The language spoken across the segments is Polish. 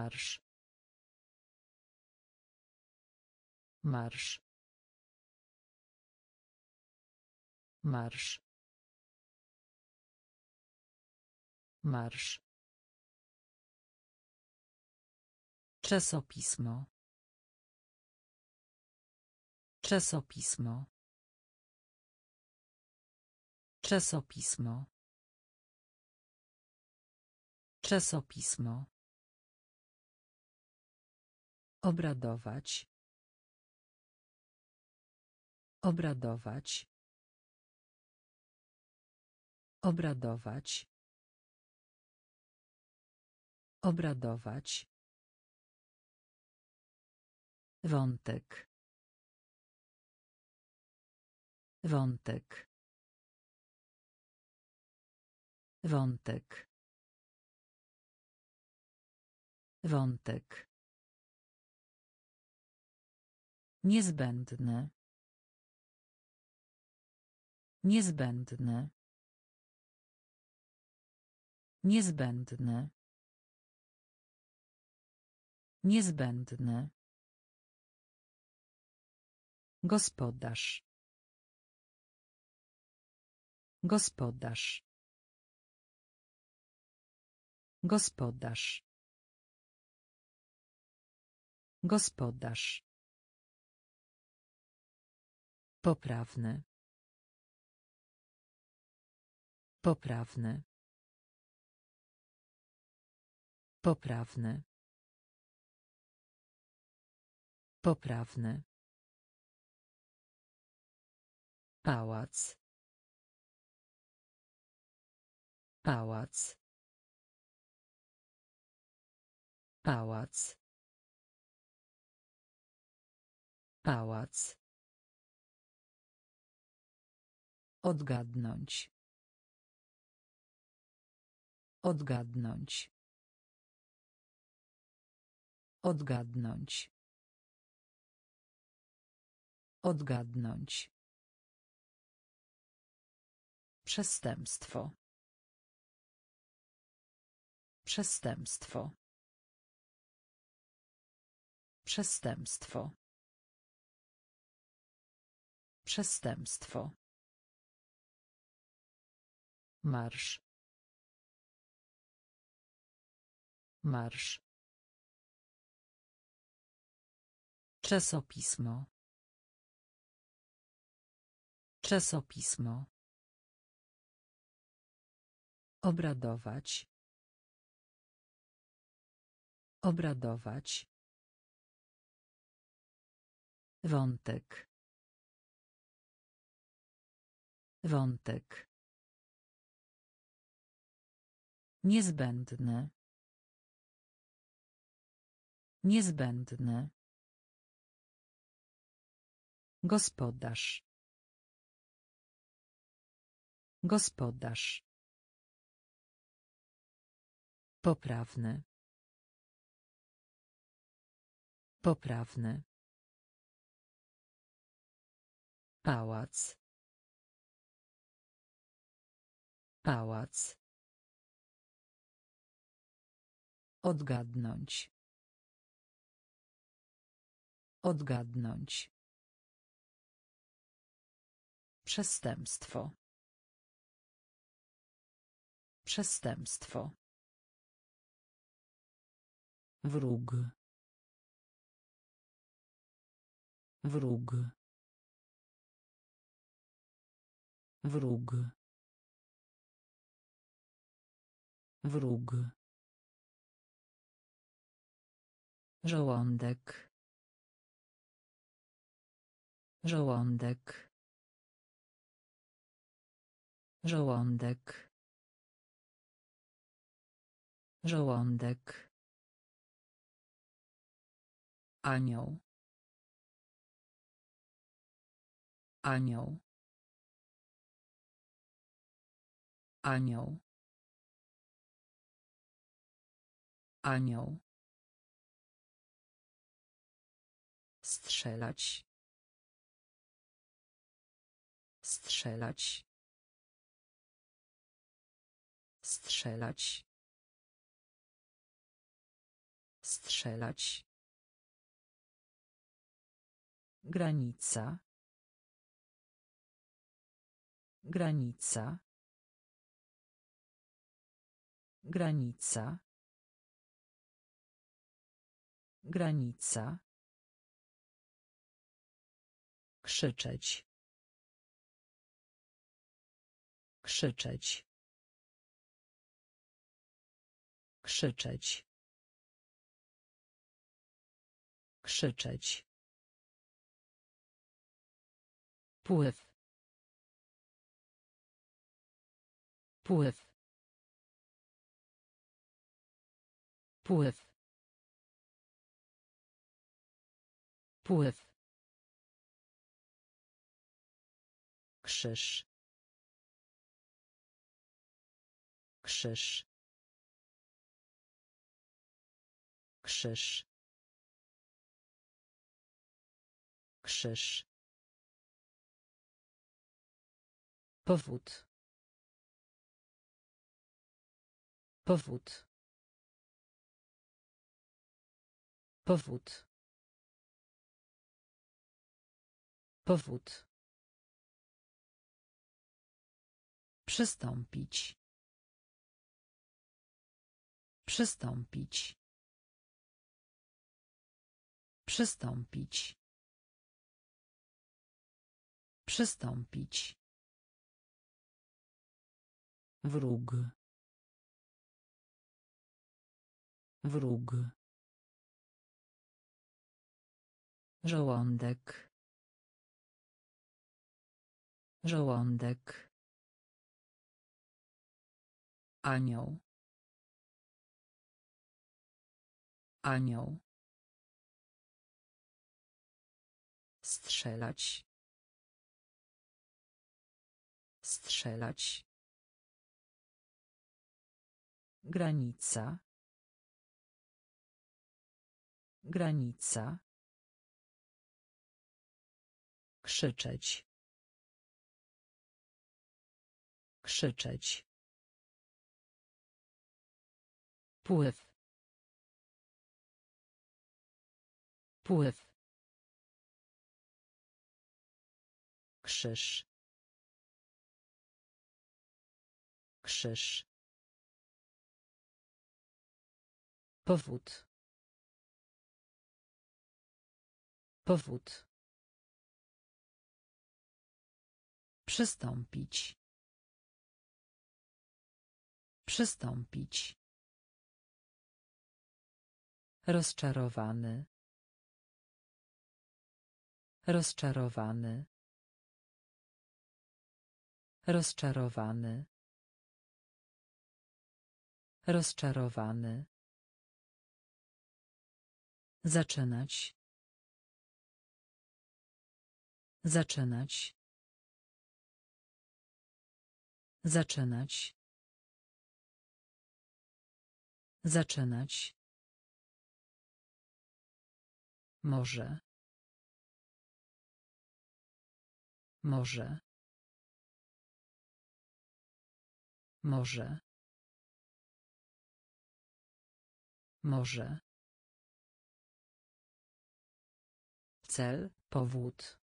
Marsz. Marsz. Marsz. Marsz. Czasopismo. Czasopismo. Czasopismo. Czasopismo. Obradować. Obradować. Obradować. Obradować. Wątek. Wątek. Wątek. Wątek. Niezbędne. Niezbędne. Niezbędne. Niezbędne. Gospodarz. Gospodarz. Gospodarz. Gospodarz. Poprawny. Poprawny. Poprawny. Poprawny. Pałac. Pałac. Pałac. Pałac. Odgadnąć. Odgadnąć. Odgadnąć. Odgadnąć. Przestępstwo. Przestępstwo. Przestępstwo. Przestępstwo. Marsz. Marsz. Czasopismo. Obradować. Obradować. Wątek. Wątek. Niezbędne. Niezbędne. Gospodarz. Gospodarz. Poprawny. Poprawny. Pałac. Pałac. Odgadnąć. Odgadnąć. Przestępstwo. Przestępstwo. Wróg. Wróg. Wróg. Wróg. Żołądek. Żołądek. Żołądek. Żołądek. Anioł. Anioł. Anioł. Anioł. Strzelać. Strzelać. Strzelać. Strzelać. Granica. Granica. Granica. Granica. Krzyczeć. Krzyczeć. Krzyczeć. Krzyczeć. Pływ. Pływ. Pływ. Pływ. Krzyż. Krzyż. Krzyż. Krzyż. Powód. Powód. Powód. Powód. Przystąpić. Przystąpić. Przystąpić. Przystąpić. Wróg. Wróg. Żołądek. Żołądek. Anioł. Anioł. Strzelać. Strzelać. Granica. Granica. Krzyczeć. Krzyczeć. Pływ. Pływ. Krzyż. Krzyż. Powód. Powód. Przystąpić. Przystąpić. Rozczarowany. Rozczarowany. Rozczarowany. Rozczarowany. Zaczynać. Zaczynać. Zaczynać. Zaczynać. Może. Może. Może. Może. Cel, powód.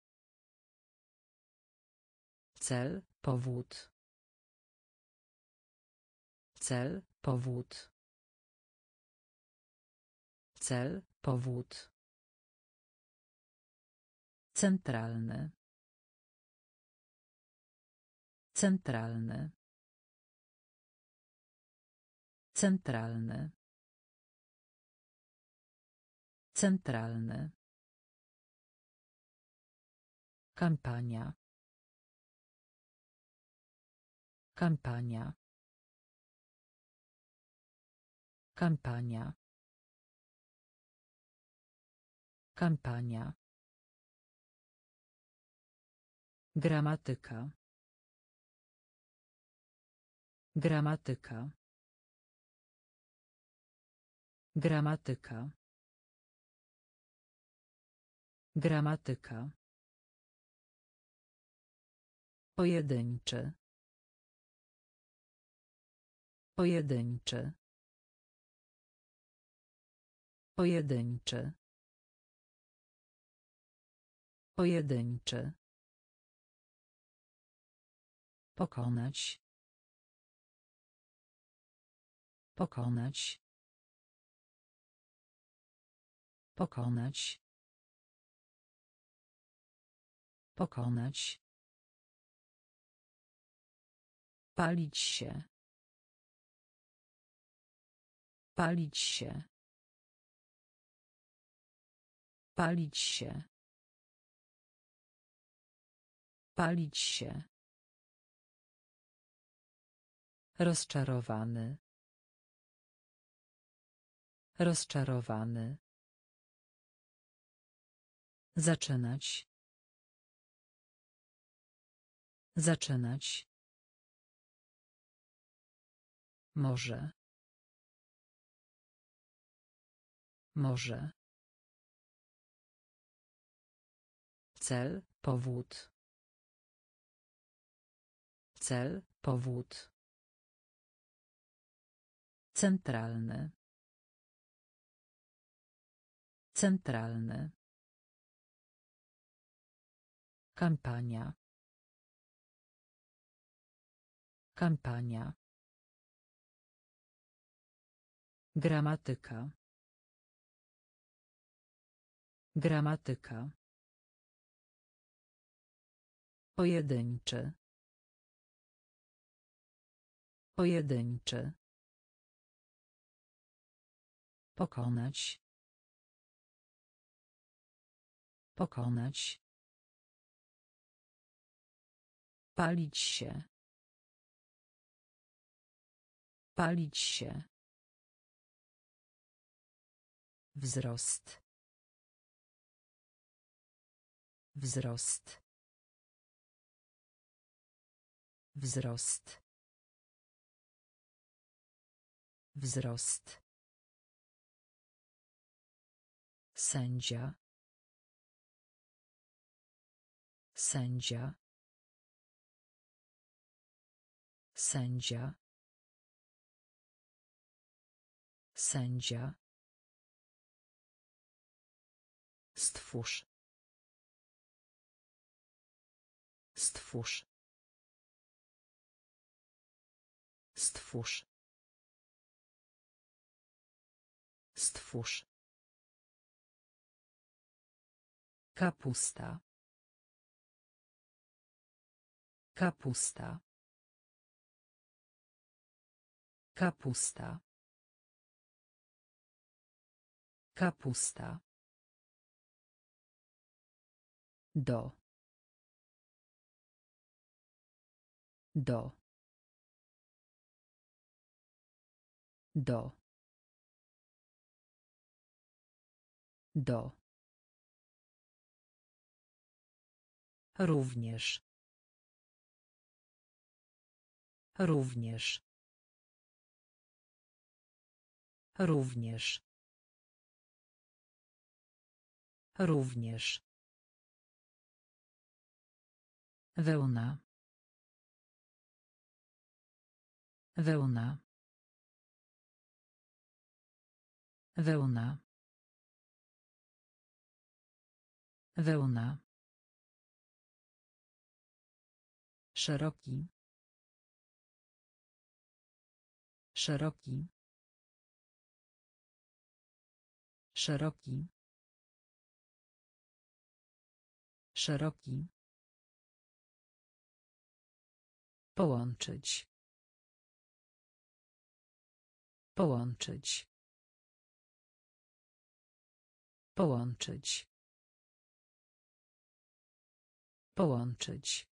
Cel, powód. Cel, powód. Cel, powód. Centralny. Centralny. Centralny. Centralny. Kampania. Kampania. Kampania. Kampania. Gramatyka. Gramatyka. Gramatyka. Gramatyka. Pojedynczy. Pojedynczy. Pojedynczy. Pojedynczy. Pokonać. Pokonać. Pokonać. Pokonać. Palić się. Palić się. Palić się. Palić się. Rozczarowany. Rozczarowany. Zaczynać. Zaczynać. Może. Może. Cel, powód. Cel, powód. Centralny. Centralny. Kampania. Kampania. Gramatyka. Gramatyka. Pojedynczy. Pojedynczy. Pokonać. Pokonać. Palić się. Palić się. Wzrost. Wzrost. Wzrost. Wzrost. Sędzia. Sędzia. Sędzia. Sędzia. Stwórz. Stwórz. Stwórz. Stwórz. Kapusta. Kapusta. Kapusta. Kapusta. Do. Do. Do. Do. Również. Również. Również. Również. Wełna. Wełna. Wełna. Wełna. Szeroki. Szeroki. Szeroki. Szeroki. Połączyć. Połączyć. Połączyć. Połączyć.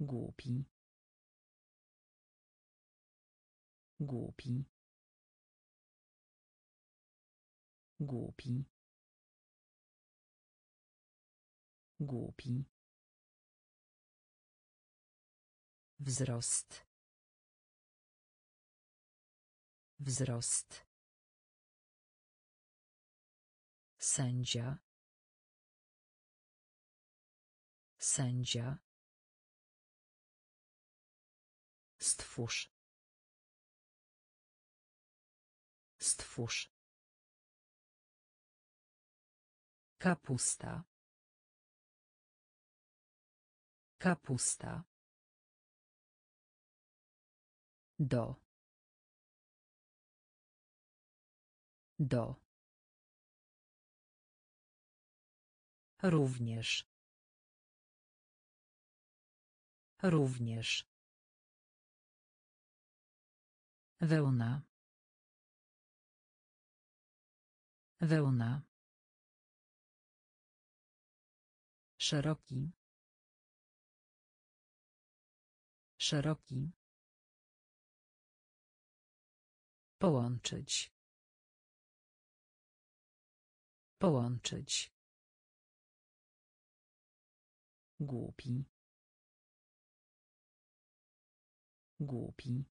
Głupi. Głupi. Głupi. Głupi. Wzrost. Wzrost. Sędzia. Sędzia. Stwórz. Stwórz. Kapusta. Kapusta. Do. Do. Również. Również. Wełna. Wełna. Szeroki. Szeroki. Połączyć. Połączyć. Głupi. Głupi.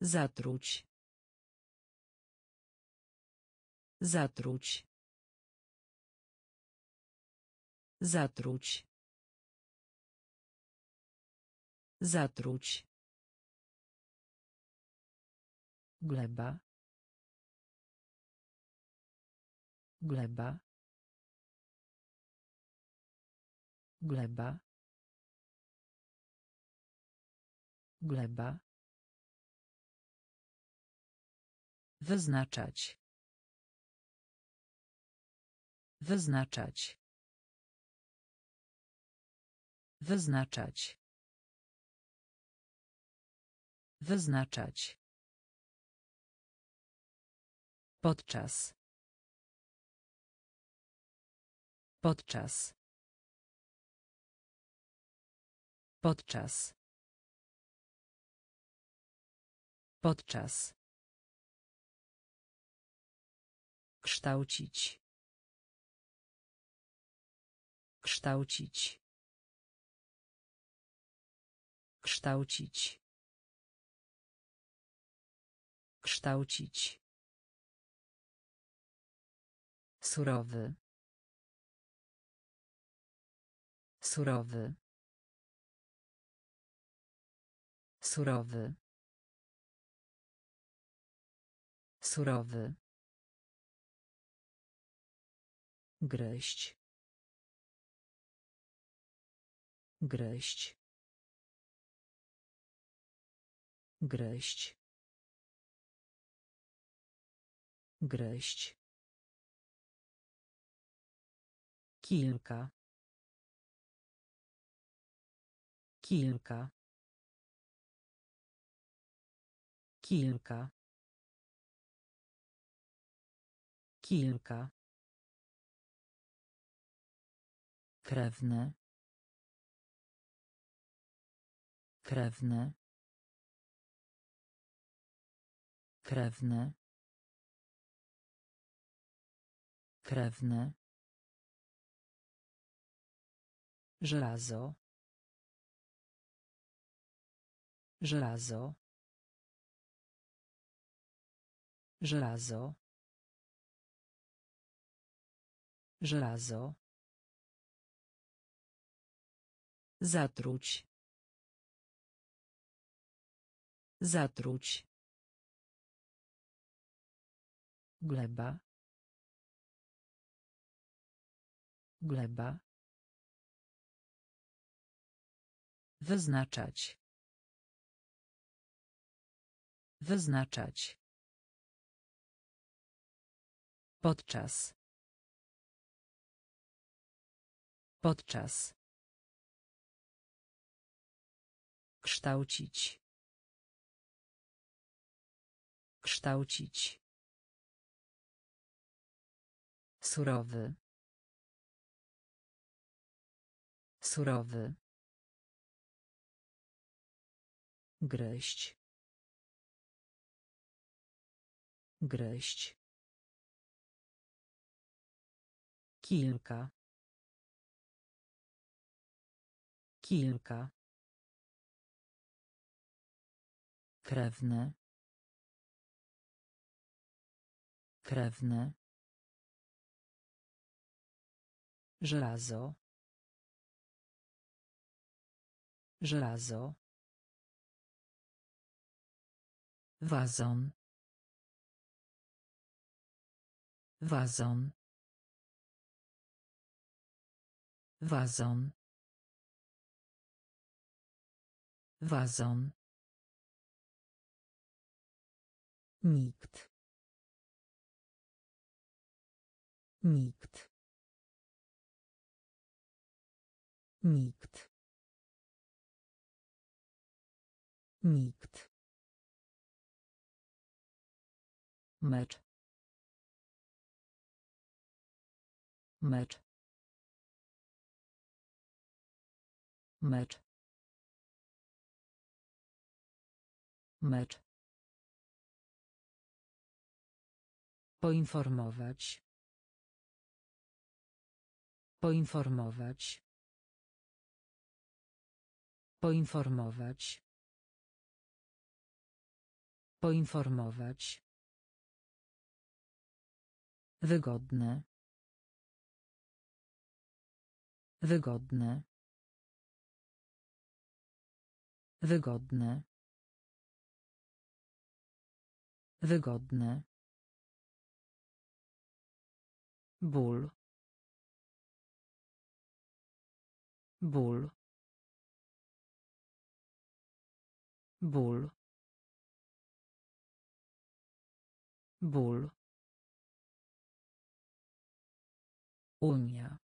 Zatruć. Zatruć. Zatruć. Zatruć. Gleba. Gleba. Gleba. Gleba. Wyznaczać. Wyznaczać. Wyznaczać. Wyznaczać. Podczas. Podczas. Podczas. Podczas. Kształcić. Kształcić. Kształcić. Kształcić. Surowy. Surowy. Surowy. Surowy. Gryźć. Gryźć. Gryźć. Gryźć. Kilka. Kilka. Kilka. Kilka. Krewny. Krewny. Krewny. Krewny. Żelazo. Żelazo. Żelazo. Żelazo. Zatruć. Zatruć. Gleba. Gleba. Wyznaczać. Wyznaczać. Podczas. Podczas. Kształcić. Kształcić. Surowy. Surowy. Gryźć. Gryźć. Kilka. Kilka. Krewny. Krewny. Żelazo. Żelazo. Wazon. Wazon. Wazon. Wazon. Nikt. Nikt. Nikt. Nikt. Mecz. Mecz. Mecz. Mecz. Poinformować. Poinformować. Poinformować. Poinformować. Wygodne. Wygodne. Wygodne. Wygodne. Ból ból ból ból. Unia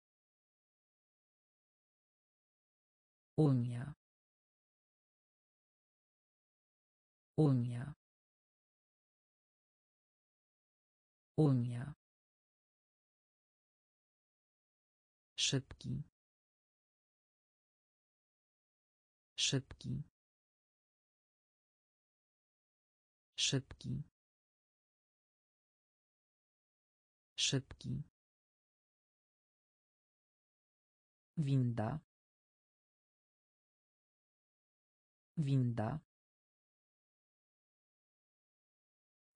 Unia Unia. Unia Szybki. Szybki. Szybki. Szybki. Winda. Winda.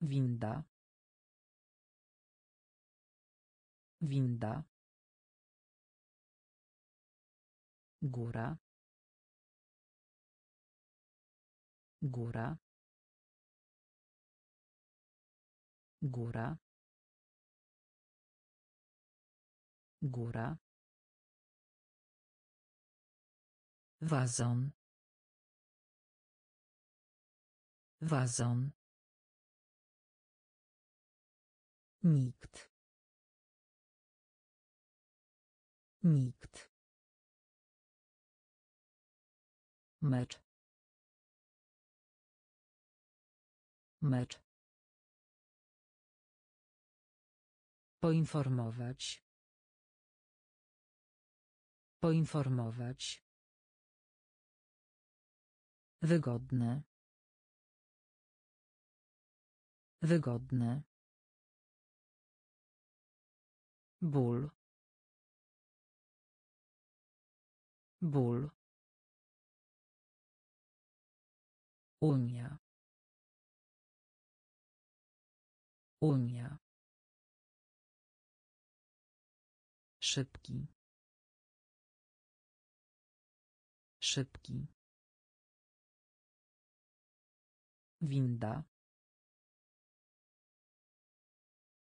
Winda. Winda. Góra. Góra. Góra. Góra. Wazon. Wazon. Nikt. Nikt. Mecz. Mecz. Poinformować. Poinformować. Wygodne. Wygodne. ból ból Unia. Unia. Szybki. Szybki. Winda.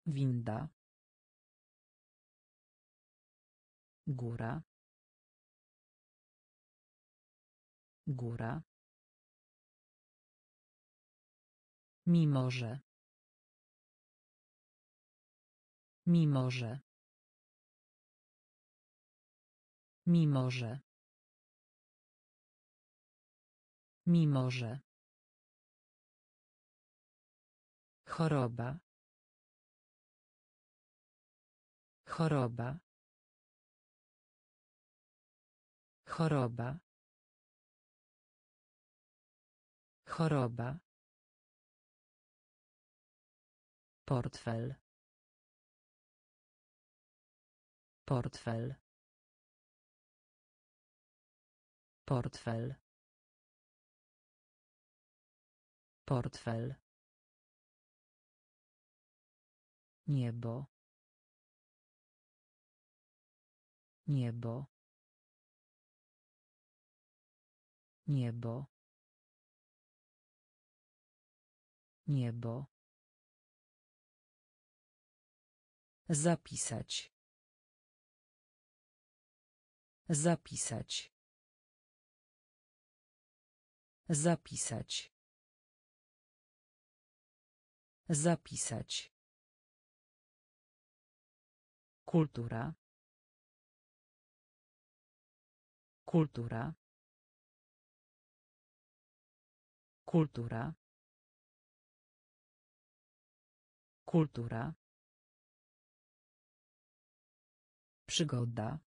Winda. Góra. Góra. Mimo że. Mimo że. Mimo że. Mimo że. Choroba. Choroba. Choroba. Choroba. Portfel. Portfel. Portfel. Portfel. Niebo. Niebo. Niebo. Niebo. Zapisać. Zapisać. Zapisać. Zapisać. Kultura. Kultura. Kultura. Kultura. Przygoda.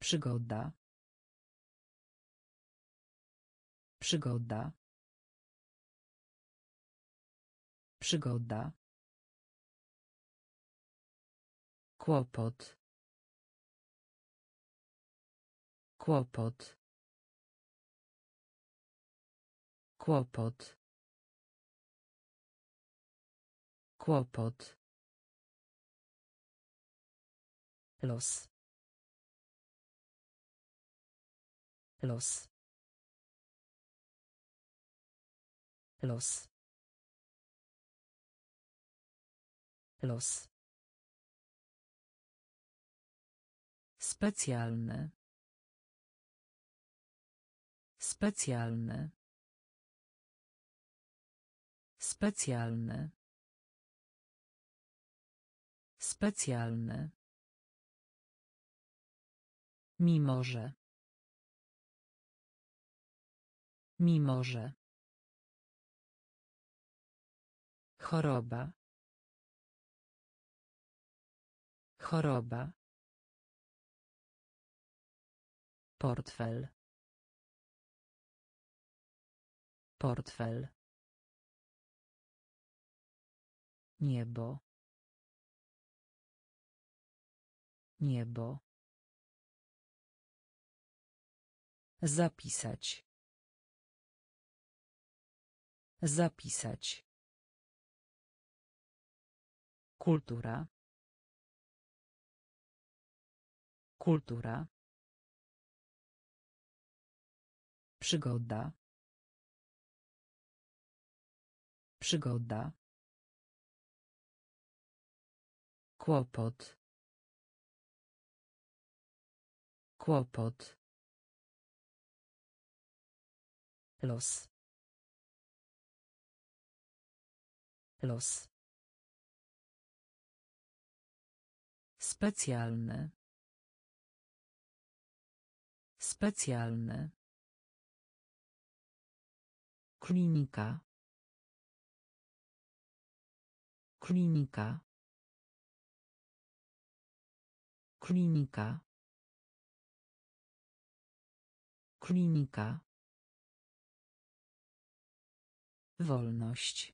Przygoda. Przygoda. Przygoda. Kłopot. Kłopot. Kłopot. Kłopot. Los. Los. Los. Los. Specjalny. Specjalny. Specjalny. Specjalny. Mimo że. Mimo że. Choroba. Choroba. Portfel. Portfel. Niebo. Niebo. Zapisać. Zapisać. Kultura. Kultura. Przygoda. Przygoda. Kłopot. Kłopot. Los. Los. Specjalny. Specjalny. Klinika. Klinika. Klinika. Klinika. Wolność.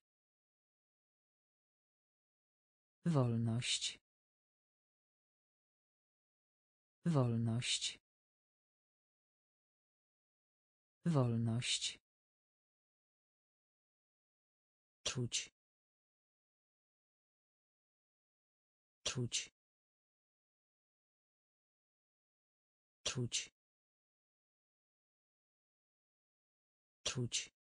Wolność. Wolność. Wolność. Czuć. Czuć. Czuć. Czuć.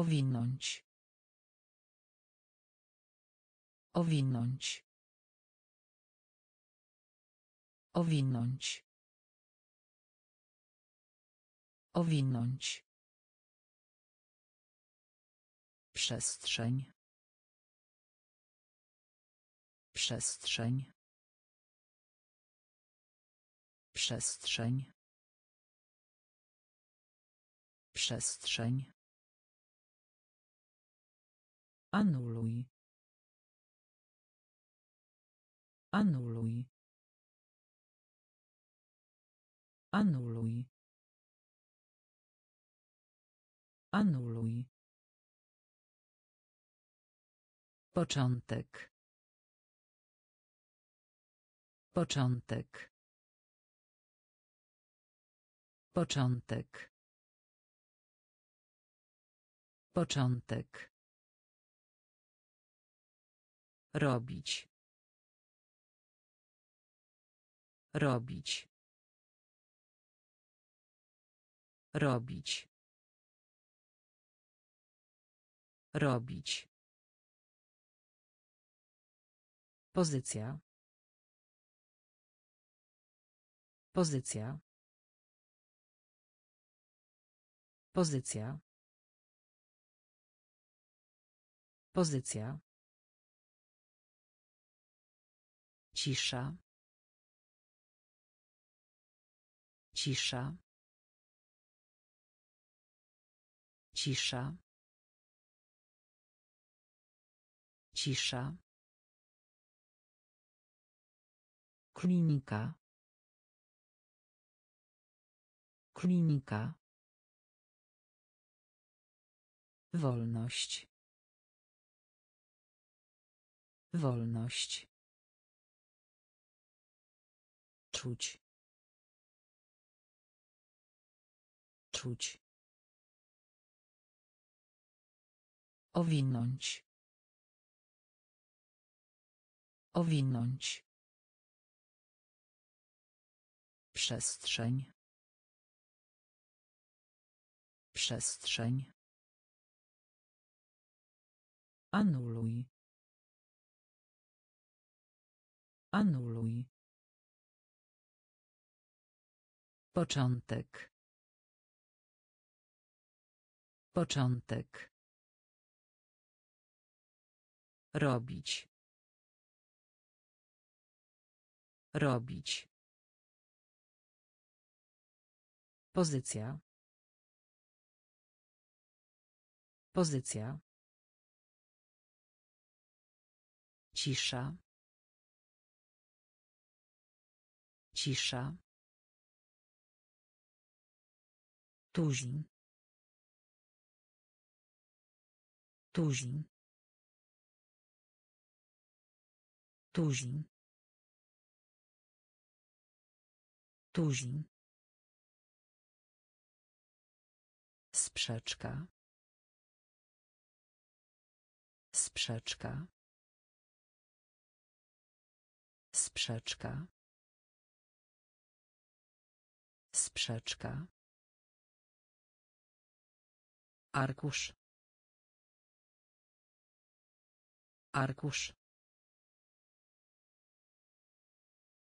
Owinąć. Owinąć. Owinąć. Owinąć. Przestrzeń. Przestrzeń. Przestrzeń. Przestrzeń. Anuluj. Anuluj. Anuluj. Anuluj. Początek. Początek. Początek. Początek. Robić. Robić. Robić. Robić. Pozycja. Pozycja. Pozycja. Pozycja. Cisza. Cisza. Cisza. Cisza. Klinika. Klinika. Wolność. Wolność. Czuć. Czuć. Owinąć. Owinąć. Przestrzeń. Przestrzeń. Anuluj. Anuluj. Początek. Początek. Robić. Robić. Pozycja. Pozycja. Cisza. Cisza. Tuzin. Tuzin. Tuzin. Tuzin. Sprzeczka. Sprzeczka. Sprzeczka. Sprzeczka. Arkusz. Arkusz.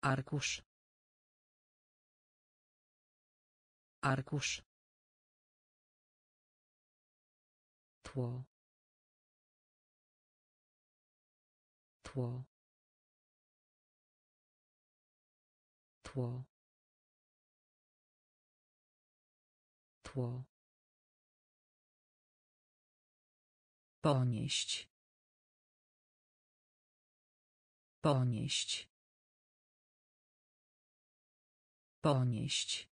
Arkusz. Arkusz. Tło. Tło. Tło. Tło. Ponieść. Ponieść. Ponieść.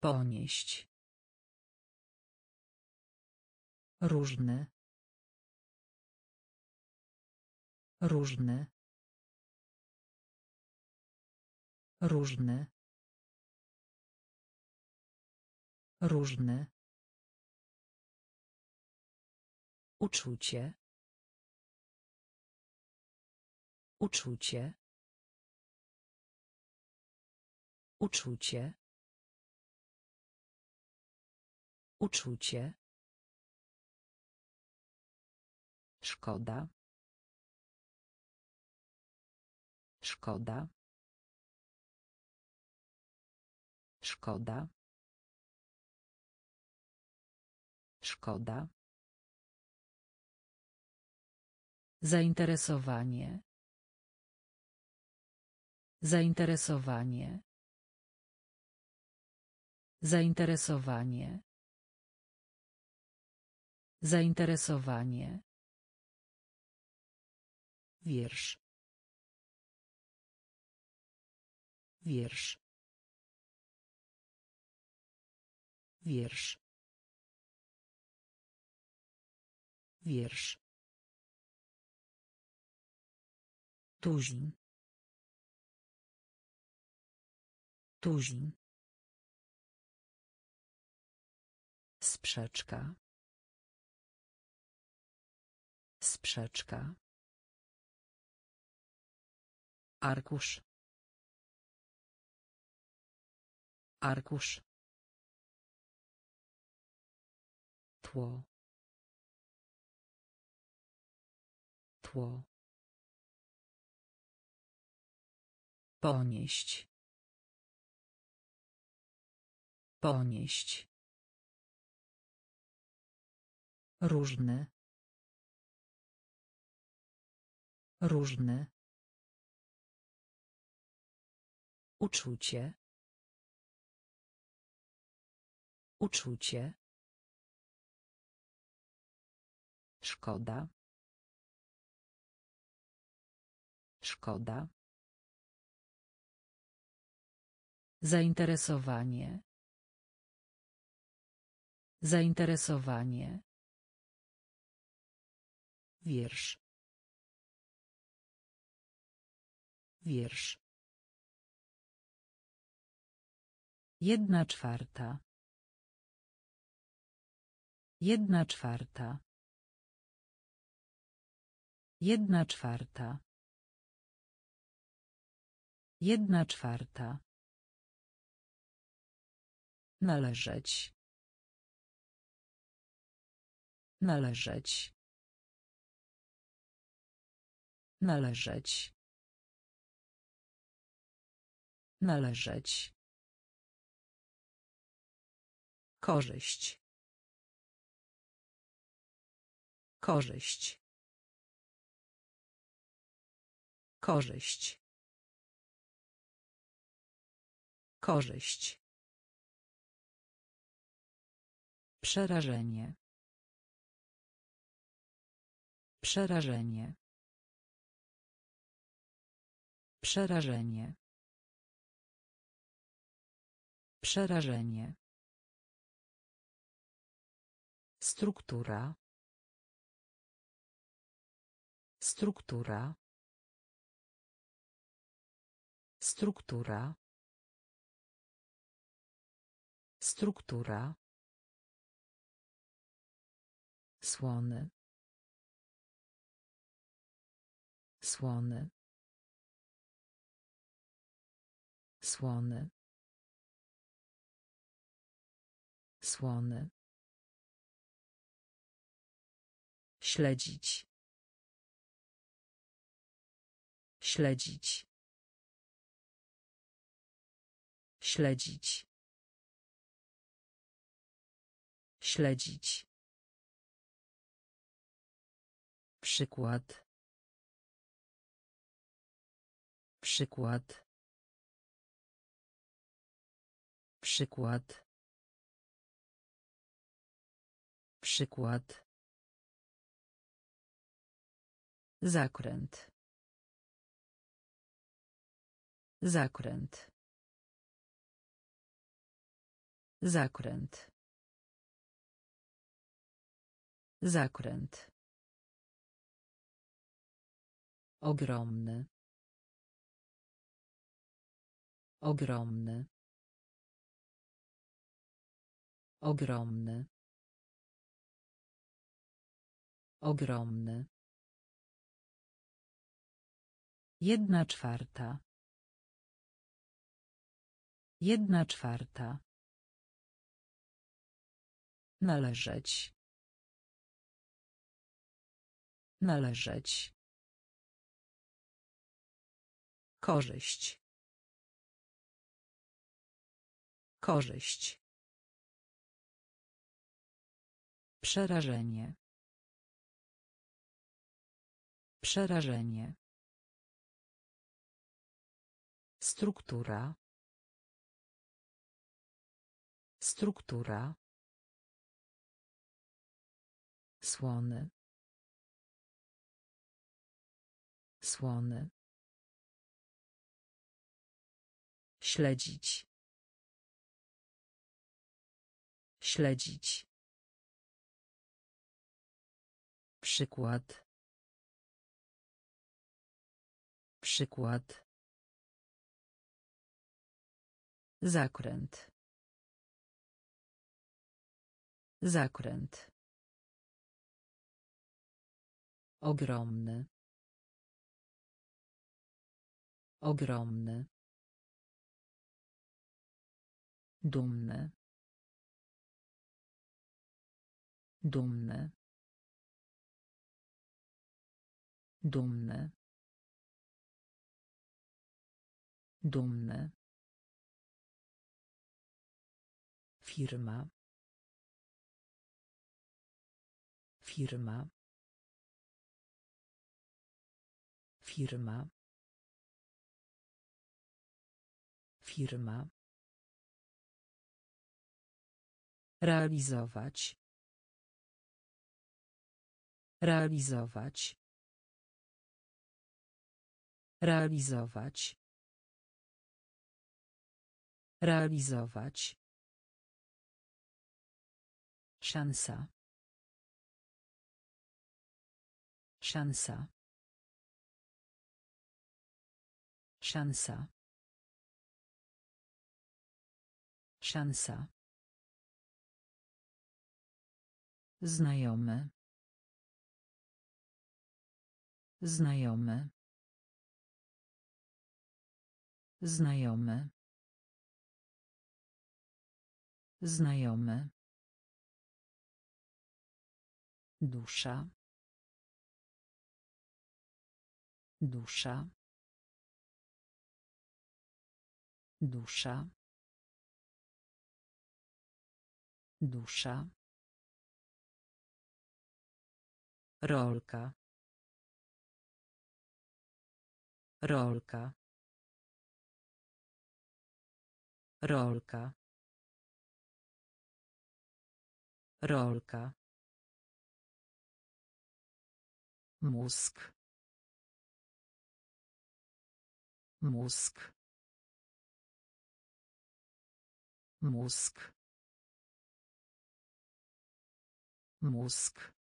Ponieść. Różne. Różne. Różne. Różne. Uczucie. Uczucie. Uczucie. Uczucie. Szkoda. Szkoda. Szkoda. Szkoda. Zainteresowanie. Zainteresowanie. Zainteresowanie. Zainteresowanie. Wiersz. Wiersz. Wiersz. Wiersz. Tuzin. Tuzin. Sprzeczka. Sprzeczka. Arkusz. Arkusz. Tło. Tło. Ponieść. Ponieść. Różny. Różny. Uczucie. Uczucie. Szkoda. Szkoda. Zainteresowanie. Zainteresowanie. Wiersz. Wiersz. Jedna czwarta. Jedna czwarta. Jedna czwarta. Jedna czwarta. Należeć. Należeć. Należeć. Należeć. Korzyść. Korzyść. Korzyść. Korzyść. Przerażenie. Przerażenie. Przerażenie. Przerażenie. Struktura. Struktura. Struktura. Struktura. Słony. Słony. Słony. Słony. Śledzić. Śledzić. Śledzić. Śledzić. Przykład. Przykład. Przykład. Przykład. Zakręt. Zakręt. Zakręt. Zakręt. Ogromny. Ogromny. Ogromny. Ogromny. Jedna czwarta. Jedna czwarta. Należeć. Należeć. Korzyść. Korzyść. Przerażenie. Przerażenie. Struktura. Struktura. Słony. Słony. Śledzić. Śledzić. Przykład. Przykład. Zakręt. Zakręt. Ogromny. Ogromny. Dumny. Dumny. Dumny. Dumny. Firma. Firma. Firma. Firma. Realizować. Realizować. Realizować. Realizować. Szansa. Szansa. Szansa. Szansa. Znajomy. Znajomy. Znajomy. Znajomy. Dusza. Dusza. Dusza. Dusza. Rolka. Rolka. Rolka. Rolka. Mózg. Mózg. Mózg. Mózg.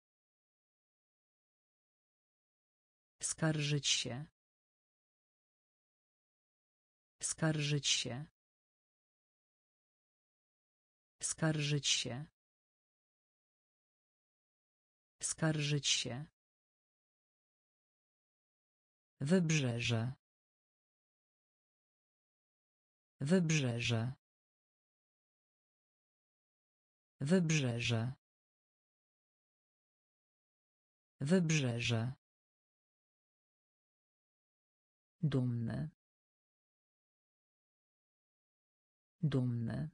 Skarżyć się. Skarżyć się. Skarżyć się. Skarżyć się. Wybrzeże. Wybrzeże. Wybrzeże. Wybrzeże. Dumny. Dumny.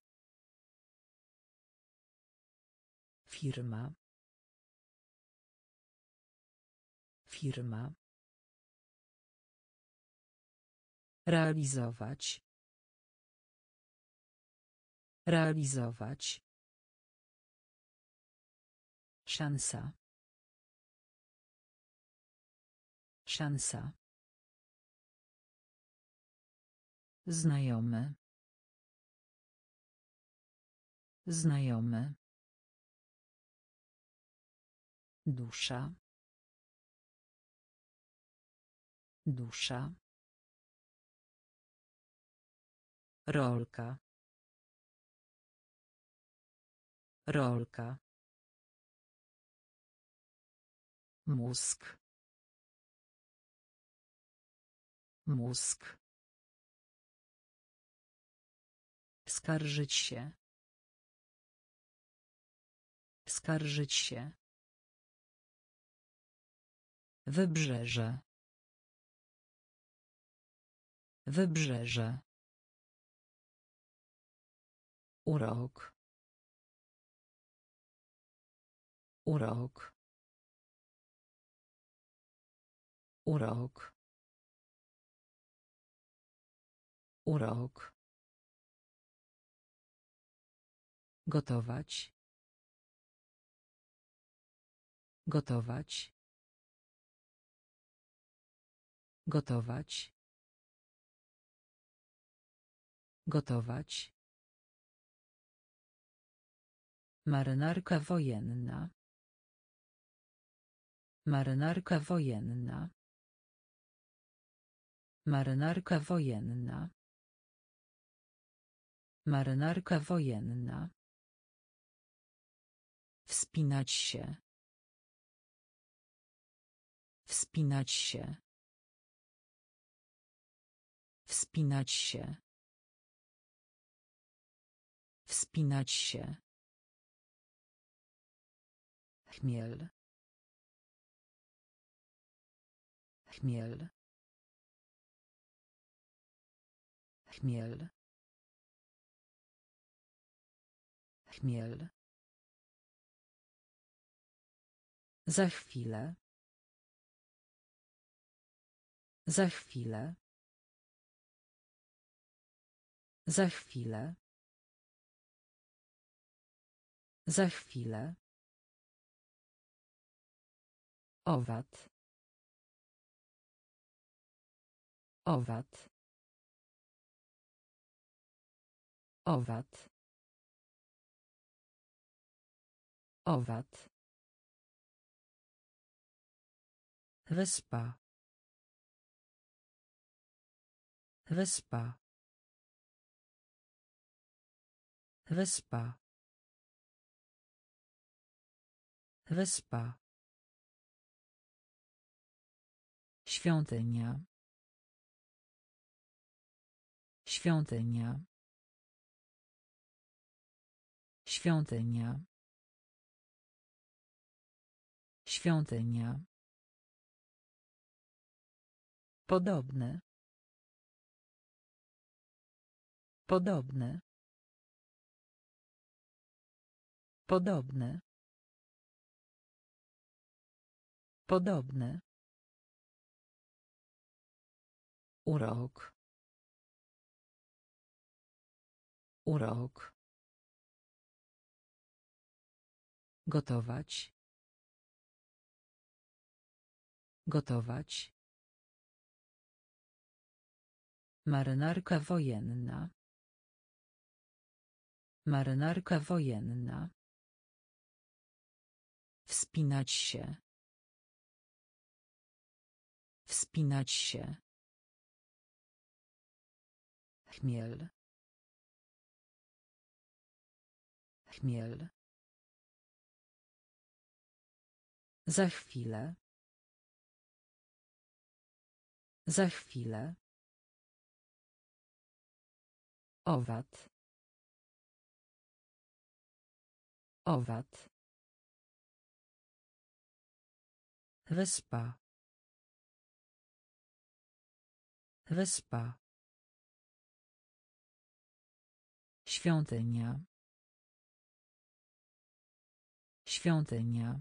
Firma. Firma. Realizować. Realizować. Szansa. Szansa. Znajomy. Znajomy. Dusza. Dusza. Rolka. Rolka. Mózg. Mózg. Skarżyć się. Skarżyć się. Wybrzeże. Wybrzeże. Urok. Urok. Urok. Urok. Gotować. Gotować. Gotować. Gotować. Marynarka wojenna. Marynarka wojenna. Marynarka wojenna. Marynarka wojenna. Wspinać się. Wspinać się. Wspinać się. Wspinać się. Chmiel. Chmiel. Chmiel. Chmiel. Za chwilę. Za chwilę. Za chwilę. Za chwilę. Owad. Owad. Owad. Owad. Wyspa. Wyspa. Wyspa. Wyspa. Świątynia. Świątynia. Świątynia. Świątynia. Podobne. Podobne. Podobne. Podobne. Urok. Urok. Gotować. Gotować. Marynarka wojenna. Marynarka wojenna. Wspinać się. Wspinać się. Chmiel. Chmiel. Za chwilę. Za chwilę. Owad. Owad. Wyspa. Wyspa. Świątynia. Świątynia.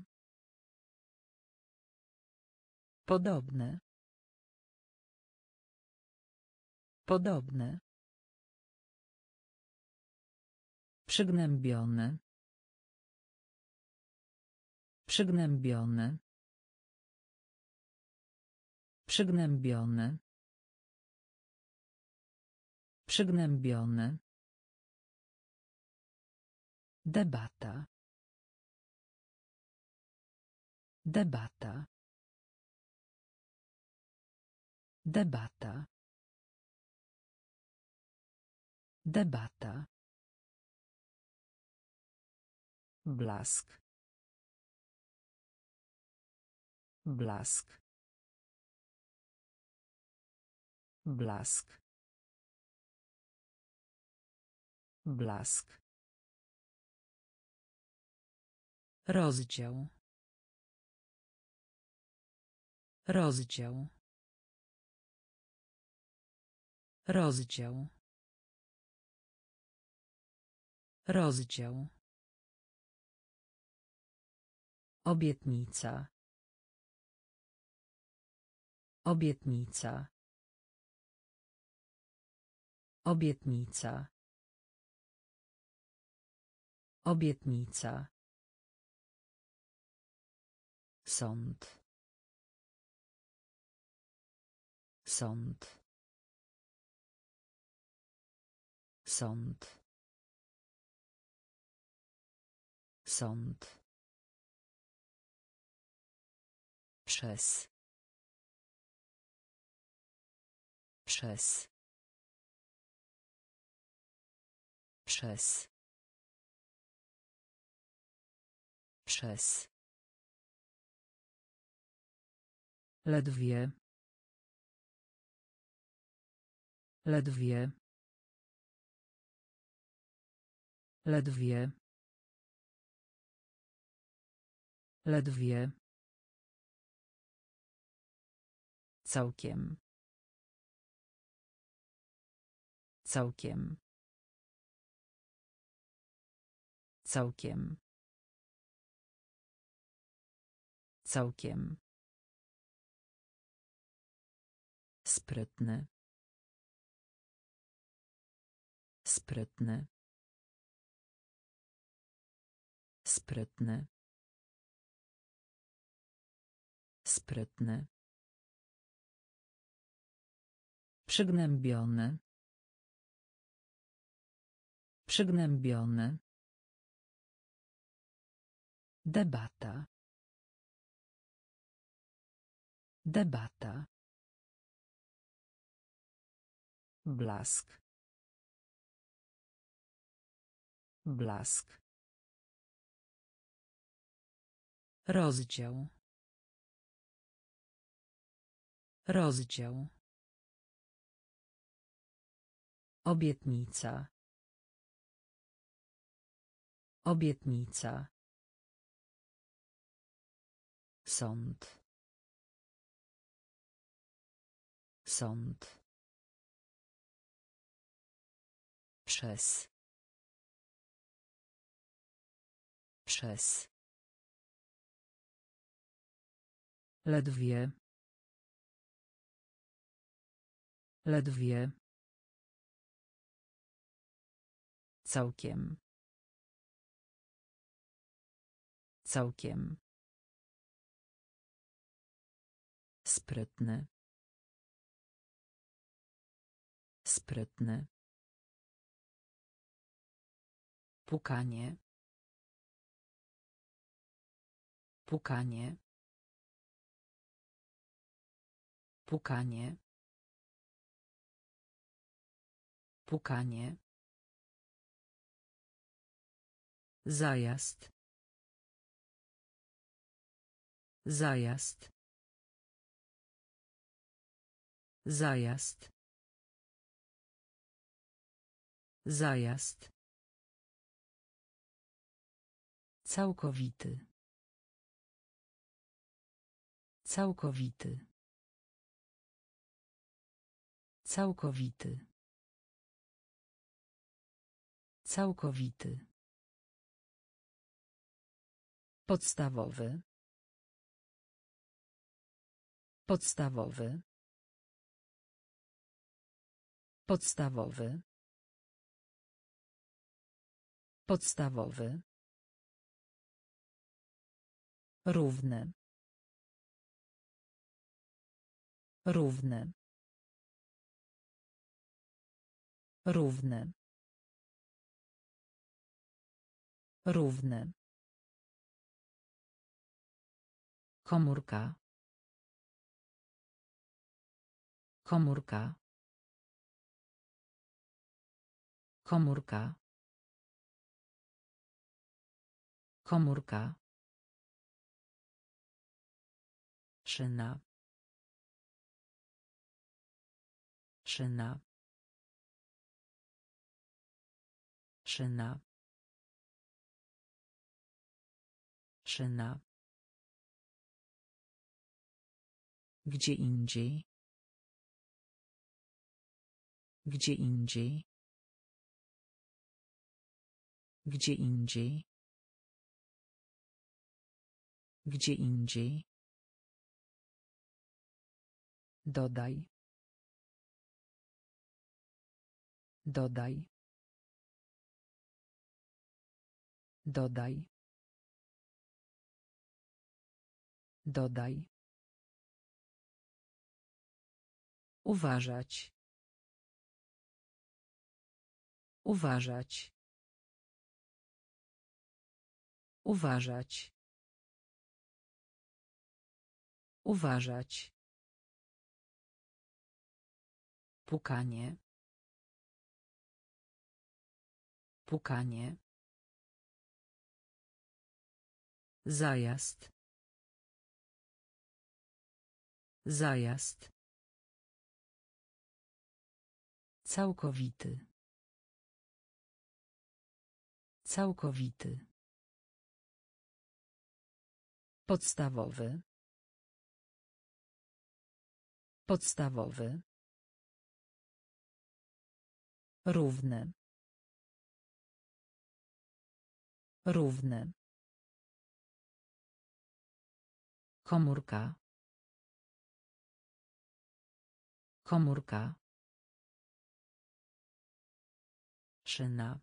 Podobne. Podobne. Przygnębiony. Przygnębiony. Przygnębiony. Przygnębiony. Debata. Debata. Debata. Debata. Blask. Blask. Blask. Blask. Rozdział. Rozdział. Rozdział. Rozdział. Obietnica. Obietnica. Obietnica. Obietnica. Sąd. Sąd. Sąd. Sąd. Przez. Przez. Przez. Przez. Ledwie. Ledwie. Ledwie. Ledwie. Całkiem. Całkiem. Całkiem. Całkiem. Sprytny. Sprytny. Sprytny. Sprytny. Przygnębiony. Przygnębiony. Debata. Debata. Blask. Blask. Rozdział. Rozdział. Obietnica. Obietnica. Sąd. Sąd. Przez. Przez. Ledwie. Ledwie. Całkiem. Całkiem. Sprytny. Sprytny. Pukanie. Pukanie. Pukanie. Pukanie. Zajazd. Zajazd. Zajazd. Zajazd. Całkowity. Całkowity. Całkowity. Całkowity. Podstawowy. Podstawowy. Podstawowy. Podstawowy. Równe. Równe. Równe. Równe. Komórka. Komórka. Komórka. Komórka. Szyna. Szyna. Szyna. Szyna. Gdzie indziej. Gdzie indziej. Gdzie indziej. Gdzie indziej. Dodaj. Dodaj. Dodaj. Dodaj. Uważać. Uważać. Uważać. Uważać. Pukanie. Pukanie. Zajazd. Zajazd. Całkowity. Całkowity. Podstawowy. Podstawowy. Równy. Równy. Komórka. Komórka. Szyna.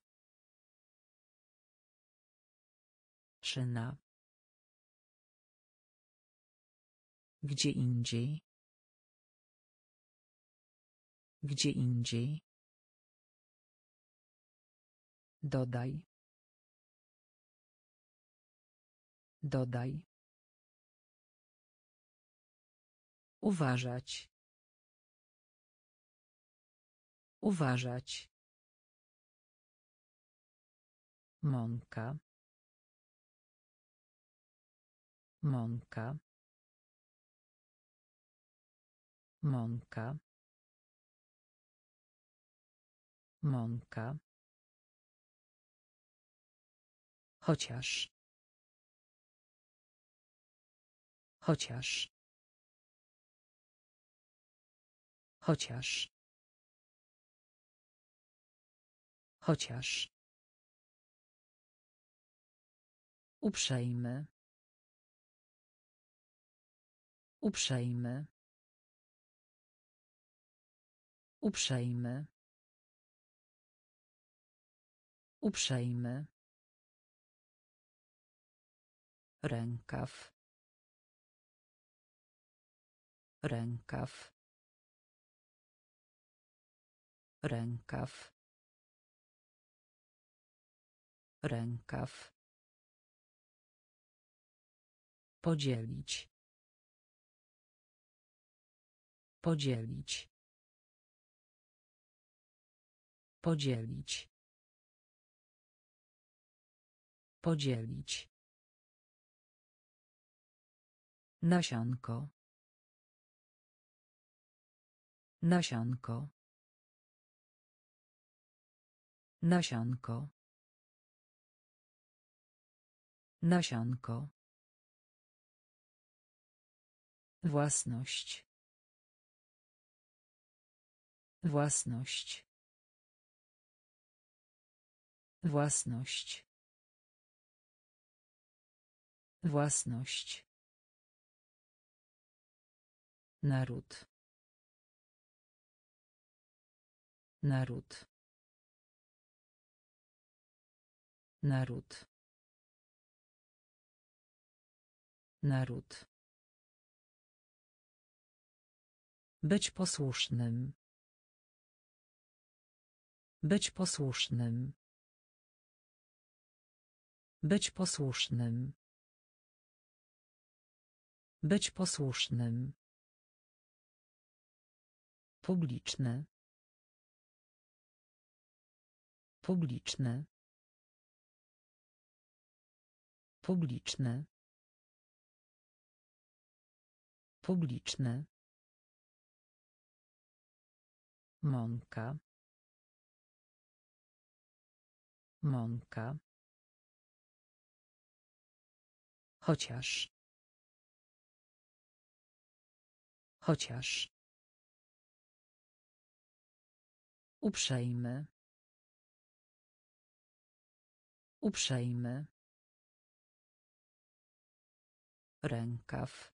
Szyna. Gdzie indziej. Gdzie indziej. Dodaj. Dodaj. Uważać. Uważać. Mąka. Mąka. Mąka. Mąka. Chociaż. Chociaż. Chociaż. Chociaż. Uprzejmy. Uprzejmy. Uprzejmy. Uprzejmy. Rękaw. Rękaw. Rękaw. Rękaw. Podzielić. Podzielić. Podzielić. Podzielić. Nasionko. Nasionko. Nasionko. Nasionko. Własność. Własność. Własność. Własność. Naród. Naród. Naród. Naród. Być posłusznym. Być posłusznym. Być posłusznym. Być posłusznym. Publiczne. Publiczne. Publiczne. Publiczne. Mąka. Mąka. Chociaż. Chociaż. Uprzejmy. Uprzejmy. Rękaw.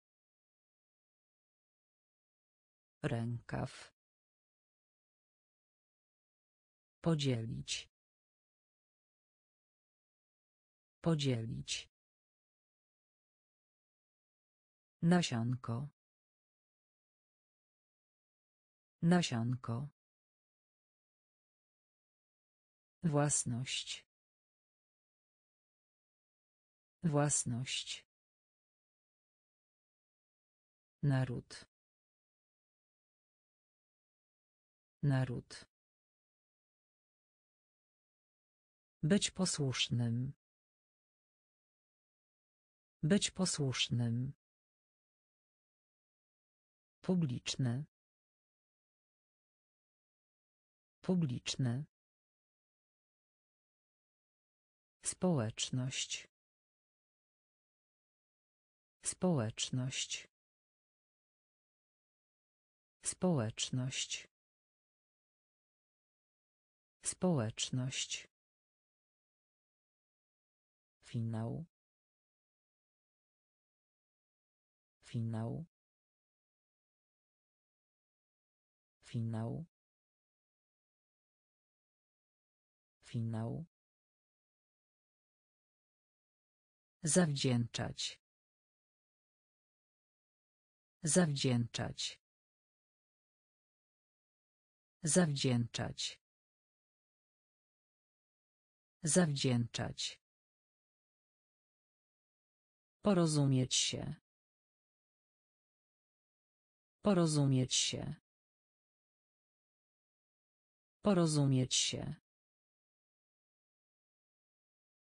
Rękaw. Podzielić. Podzielić. Nasionko. Nasionko. Własność. Własność. Naród. Naród. Być posłusznym. Być posłusznym. Publiczne. Publiczne. Społeczność. Społeczność. Społeczność. Społeczność. Finał. Finał. Finał. Finał. Zawdzięczać. Zawdzięczać. Zawdzięczać. Zawdzięczać. Porozumieć się. Porozumieć się. Porozumieć się.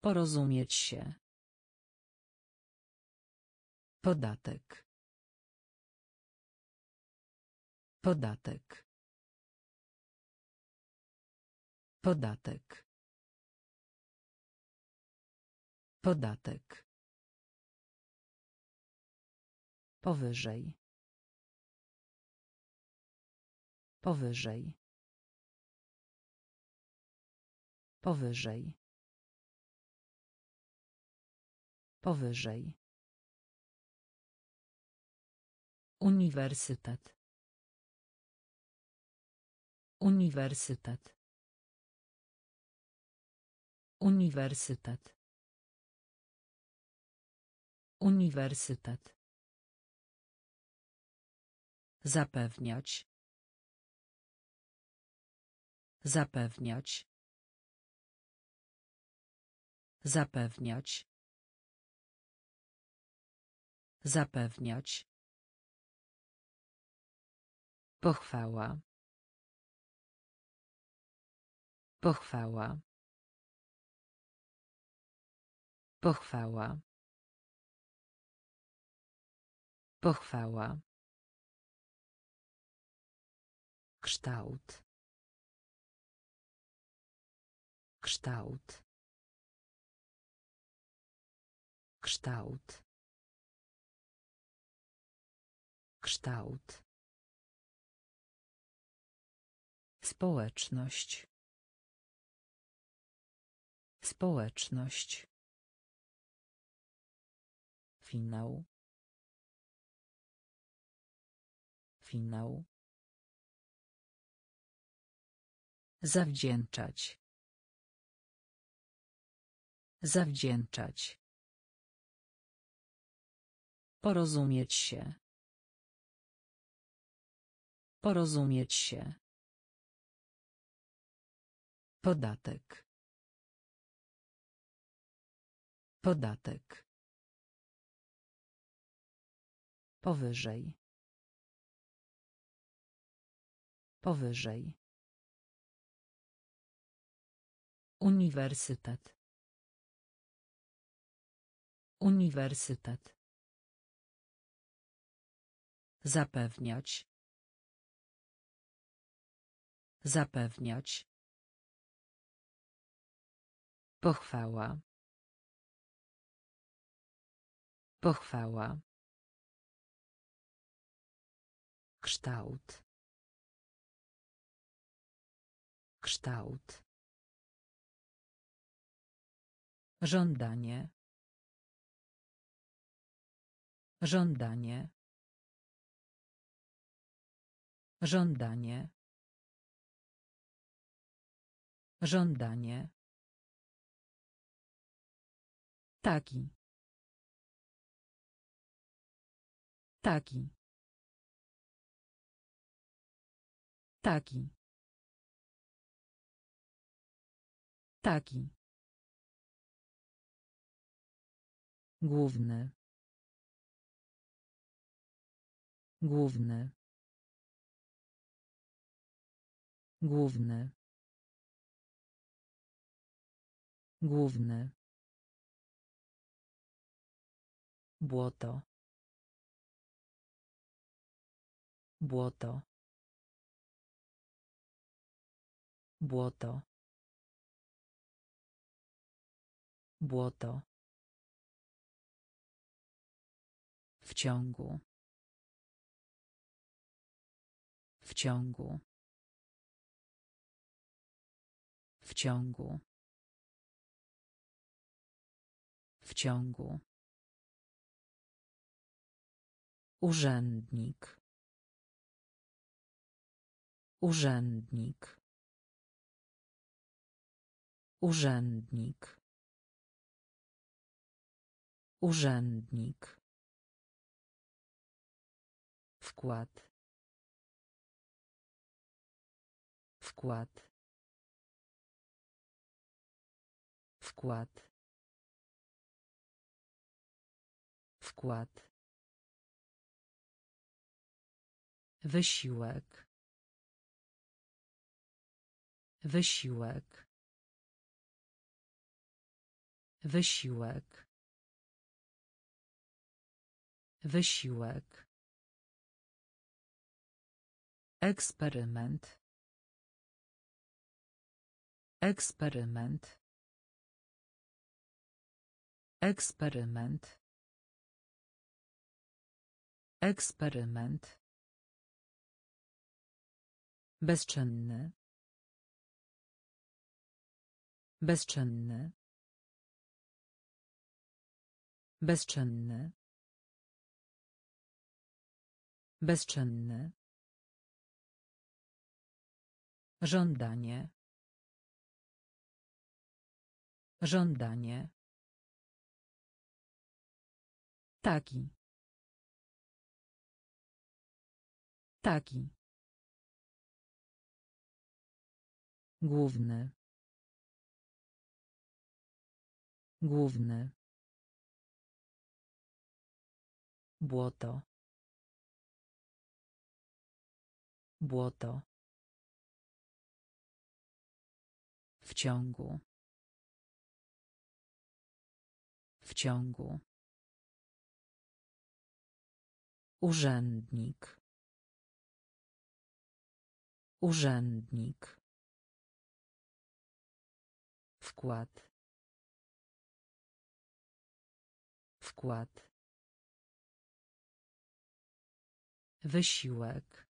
Porozumieć się. Podatek. Podatek. Podatek. Podatek. Powyżej. Powyżej. Powyżej. Powyżej. Uniwersytet. Uniwersytet. Uniwersytet. Uniwersytet. Zapewniać. Zapewniać. Zapewniać. Zapewniać. Pochwała. Pochwała. Pochwała. Pochwała. Kształt. Kształt. Kształt. Kształt. Społeczność. Społeczność. Finał. Finał. Zawdzięczać. Zawdzięczać. Porozumieć się. Porozumieć się. Podatek. Podatek. Powyżej. Powyżej. Uniwersytet. Uniwersytet. Zapewniać. Zapewniać. Pochwała. Pochwała. Kształt. Kształt. Żądanie. Żądanie. Żądanie. Żądanie. Taki. Taki. Taki. Taki. Główny. Główny. Główny. Główny. Błoto. Błoto. Błoto. Błoto. W ciągu. W ciągu. W ciągu. W ciągu. Urzędnik. Urzędnik. Urzędnik. Urzędnik. Wkład. Wkład. Wkład. Wkład. Wysiłek. Wysiłek. Wysiłek. Wysiłek. Eksperyment. Eksperyment. Eksperyment. Eksperyment. Bezczynny. Bezczynny. Bezczynny. Bezczynny. Żądanie. Żądanie. Taki. Taki. Główny. Główny. Błoto. Błoto. W ciągu. W ciągu. Urzędnik. Urzędnik. Wkład. Wkład. Wysiłek.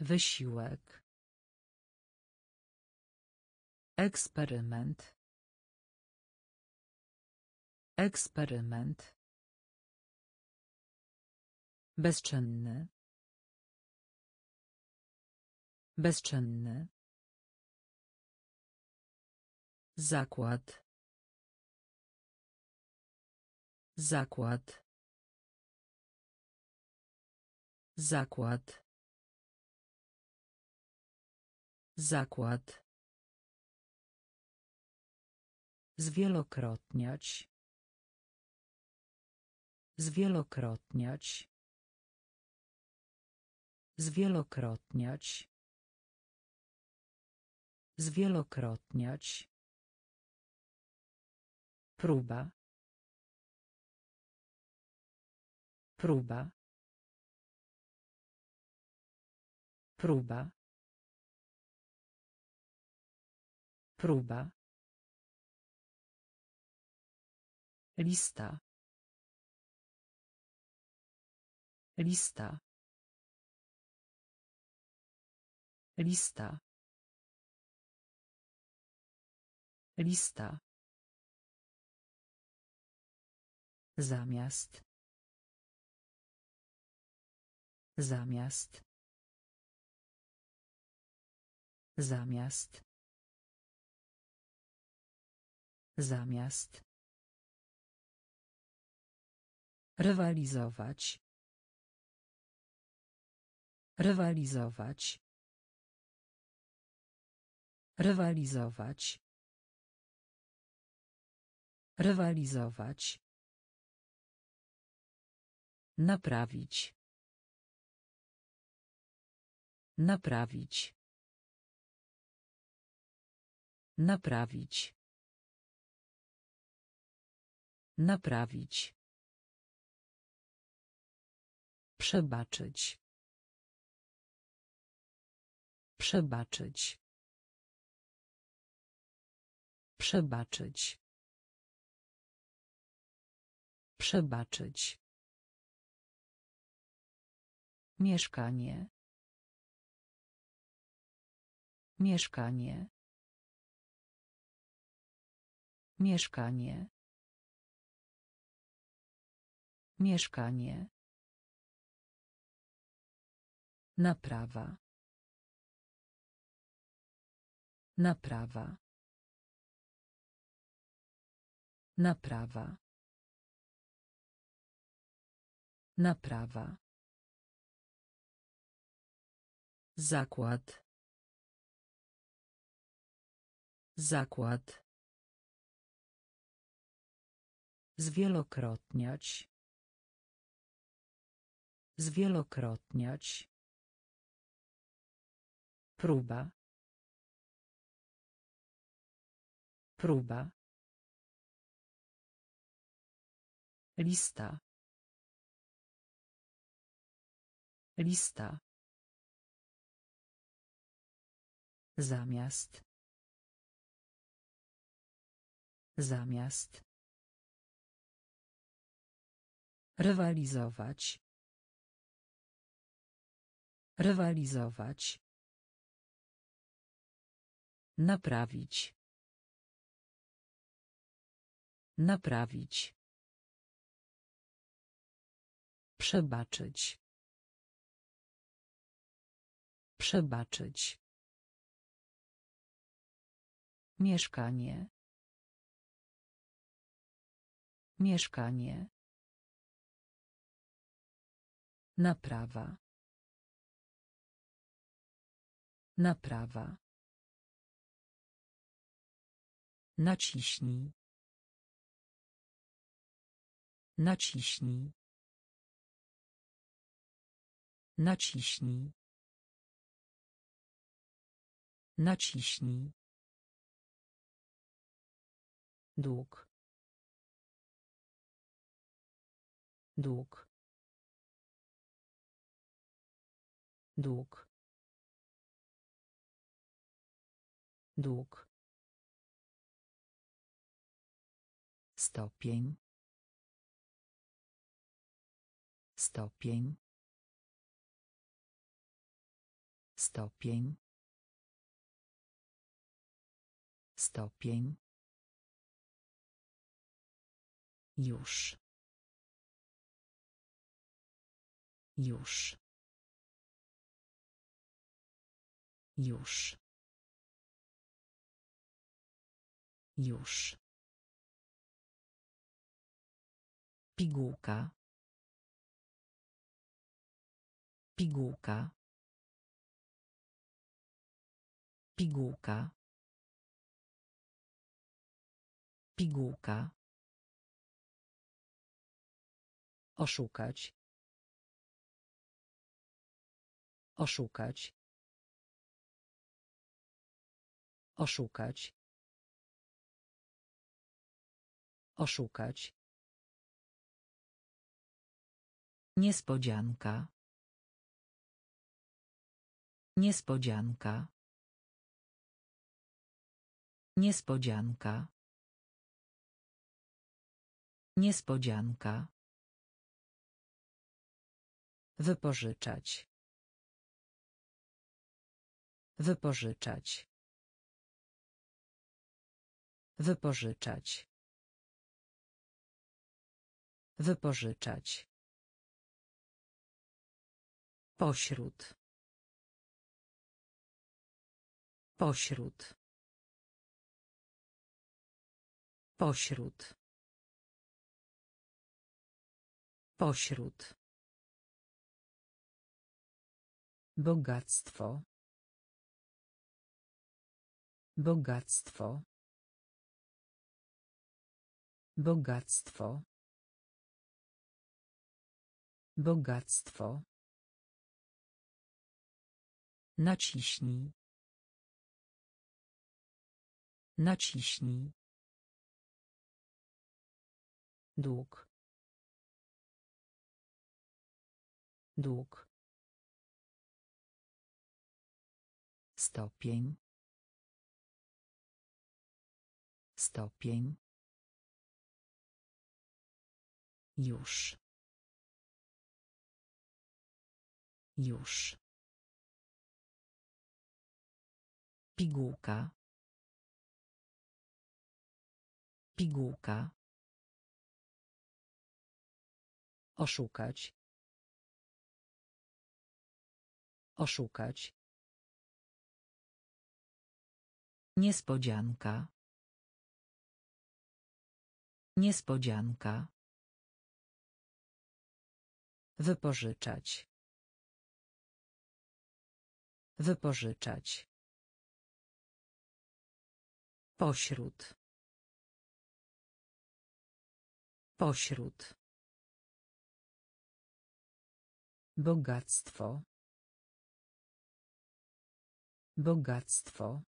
Wysiłek. Eksperyment. Eksperyment. Bezczynny. Bezczynny. Zakład. Zakład. Zakład. Zakład. Zwielokrotniać. Zwielokrotniać. Zwielokrotniać. Zwielokrotniać. Próba. Próba. Próba. Próba. Lista. Lista. Lista. Lista. Zamiast. Zamiast. Zamiast. Zamiast. Rywalizować. Rywalizować. Rywalizować. Rywalizować. Naprawić. Naprawić. Naprawić. Naprawić. Przebaczyć. Przebaczyć. Przebaczyć. Przebaczyć. Mieszkanie. Mieszkanie. Mieszkanie. Mieszkanie. Naprawa. Naprawa. Naprawa. Naprawa. Zakład. Zakład. Zwielokrotniać. Zwielokrotniać. Próba. Próba. Lista. Lista. Zamiast. Zamiast. Rywalizować. Rywalizować. Naprawić. Naprawić. Przebaczyć. Przebaczyć. Mieszkanie. Mieszkanie. Naprawa. Naprawa. Naciśnij. Naciśnij. Naciśnij. Naciśnij. Dług. Dług. Dług. Dług. Stopień. Stopień. Stopień. Stopień. Już. Już. Już. Już. Pigułka. Pigułka. Pigułka. Pigułka. Oszukać. Oszukać. Oszukać. Oszukać. Niespodzianka. Niespodzianka. Niespodzianka. Niespodzianka. Wypożyczać. Wypożyczać. Wypożyczać. Wypożyczać. Pośród. Pośród. Pośród. Pośród. Bogactwo. Bogactwo. Bogactwo. Bogactwo. Naciśnij. Naciśnij. Dług. Dług. Stopień. Stopień. Już. Już. Pigułka. Pigułka. Oszukać. Oszukać. Niespodzianka. Niespodzianka. Wypożyczać. Wypożyczać. Pośród. Pośród. Bogactwo. Bogactwo.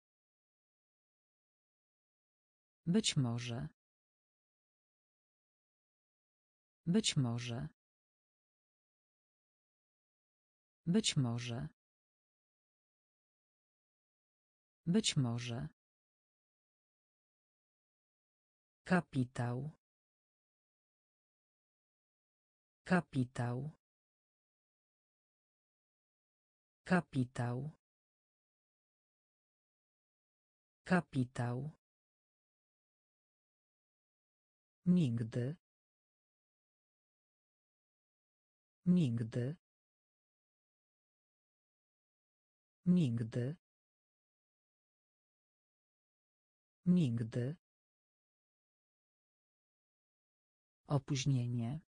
Być może. Być może. Być może. Być może. Kapitał. Kapitał. Kapitał. Kapitał. Nigdy. Nigdy. Nigdy. Nigdy. Opóźnienie.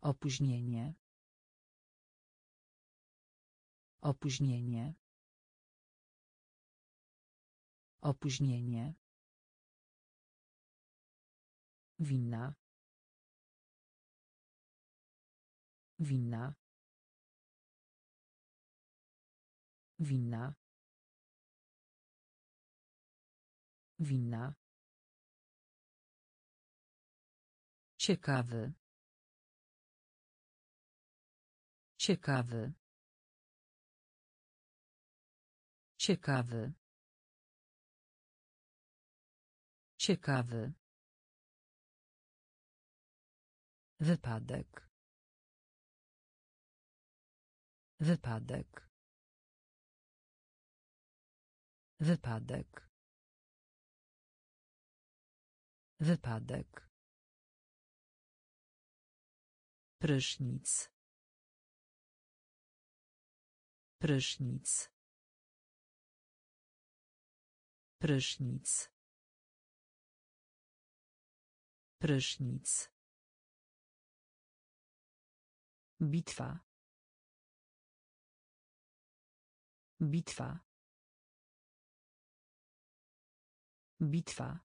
Opóźnienie. Opóźnienie. Opóźnienie. Winna. Winna. Winna. Winna. Ciekawy. Ciekawy. Ciekawy. Ciekawy. Wypadek. Wypadek. Wypadek. Wypadek. Prysznic. Prysznic. Prysznic. Prysznic. Bitwa. Bitwa. Bitwa.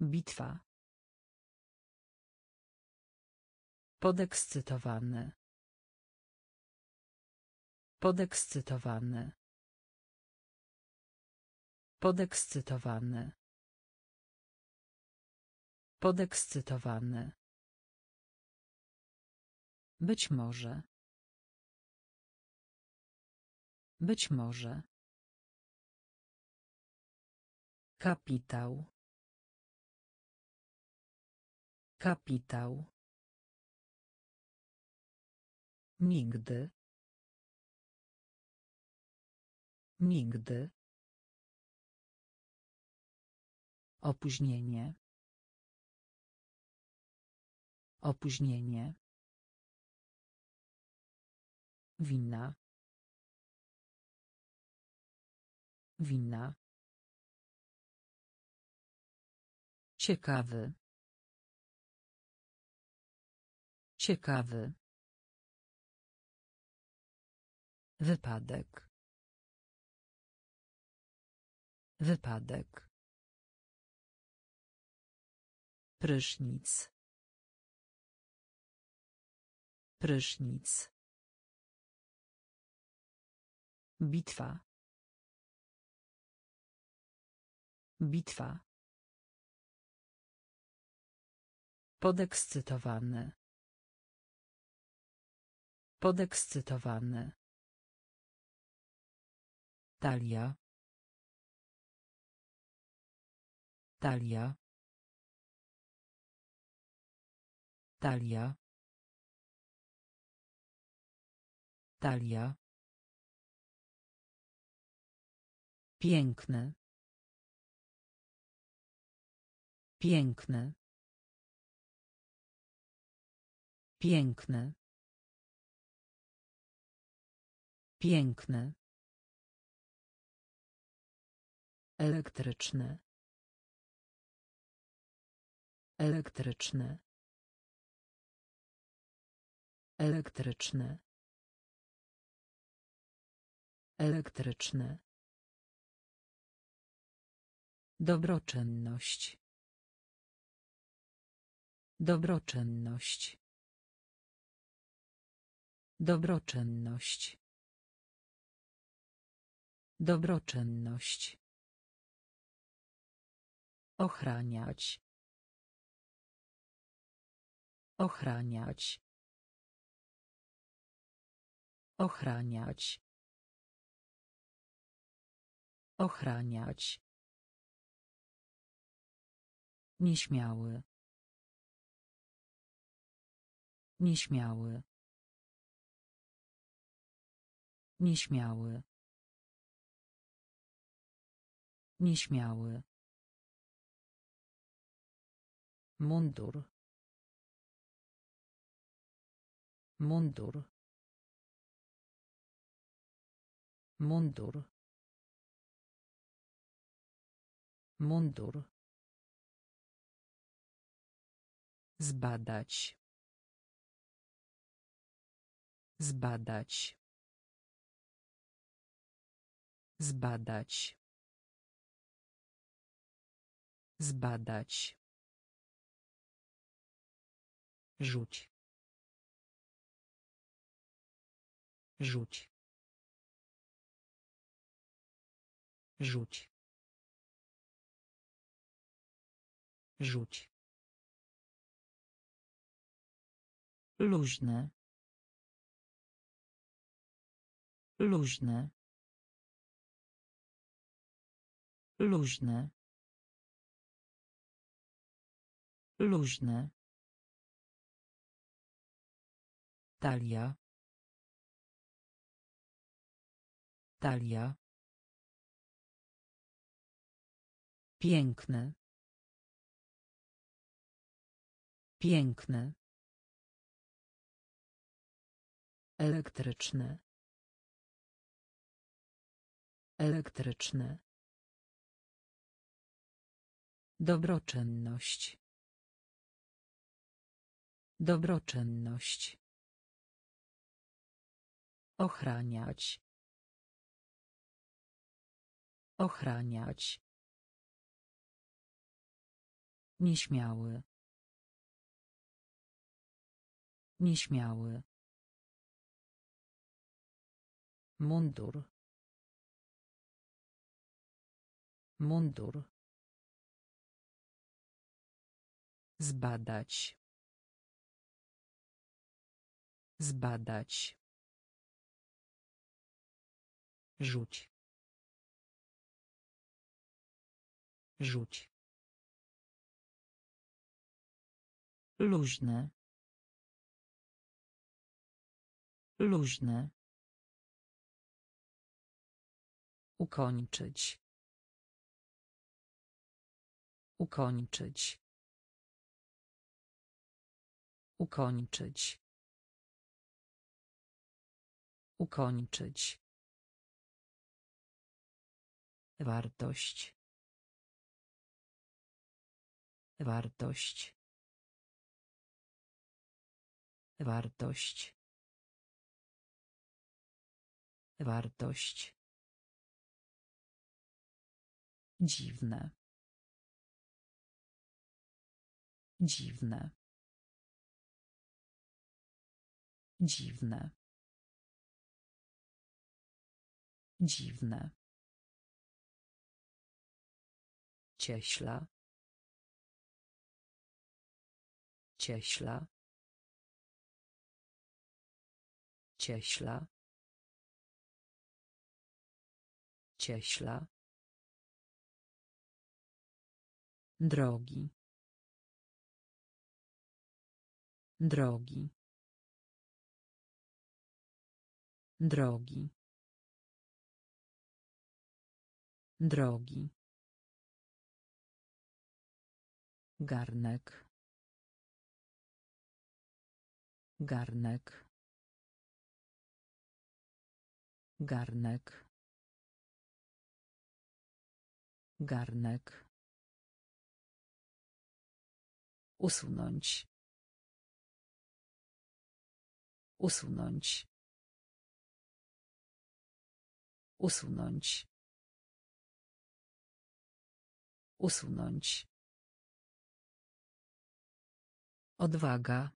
Bitwa. Podekscytowany. Podekscytowany. Podekscytowany. Podekscytowany. Być może. Być może. Kapitał. Kapitał. Nigdy. Nigdy. Opóźnienie. Opóźnienie. Winna. Winna. Ciekawy. Ciekawy. Wypadek. Wypadek. Prysznic. Prysznic. Bitwa. Bitwa. Podekscytowany. Podekscytowany. Talia. Talia. Talia. Talia. Piękny. Piękny. Piękny. Piękny. Elektryczny. Elektryczny. Elektryczny. Elektryczny. Dobroczynność. Dobroczynność. Dobroczynność. Dobroczynność. Ochraniać. Ochraniać. Ochraniać. Ochraniać. Nieśmiały. Nieśmiały. Nieśmiały. Nieśmiały. Mundur. Mundur. Mundur. Mundur. Zbadać. Zbadać. Zbadać. Zbadać. Rzuć. Rzuć. Rzuć. Rzuć. Luźne. Luźne. Luźne. Luźne. Talia. Talia. Piękny. Piękny. Dobroczynność. Dobroczynność. Ochraniać. Ochraniać. Nieśmiały. Nieśmiały. Mundur. Mundur. Zbadać. Zbadać. Rzuć. Rzuć. Luźne. Luźne. Ukończyć. Ukończyć. Ukończyć. Ukończyć. Wartość. Wartość. Wartość. Wartość. Dziwne. Dziwne. Dziwne. Dziwne. Cieśla. Cieśla. Cieśla. Cieśla. Drogi. Drogi. Drogi. Drogi. Garnek. Garnek. Garnek. Garnek. Usunąć. Usunąć. Usunąć. Usunąć. Odwaga.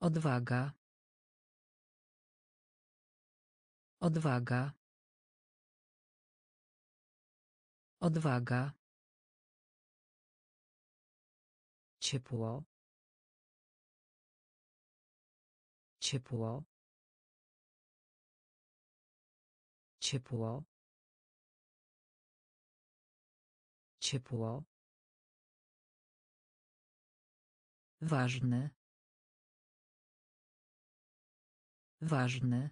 Odwaga. Odwaga. Odwaga. Ciepło. Ciepło. Ciepło. Ciepło. Ważny. Ważny.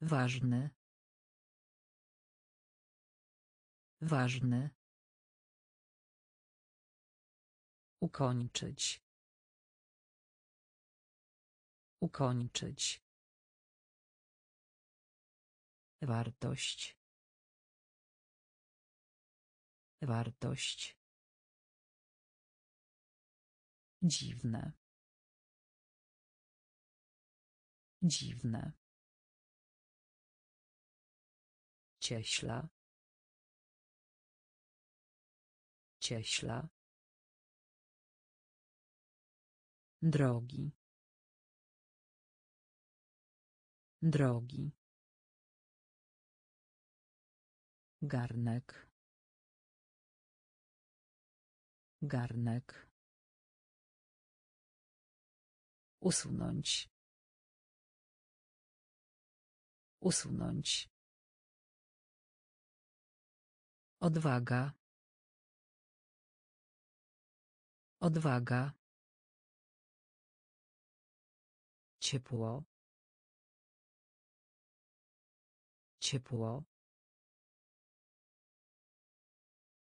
Ważny. Ważny. Ukończyć. Ukończyć. Wartość. Wartość. Dziwne. Dziwne. Cieśla. Cieśla. Drogi. Drogi. Garnek. Garnek. Usunąć. Usunąć. Odwaga. Odwaga. Ciepło. Ciepło.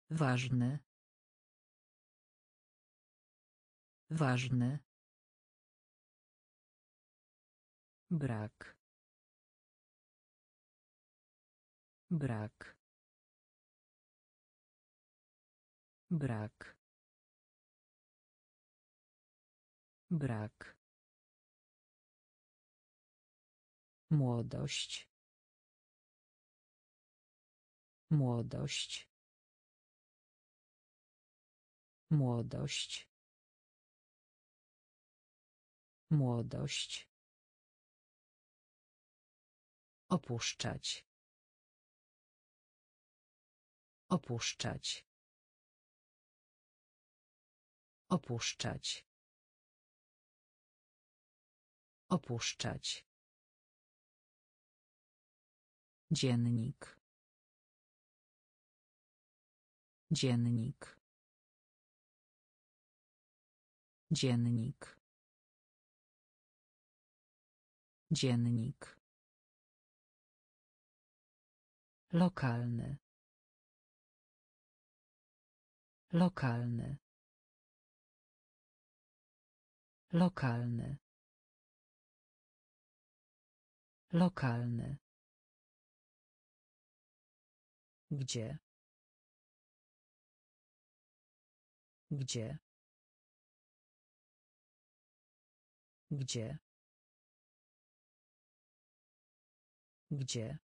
Ważny. Ważny. Brak. Brak. Brak. Brak. Młodość. Młodość. Młodość. Młodość. Opuszczać. Opuszczać. Opuszczać. Opuszczać. Dziennik. Dziennik. Dziennik. Dziennik. Lokalny. Lokalny. Lokalny. Lokalny. Gdzie? Gdzie? Gdzie? Gdzie?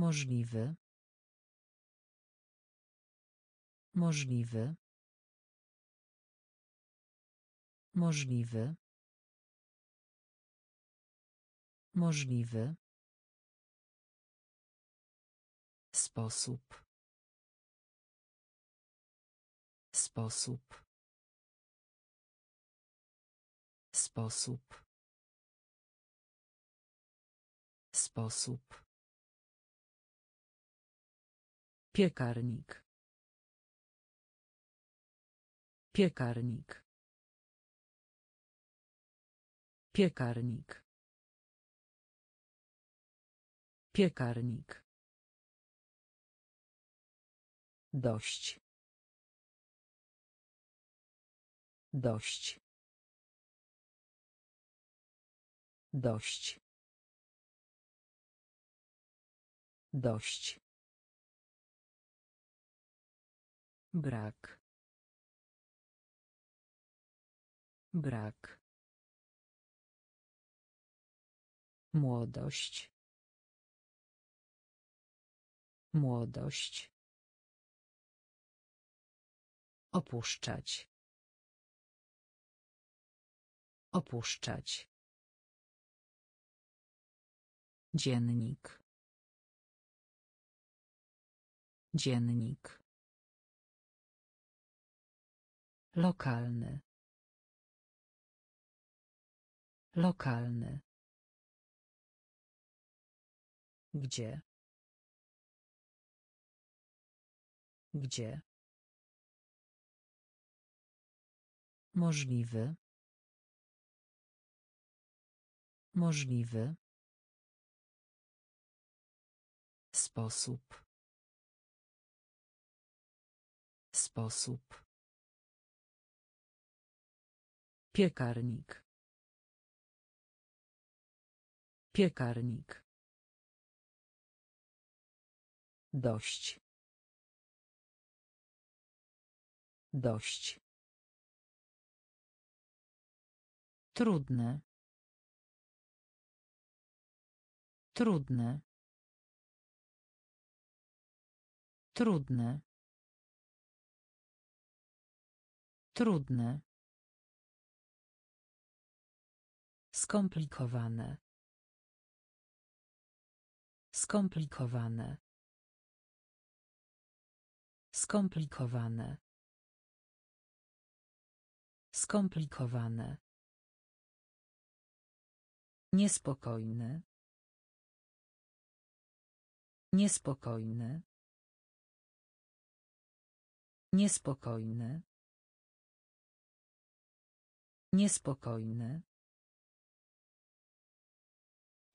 Możliwy. Możliwy. Możliwy. Możliwy. Sposób. Sposób. Sposób. Sposób. Piekarnik. Piekarnik. Piekarnik. Piekarnik. Dość. Dość. Dość. Dość. Brak. Brak. Młodość. Młodość. Opuszczać. Opuszczać. Dziennik. Dziennik. Lokalny. Lokalny. Gdzie? Gdzie? Możliwy. Możliwy. Sposób. Sposób. Piekarnik. Piekarnik. Dość. Dość. Trudne. Trudne. Trudne. Trudne. Skomplikowane. Skomplikowane. Skomplikowane. Skomplikowane. Niespokojny. Niespokojny. Niespokojny. Niespokojny.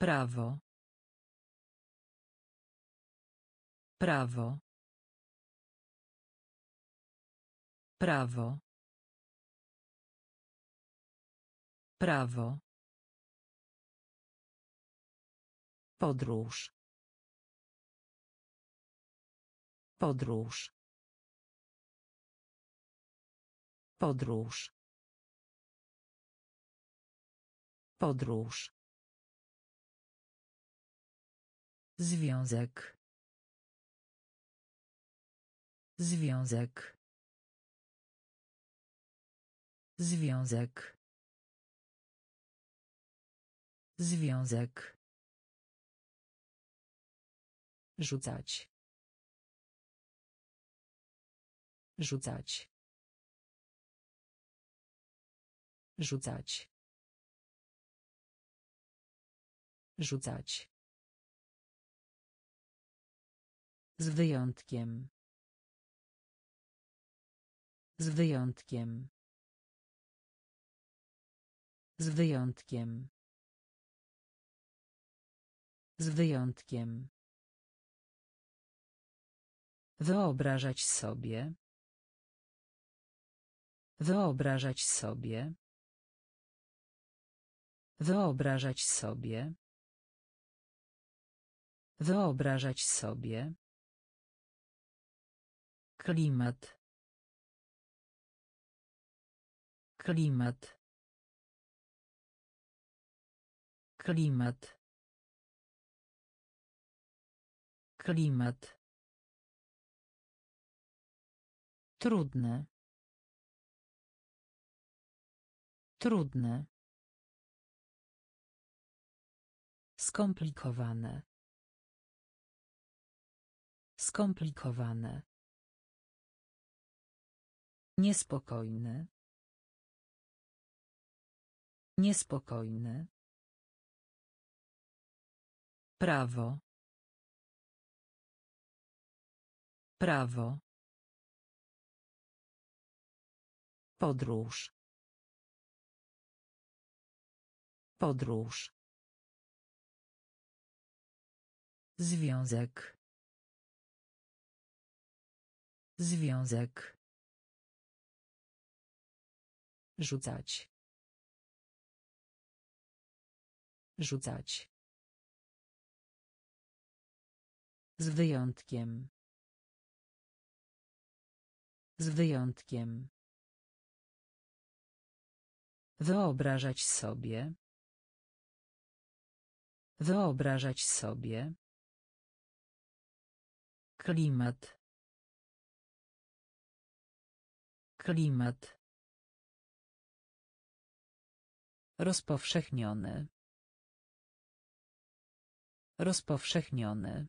Prawo. Prawo. Prawo. Prawo. Podróż. Podróż. Podróż. Podróż. Związek. Związek. Związek. Związek. Rzucać. Rzucać. Rzucać. Rzucać. Z wyjątkiem. Z wyjątkiem. Z wyjątkiem. Z wyjątkiem. Wyobrażać sobie. Wyobrażać sobie. Wyobrażać sobie. Wyobrażać sobie. Klimat. Klimat. Klimat. Klimat. Trudne. Trudne. Skomplikowane. Skomplikowane. Niespokojny. Niespokojny. Prawo. Prawo. Podróż. Podróż. Związek. Związek. Rzucać. Rzucać. Z wyjątkiem. Z wyjątkiem. Wyobrażać sobie. Wyobrażać sobie. Klimat. Klimat. Rozpowszechniony. Rozpowszechniony.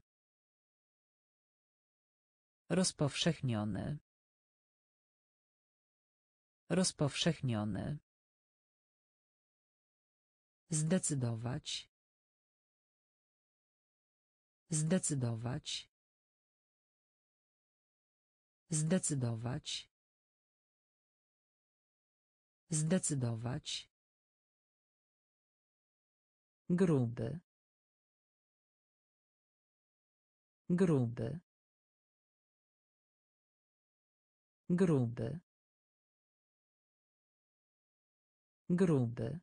Rozpowszechniony. Rozpowszechniony. Zdecydować. Zdecydować. Zdecydować. Zdecydować. Gruby. Gruby. Gruby. Gruby.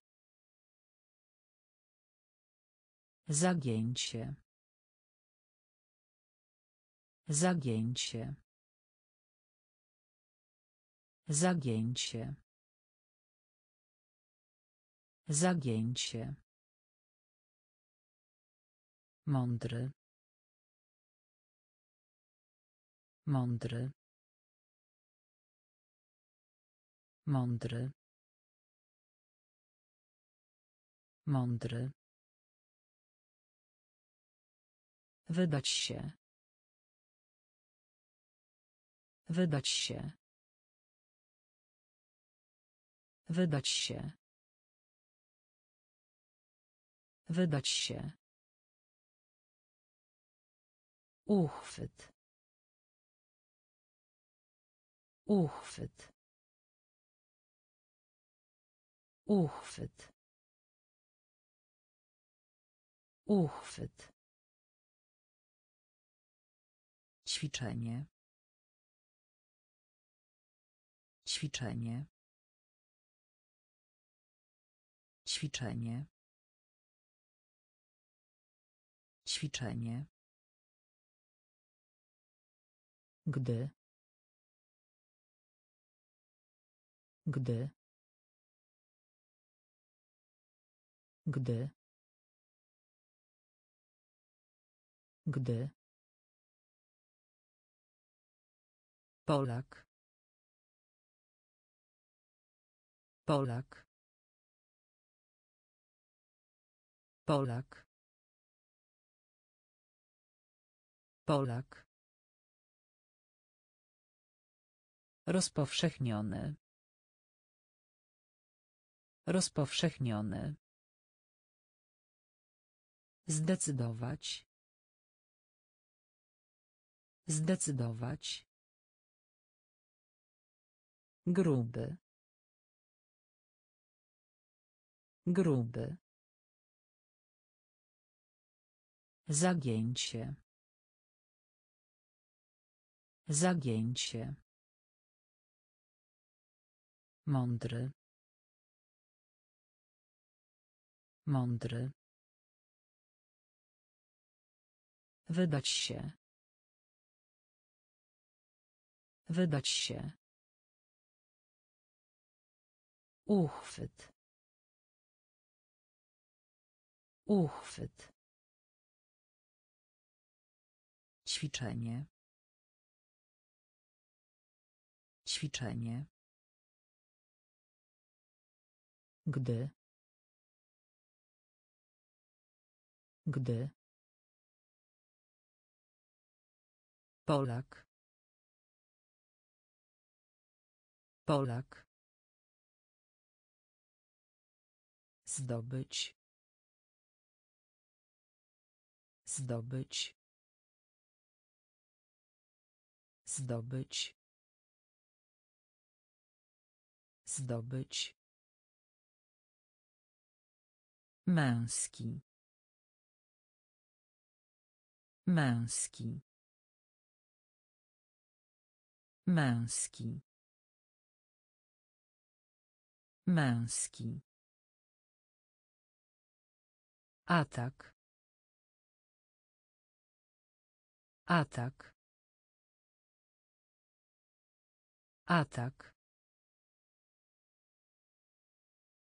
Zagięcie. Zagięcie. Zagięcie. Zagięcie. Mądry. Mądry. Mądry. Mądry. Wydać się. Wydać się. Wydać się. Wydać się. Uchwyt. Uchwyt. Uchwyt. Uchwyt. Ćwiczenie. Ćwiczenie. Ćwiczenie. Ćwiczenie. Gdy. Gdy. Gdy. Gdy. Polak. Polak. Polak. Polak. Rozpowszechniony. Rozpowszechniony. Zdecydować. Zdecydować. Gruby. Gruby. Zagięcie. Zagięcie. Mądry. Mądry. Wydać się. Wydać się. Uchwyt. Uchwyt. Ćwiczenie. Ćwiczenie. Gdy. Gdy. Polak. Polak. Zdobyć. Zdobyć. Zdobyć. Zdobyć. Męski. Męski. Męski. Męski. Atak. Atak. Atak.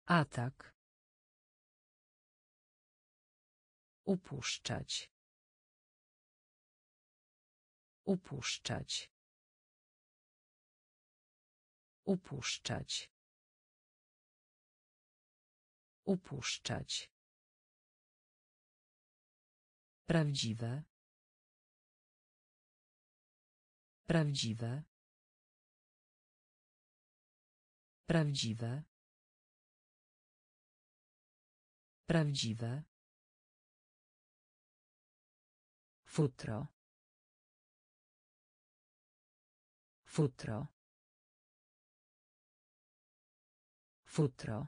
Atak. Upuszczać. Upuszczać. Upuszczać. Upuszczać. Prawdziwe. Prawdziwe. Prawdziwe. Prawdziwe. Futro. Futro. Futro.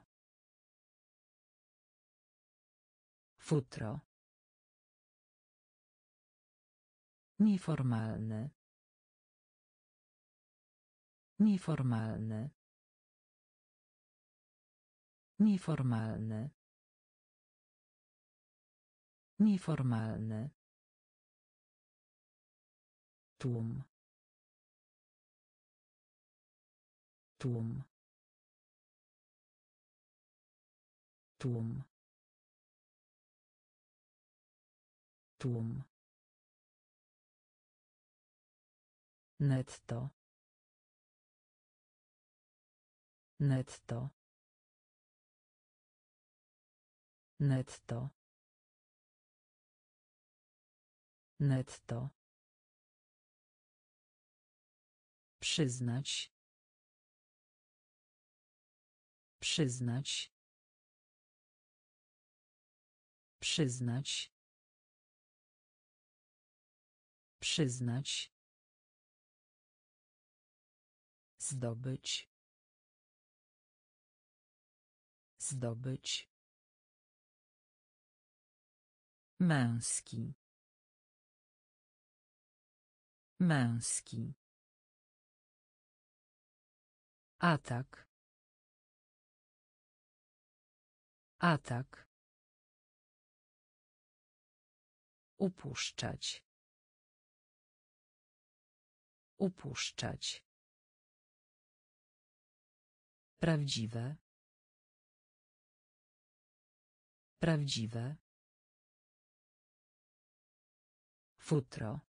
Futro. Nieformalny. Nieformalny. Nieformalny. Nieformalny. Tłum. Tłum. Tłum. Tłum. Netto. Netto. Netto. Netto. Przyznać. Przyznać. Przyznać. Przyznać. Zdobyć. Zdobyć. Męski. Męski. Atak. Atak. Upuszczać. Upuszczać. Prawdziwe. Prawdziwe. Futro.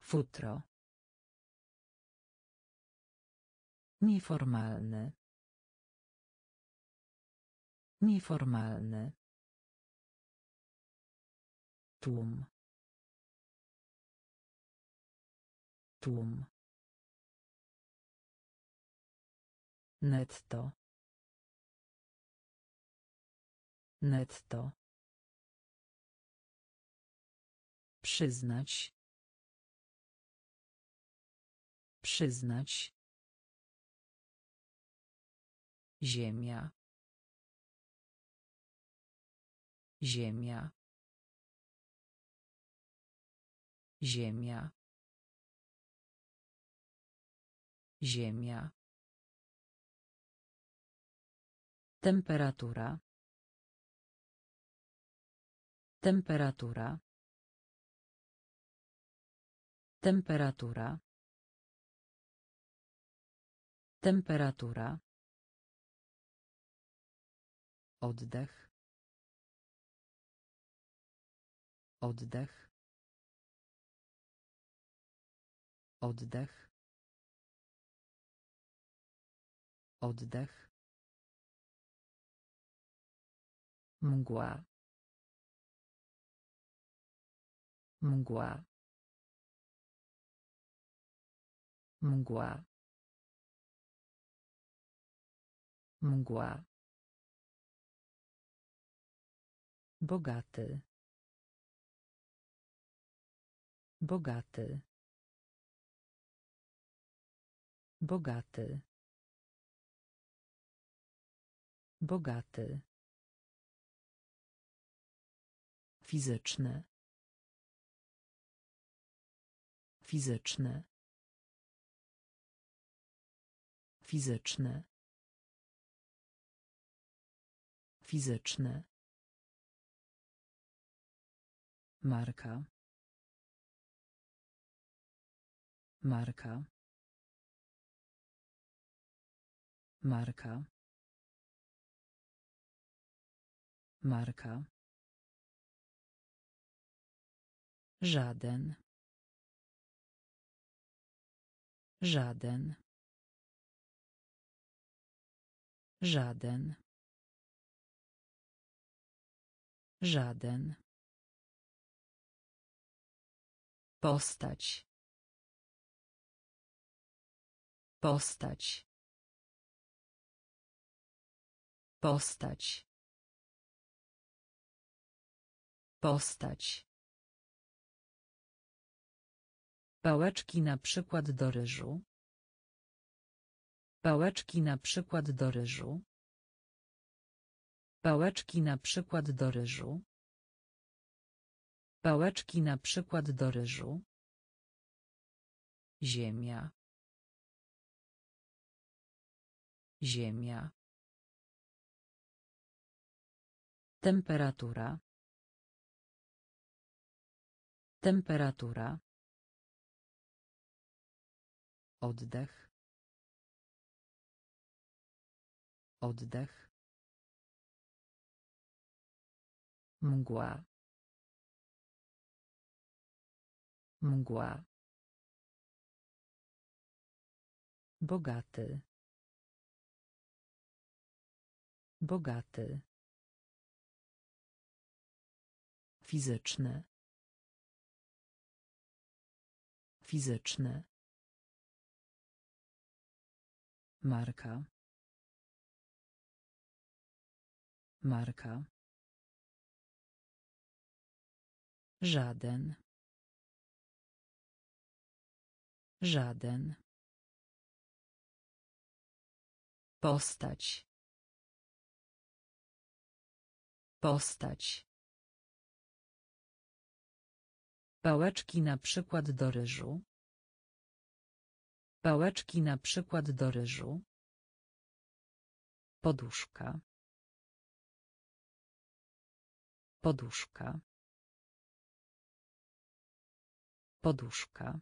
Futro. Nieformalny. Nieformalny. Tłum. Tłum. Netto. Netto. Przyznać. Przyznać. Ziemia. Ziemia. Ziemia. Ziemia. Temperatura. Temperatura. Temperatura. Temperatura. Oddech. Oddech. Oddech. Oddech. Mgła. Mgła. Mgła. Mgła. Bogaty. Bogaty. Bogaty. Bogaty. Fizyczny. Fizyczny. Fizyczny. Fizyczny. Marka. Marka. Marka. Marka. Żaden. Żaden. Żaden. Żaden. Postać. Postać. Postać. Postać. Pałeczki na przykład do ryżu. Pałeczki na przykład do ryżu. Pałeczki na przykład do ryżu. Pałeczki na przykład do ryżu. Ziemia. Ziemia. Temperatura. Temperatura. Oddech. Oddech. Mgła. Mgła. Bogaty. Bogaty. Fizyczny. Fizyczny. Marka. Marka. Żaden. Żaden. Postać. Postać. Pałeczki na przykład do ryżu. Pałeczki na przykład do ryżu. Poduszka. Poduszka. Poduszka.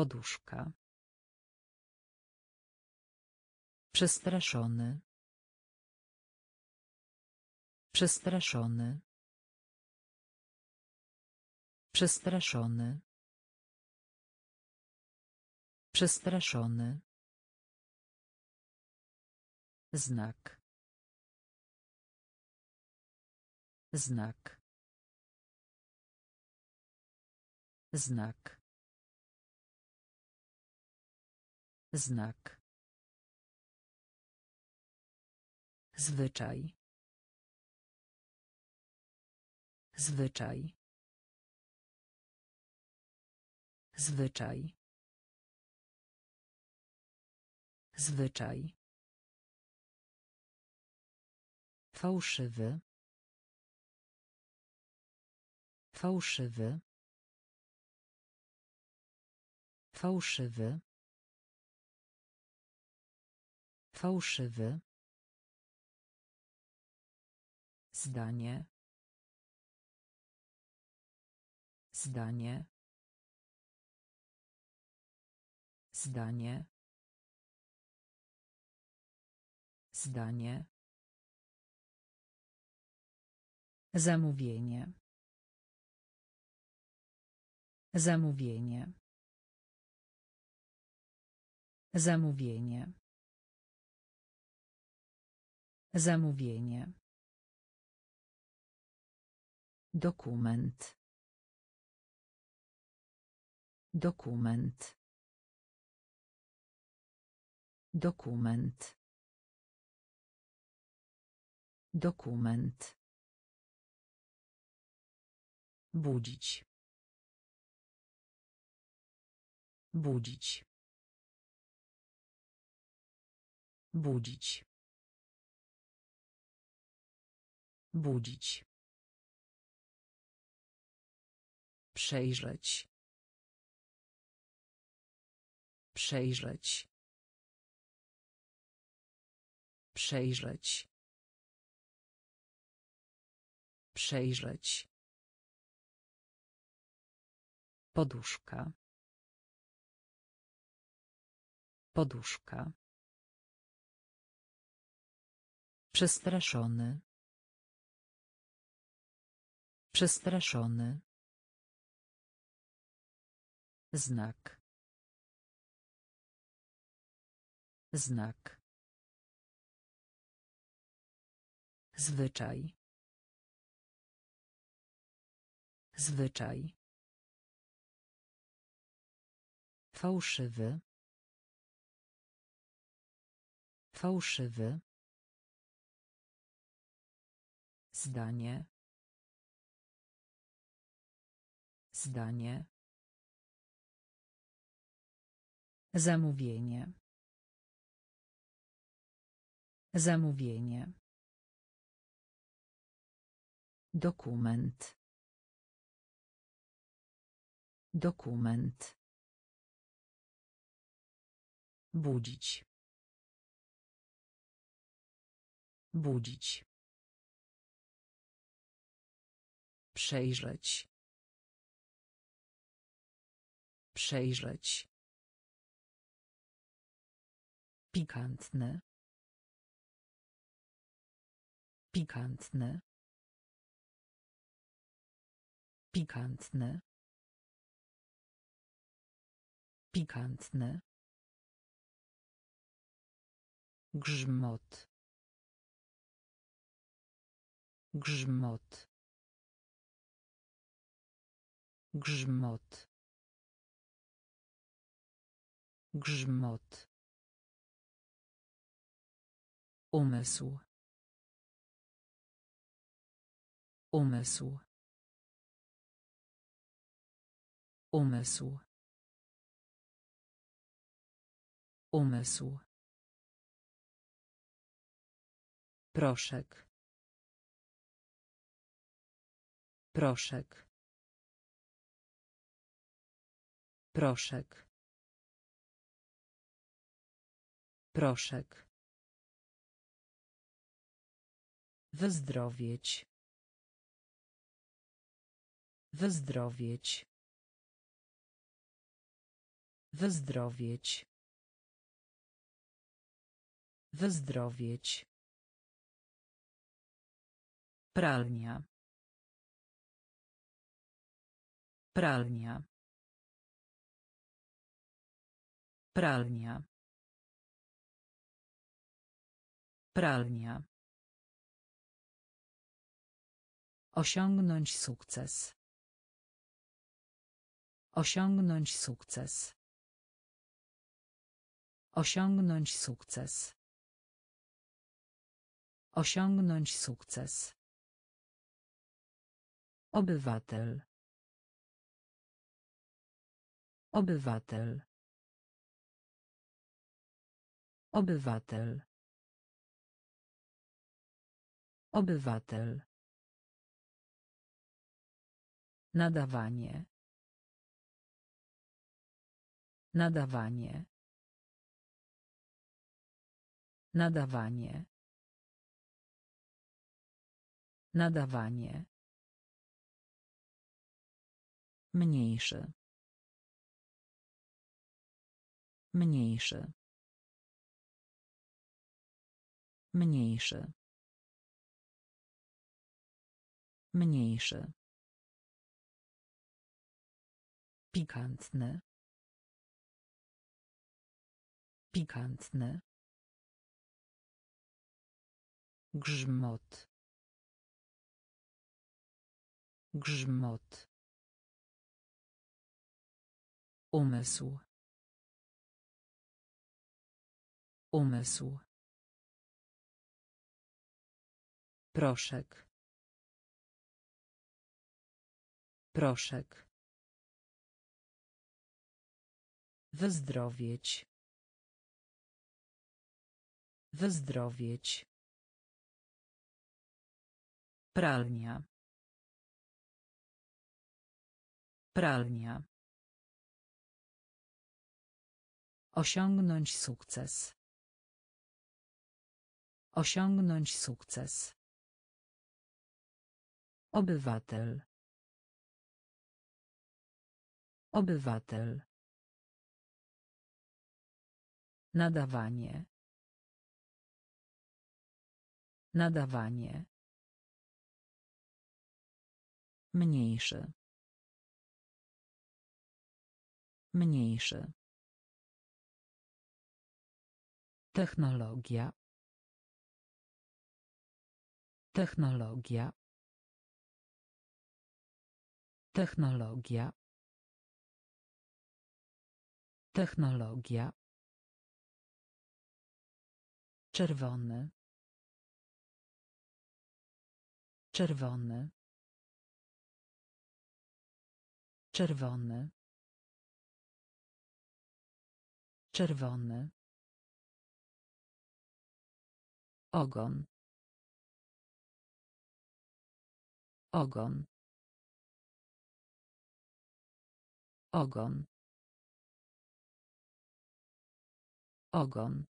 Poduszka. Przestraszony. Przestraszony. Przestraszony. Przestraszony. Znak. Znak. Znak. Znak. Zwyczaj. Zwyczaj. Zwyczaj. Zwyczaj. Fałszywy. Fałszywy. Fałszywy. Fałszywy. Zdanie. Zdanie. Zdanie. Zdanie. Zamówienie. Zamówienie. Zamówienie. Zamówienie. Dokument. Dokument. Dokument. Dokument. Budzić. Budzić. Budzić. Budzić. Przejrzeć. Przejrzeć. Przejrzeć. Przejrzeć. Poduszka. Poduszka. Przestraszony. Przestraszony. Znak. Znak. Zwyczaj. Zwyczaj. Fałszywy. Fałszywy. Zdanie. Zdanie. Zamówienie. Zamówienie. Dokument. Dokument. Budzić. Budzić. Przejrzeć. Przejrzeć. Pikantne. Pikantne. Pikantne. Pikantne. Grzmot. Grzmot. Grzmot. Grzmot. Umysł. Umysł. Umysł. Umysł. Proszek. Proszek. Proszek. Proszek. Wyzdrowieć. Wyzdrowieć. Wyzdrowieć. Wyzdrowieć. Pralnia. Pralnia. Pralnia. Pralnia. Osiągnąć sukces. Osiągnąć sukces. Osiągnąć sukces. Osiągnąć sukces. Obywatel. Obywatel. Obywatel. Obywatel. Nadawanie. Nadawanie. Nadawanie. Nadawanie. Mniejszy. Mniejszy. Mniejszy. Mniejszy. Pikantny. Pikantny. Grzmot. Grzmot. Umysł. Umysł. Proszek. Proszek. Wyzdrowieć. Wyzdrowieć. Pralnia. Pralnia. Osiągnąć sukces. Osiągnąć sukces. Obywatel. Obywatel. Nadawanie. Nadawanie. Mniejszy. Mniejszy. Technologia. Technologia. Technologia. Technologia. Czerwony. Czerwony. Czerwony. Czerwony. Ogon. Ogon. Ogon. Ogon.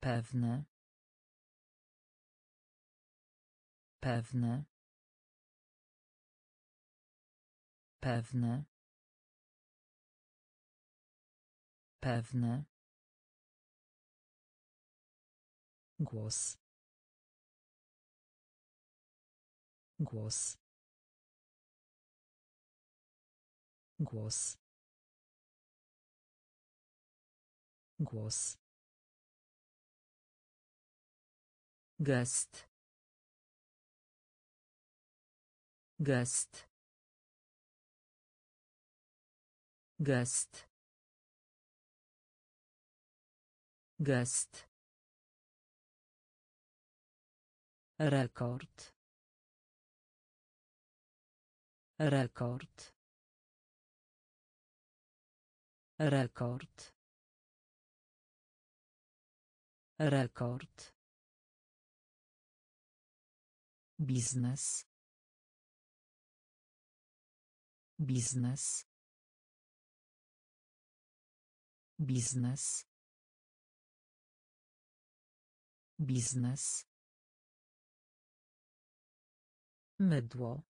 Pewne. Pewne. Pewne. Pewne. Głos. Głos. Głos. Głos. Gest. Gest. Gest. Gest. Rekord. Rekord. Rekord. Rekord. Biznes. Biznes. Biznes. Biznes. Mydło.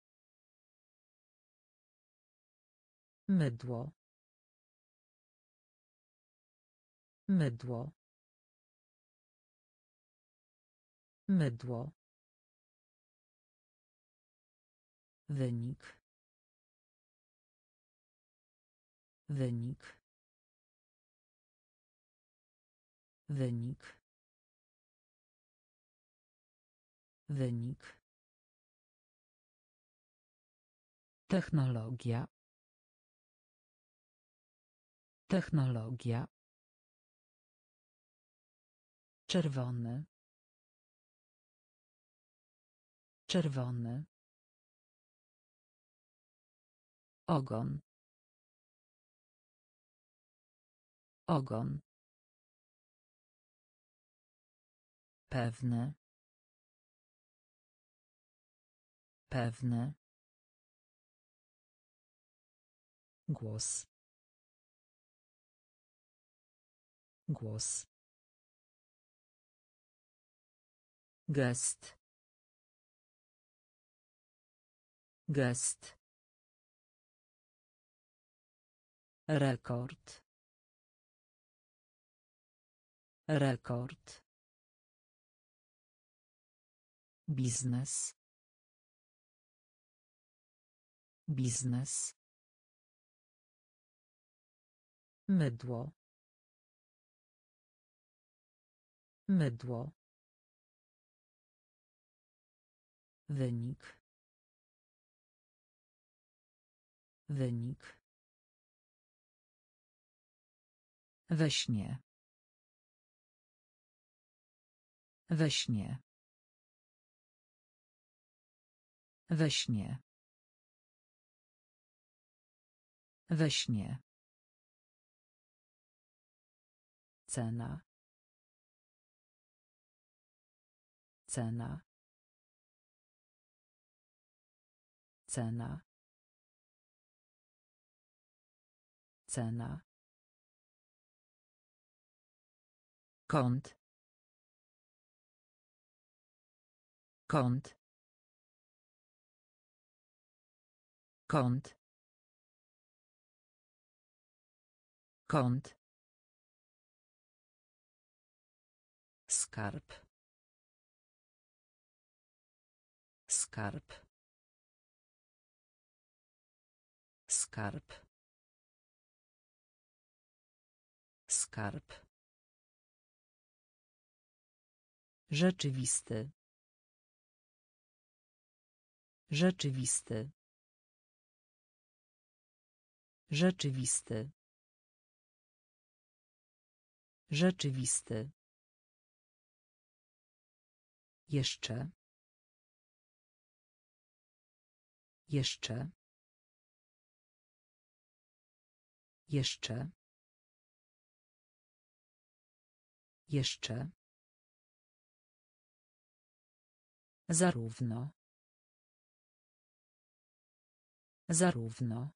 Mydło. Mydło. Mydło. Wynik. Wynik. Wynik. Wynik. Technologia. Technologia. Czerwony. Czerwony. Ogon. Ogon. Pewne. Pewne. Głos. Głos. Gest. Gest. Rekord. Rekord. Biznes. Biznes. Mydło. Mydło. Wynik. Wynik. We śnie. We śnie. We śnie. We śnie. Cena. Cena. Cena. Cena. Kąt. Kąt. Kąt. Kąt. Skarb. Skarb. Skarb. Skarb. Rzeczywisty. Rzeczywisty. Rzeczywisty. Rzeczywisty. Jeszcze. Jeszcze. Jeszcze. Jeszcze. Zarówno. Zarówno.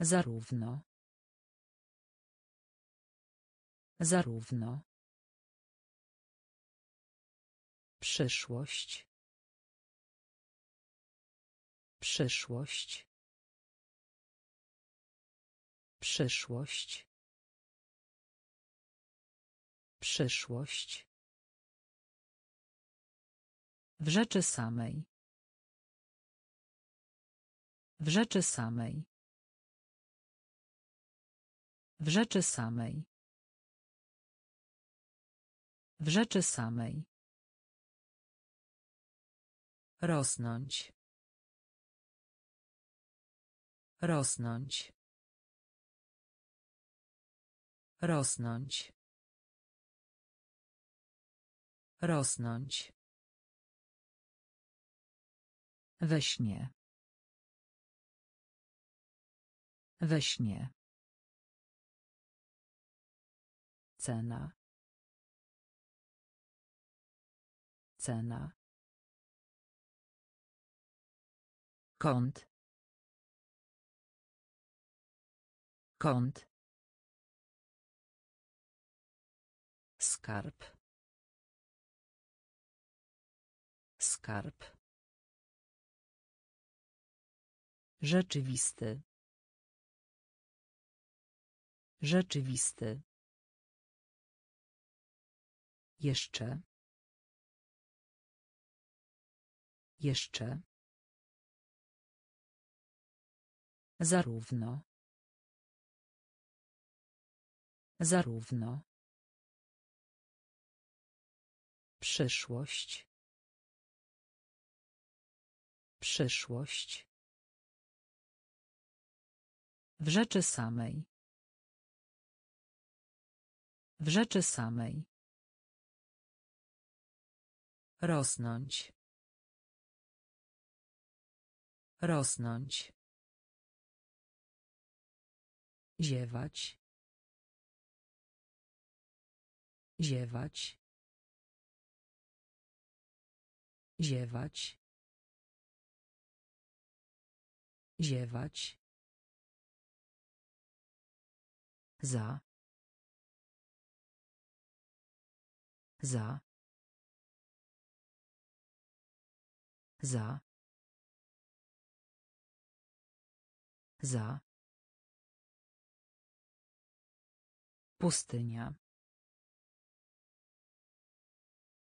Zarówno. Zarówno. Przyszłość. Przyszłość. Przyszłość. Przyszłość. W rzeczy samej. W rzeczy samej. W rzeczy samej. W rzeczy samej. Rosnąć. Rosnąć. Rosnąć. Rosnąć. We śnie. We śnie. Cena. Cena. Kąt. Kąt. Skarb. Skarb. Rzeczywisty. Rzeczywisty. Jeszcze. Jeszcze. Zarówno. Zarówno. Przyszłość. Przyszłość. W rzeczy samej. W rzeczy samej. Rosnąć. Rosnąć. Ziewać. Ziewać. Ziewać. Ziewać. Za. Za. Za. Za. Pustynia.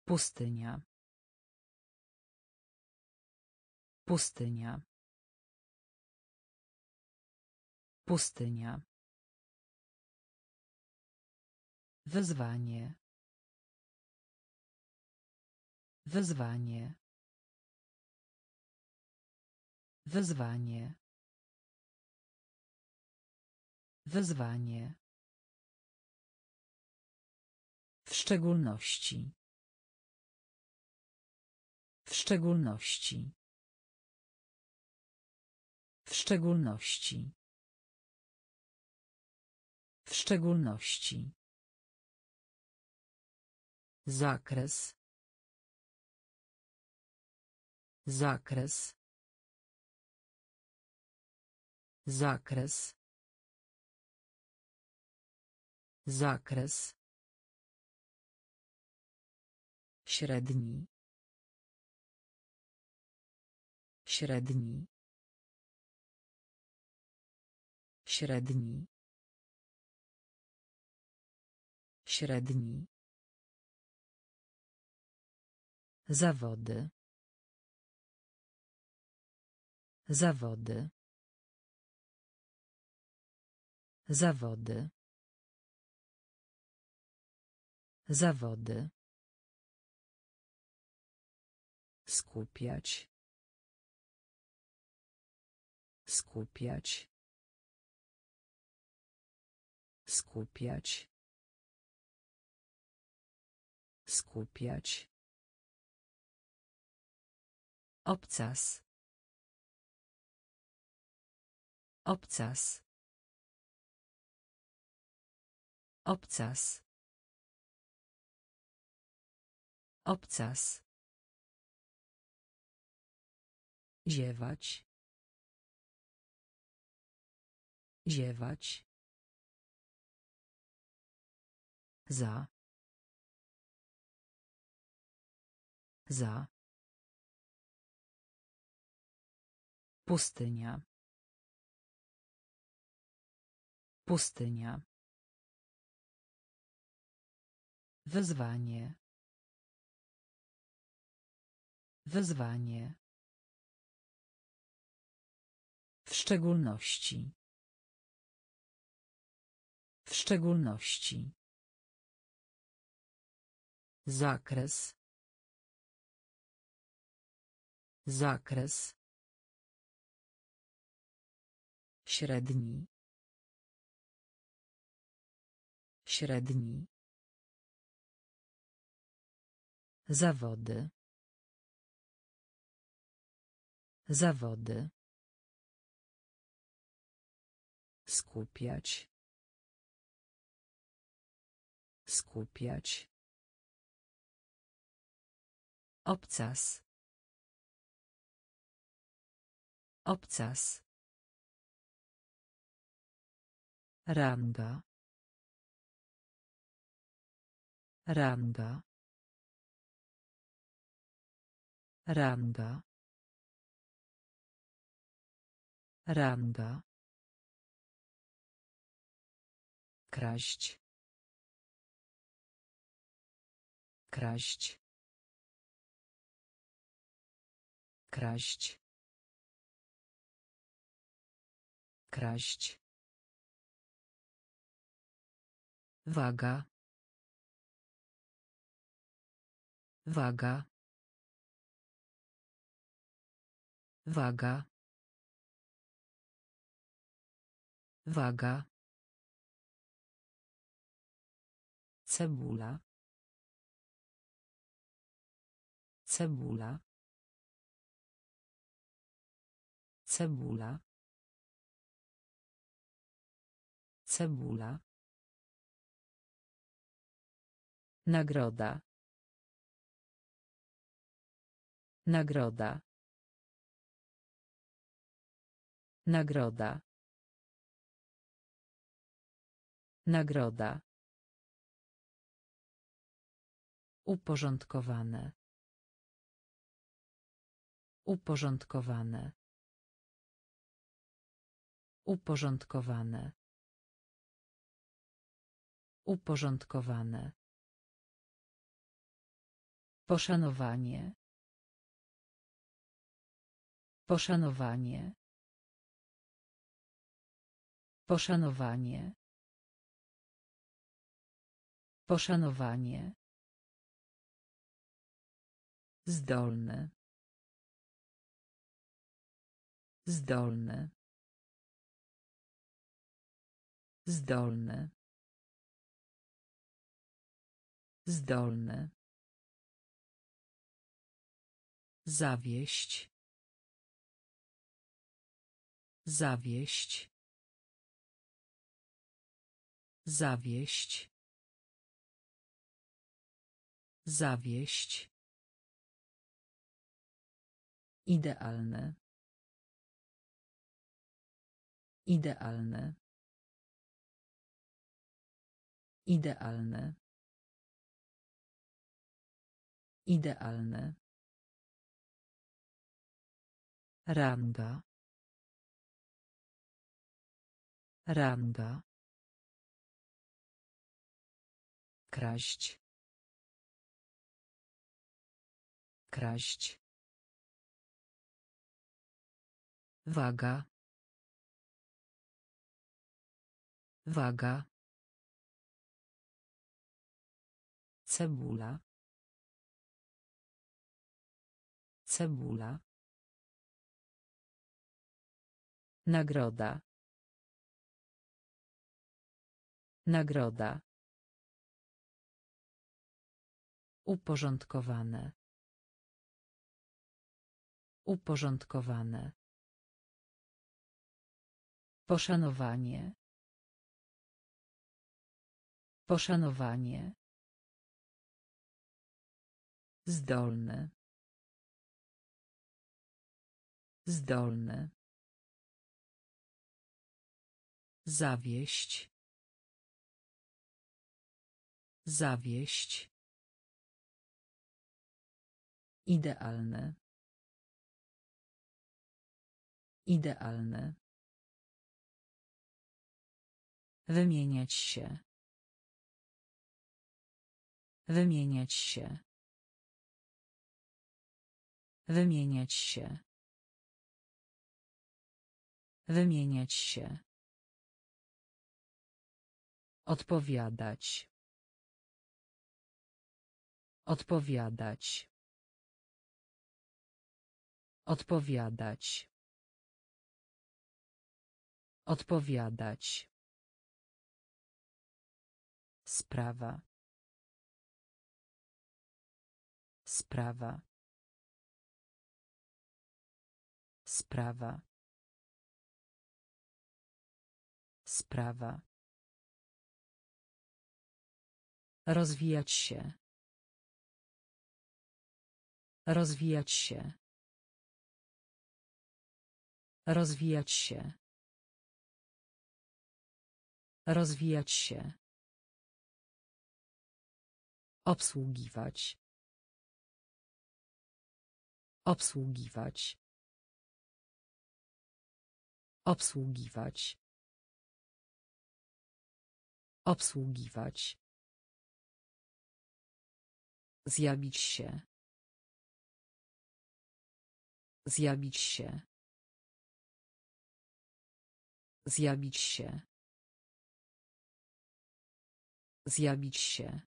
Pustynia. Pustynia. Pustynia. Wyzwanie. Wyzwanie. Wyzwanie. Wyzwanie. W szczególności. W szczególności. W szczególności. W szczególności. Zakres. Zakres. Zakres. Zakres. Średni. Średni. Średni. Średni. Zawody. Zawody. Zawody. Zawody. Skupiać. Skupiać. Skupiać. Skupiać. Obcas. Obcas. Obcas. Obcas. Ziewać. Ziewać. Za. Za. Pustynia. Pustynia. Wyzwanie. Wyzwanie. W szczególności. W szczególności. Zakres. Zakres. Średni. Średni. Zawody. Zawody. Skupiać. Skupiać. Obcas. Obcas. Ranga. Ranga. Ranga. Ranga. Kraść. Kraść. Kraść. Kraść. Waga. Waga. Waga. Waga. Cebula. Cebula. Cebula. Cebula. Nagroda. Nagroda. Nagroda. Nagroda. Uporządkowane. Uporządkowane. Uporządkowane. Uporządkowane. Poszanowanie. Poszanowanie. Poszanowanie. Poszanowanie. Zdolny. Zdolny. Zdolny. Zdolny. Zawieść. Zawieść. Zawieść. Zawieść. Idealne. Idealne. Idealne. Idealne. Ranga. Ranga. Kraść. Kraść. Waga. Waga. Cebula. Cebula. Nagroda. Nagroda. Uporządkowane. Uporządkowane. Poszanowanie. Poszanowanie. Zdolny. Zdolny. Zawieść. Zawieść. Idealne. Idealne. Wymieniać się. Wymieniać się. Wymieniać się. Wymieniać się. Odpowiadać. Odpowiadać. Odpowiadać. Odpowiadać. Sprawa. Sprawa. Sprawa. Sprawa. Rozwijać się. Rozwijać się. Rozwijać się. Rozwijać się. Obsługiwać. Obsługiwać. Obsługiwać. Obsługiwać. Zjawić się. Zjawić się. Zjawić się. Zjawić się.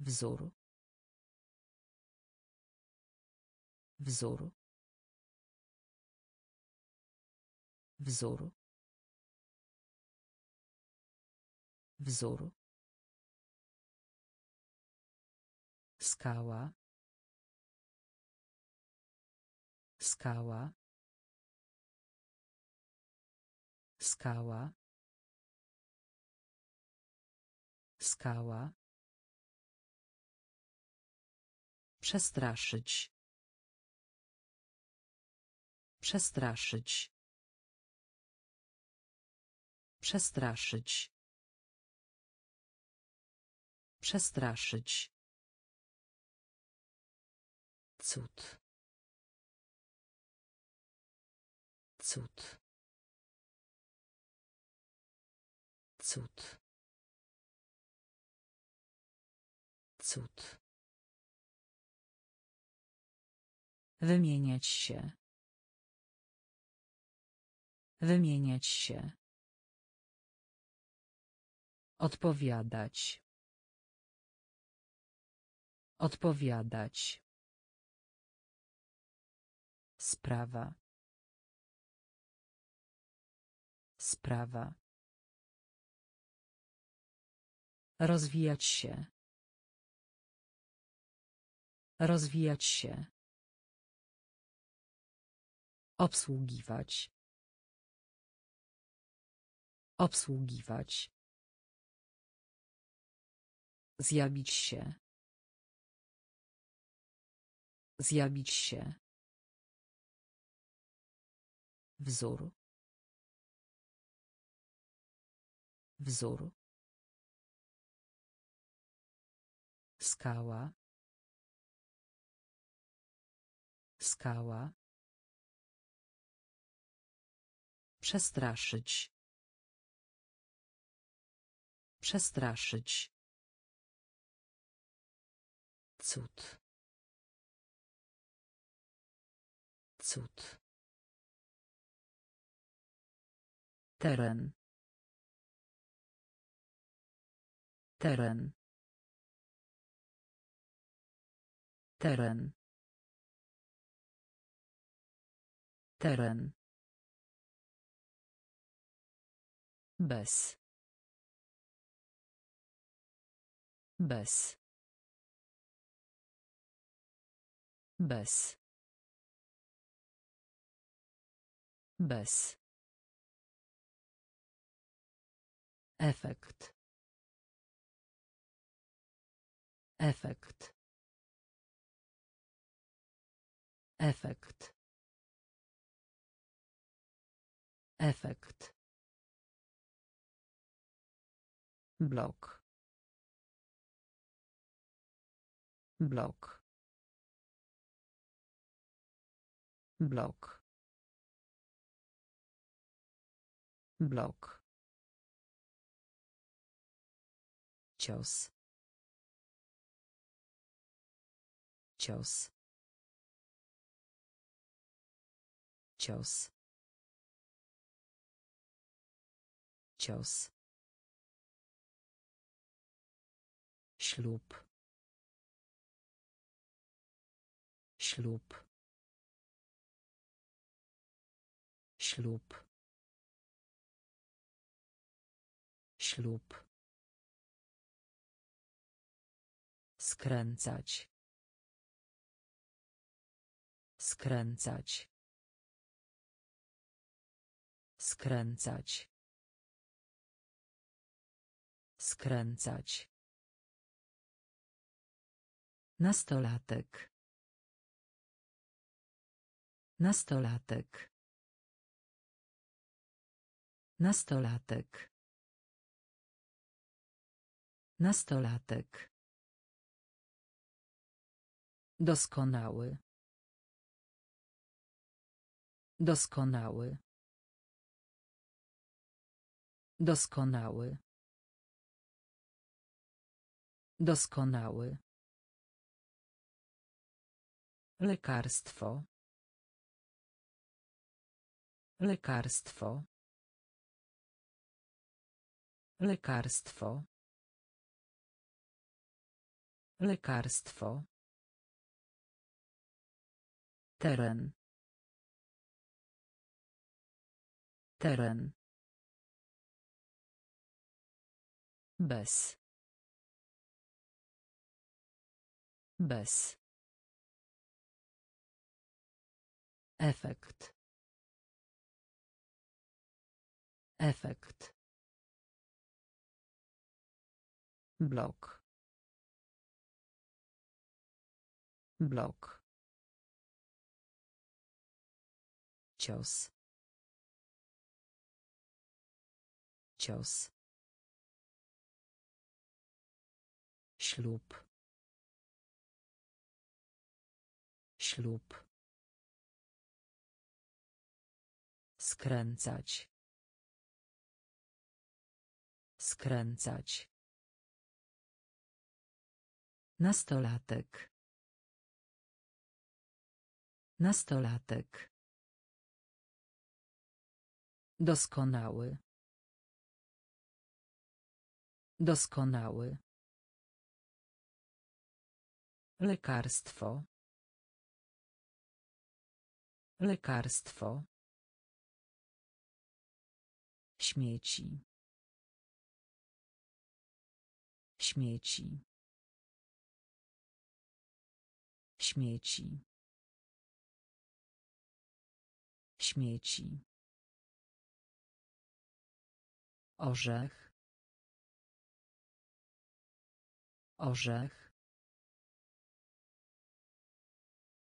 Wzór. Wzór. Wzór. Wzór. Skała. Skała. Skała. Skała. Przestraszyć. Przestraszyć. Przestraszyć. Przestraszyć. Cud. Cud. Cud. Cud. Wymieniać się. Wymieniać się. Odpowiadać. Odpowiadać. Sprawa. Sprawa. Rozwijać się. Rozwijać się. Obsługiwać. Obsługiwać. Zjawić się. Zjawić się. Wzór. Wzór. Skała. Skała. Przestraszyć. Przestraszyć. Cud. Cud. Teren. Teren. Teren. Teren. Bez. Bez. Bez. Bez. Efekt. Efekt. Efekt. Efekt. blok blok blok blok. Cios. Cios. Cios. Cios. Ślub. Ślub. Ślub ślub skręcać skręcać skręcać skręcać Nastolatek. Nastolatek. Nastolatek. Nastolatek. Doskonały. Doskonały. Doskonały. Doskonały. Lekarstwo. Lekarstwo. Lekarstwo. Lekarstwo. Teren. Teren. Bez. Bez. Efekt. Efekt. Blok. Blok. Cios. Cios. Ślub. Ślub. Skręcać. Skręcać. Nastolatek. Nastolatek. Doskonały. Doskonały. Lekarstwo. Lekarstwo. Śmieci. Śmieci. Śmieci. Śmieci. Orzech. Orzech.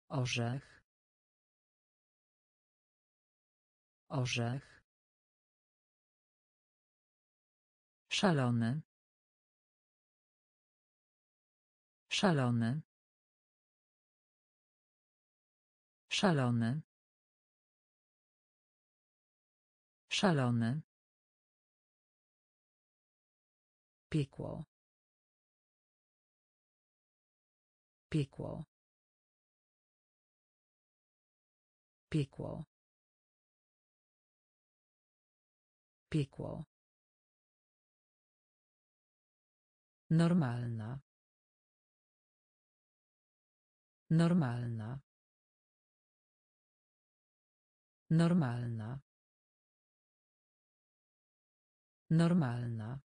Orzech. Orzech. Szalony. Szalony. Szalony. Szalony. Piekło. Piekło. Piekło. Piekło. Normalna. Normalna. Normalna. Normalna.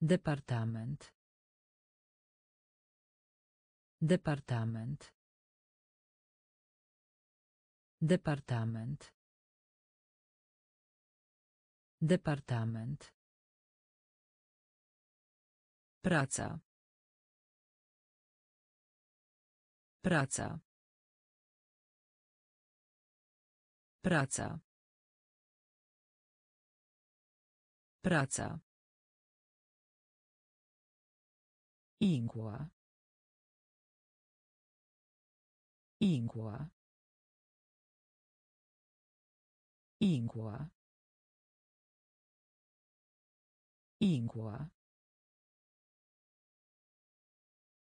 Departament. Departament. Departament. Departament. Praca. Praca. Praca. Praca. Igła. Igła. Igła. Igła.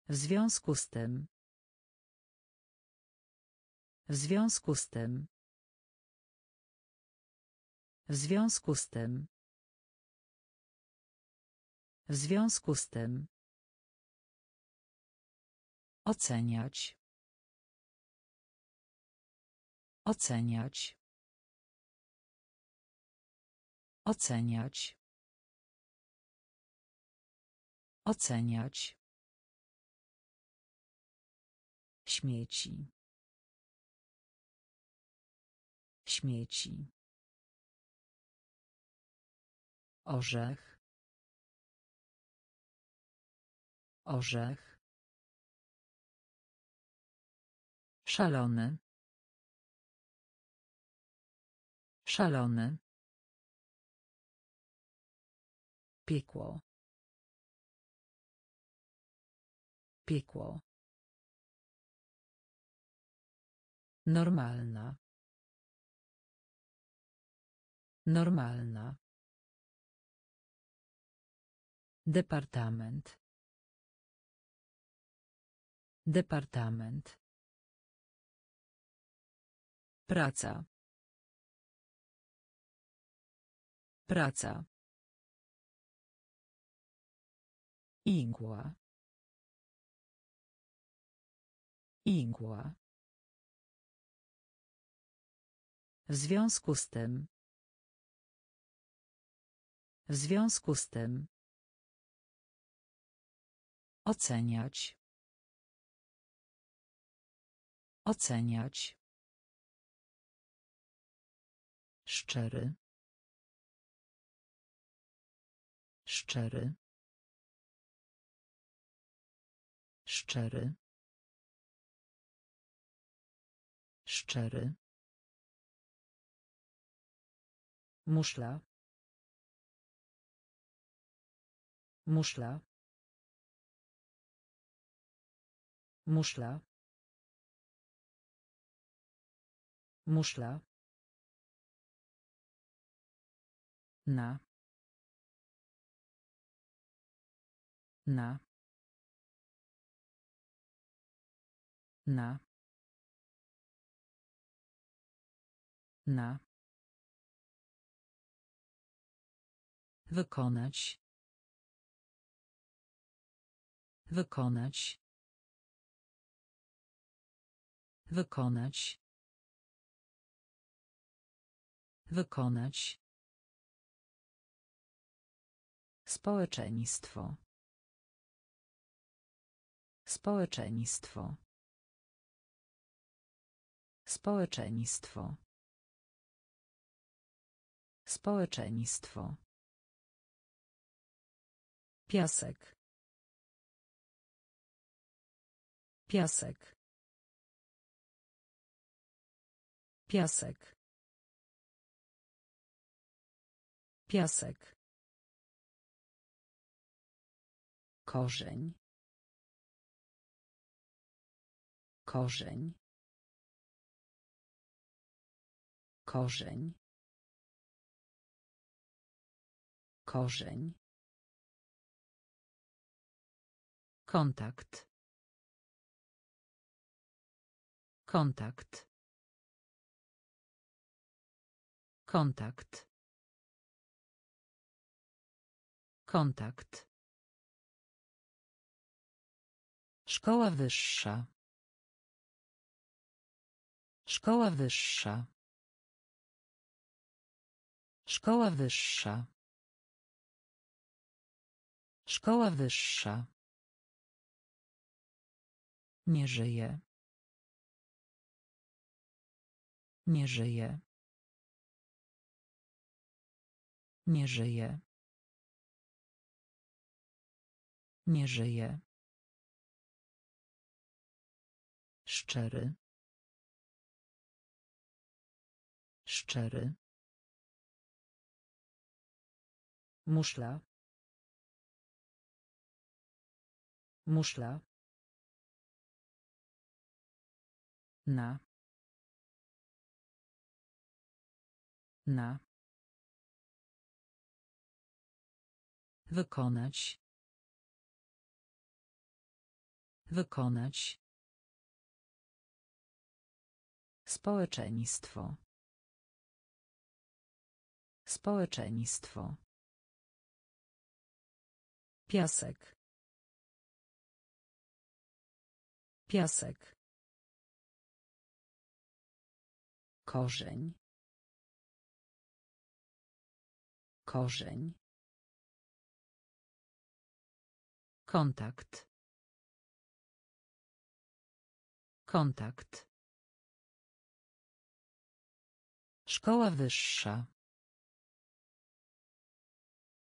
W związku z tym. W związku z tym. W związku z tym. W związku z tym. Oceniać. Oceniać. Oceniać. Oceniać. Śmieci. Śmieci. Orzech. Orzech. Szalony. Szalony. Piekło. Piekło. Normalna. Normalna. Departament. Departament. Praca. Praca. Igła. Igła. W związku z tym. W związku z tym. Oceniać. Oceniać. Szczery. Szczery. Szczery. Szczery. Muszla. Muszla. Muszla. Muszla. Na. Na. Na. Na. Wykonać. Wykonać. Wykonać. Wykonać. Społeczeństwo. Społeczeństwo. Społeczeństwo. Społeczeństwo. Piasek. Piasek. Piasek. Piasek. Korzeń. Korzeń. Korzeń. Korzeń. Kontakt. Kontakt. Kontakt. Kontakt. Szkoła wyższa. Szkoła wyższa. Szkoła wyższa. Szkoła wyższa. Nie żyje. Nie żyje. Nie żyje. Nie żyje. Szczery. Szczery. Muszla. Muszla. Na. Na. Wykonać. Wykonać. Społeczeństwo. Społeczeństwo. Piasek. Piasek. Korzeń. Korzeń. Kontakt. Kontakt. Szkoła wyższa.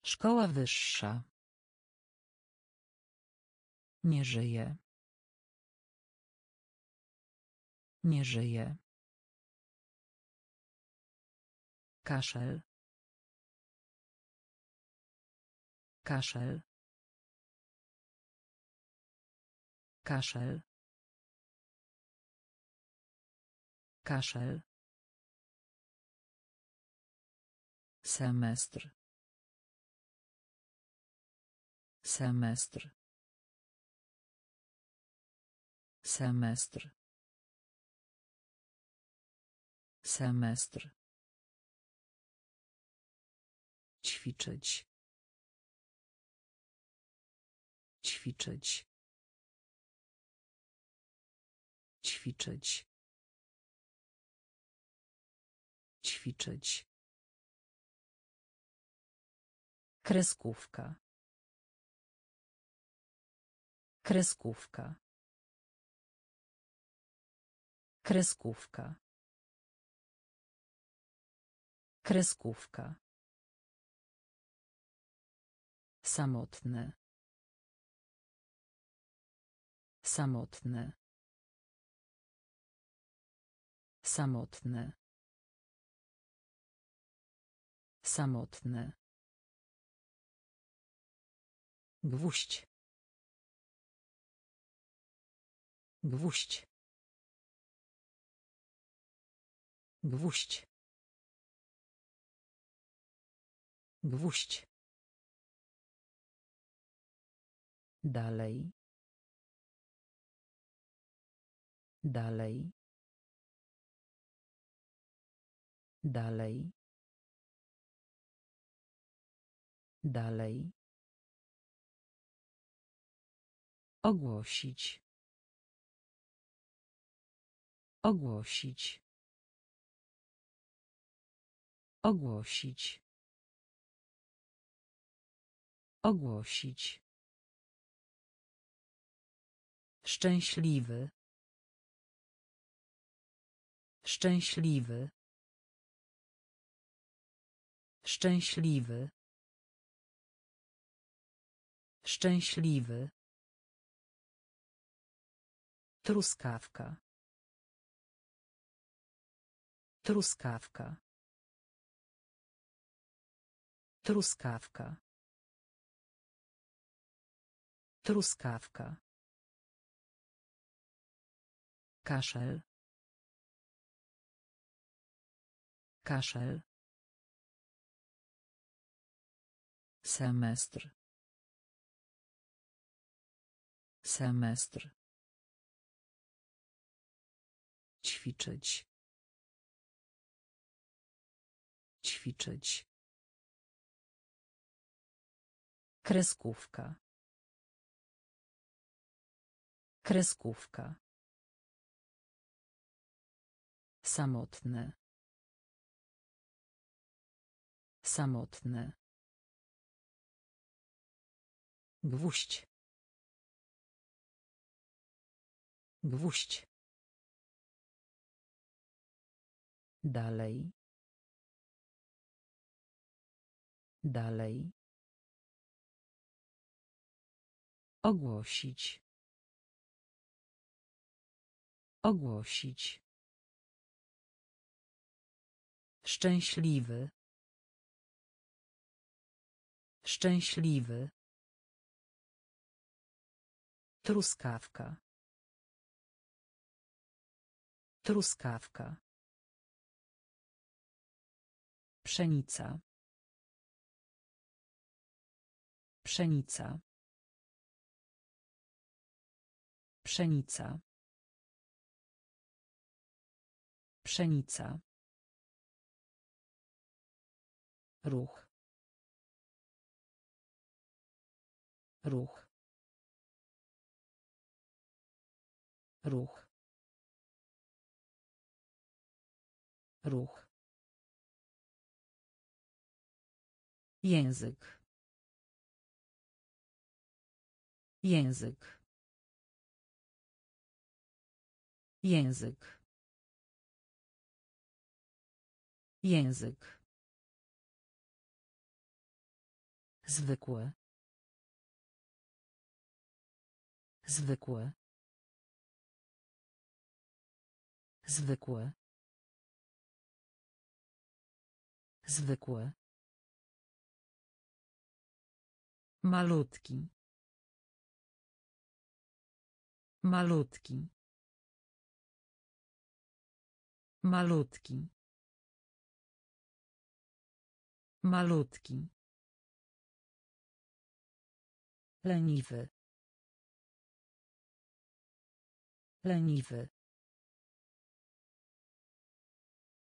Szkoła wyższa. Nie żyje. Nie żyje. Kaszel. Kaszel. Kaszel. Kaszel. Semestr. Semestr. Semestr. Semestr. ćwiczyć ćwiczyć ćwiczyć ćwiczyć kreskówka kreskówka kreskówka kreskówka Samotny. Samotny. Samotny. Samotny. Gwóźdź. Gwóźdź. Gwóźdź. Gwóźdź. Dalej. Dalej. Dalej. Dalej. Ogłosić. Ogłosić. Ogłosić. Ogłosić. Szczęśliwy. Szczęśliwy. Szczęśliwy. Szczęśliwy. Truskawka. Truskawka. Truskawka. Truskawka. Kaszel. Kaszel. Semestr. Semestr. ćwiczyć. Ćwiczyć. Kreskówka. Kreskówka. Samotne samotne gwóźdź gwóźdź Dalej. Dalej. Ogłosić. Ogłosić. Szczęśliwy. Szczęśliwy. Truskawka. Truskawka. Pszenica. Pszenica. Pszenica. Pszenica. Ruch. Ruch. Ruch. Ruch. Język. Język. Język. Język. Zwykłe. Zwykłe. Zwykłe. Zwykłe. Malutki. Malutki. Malutki. Malutki. Leniwy. Leniwy.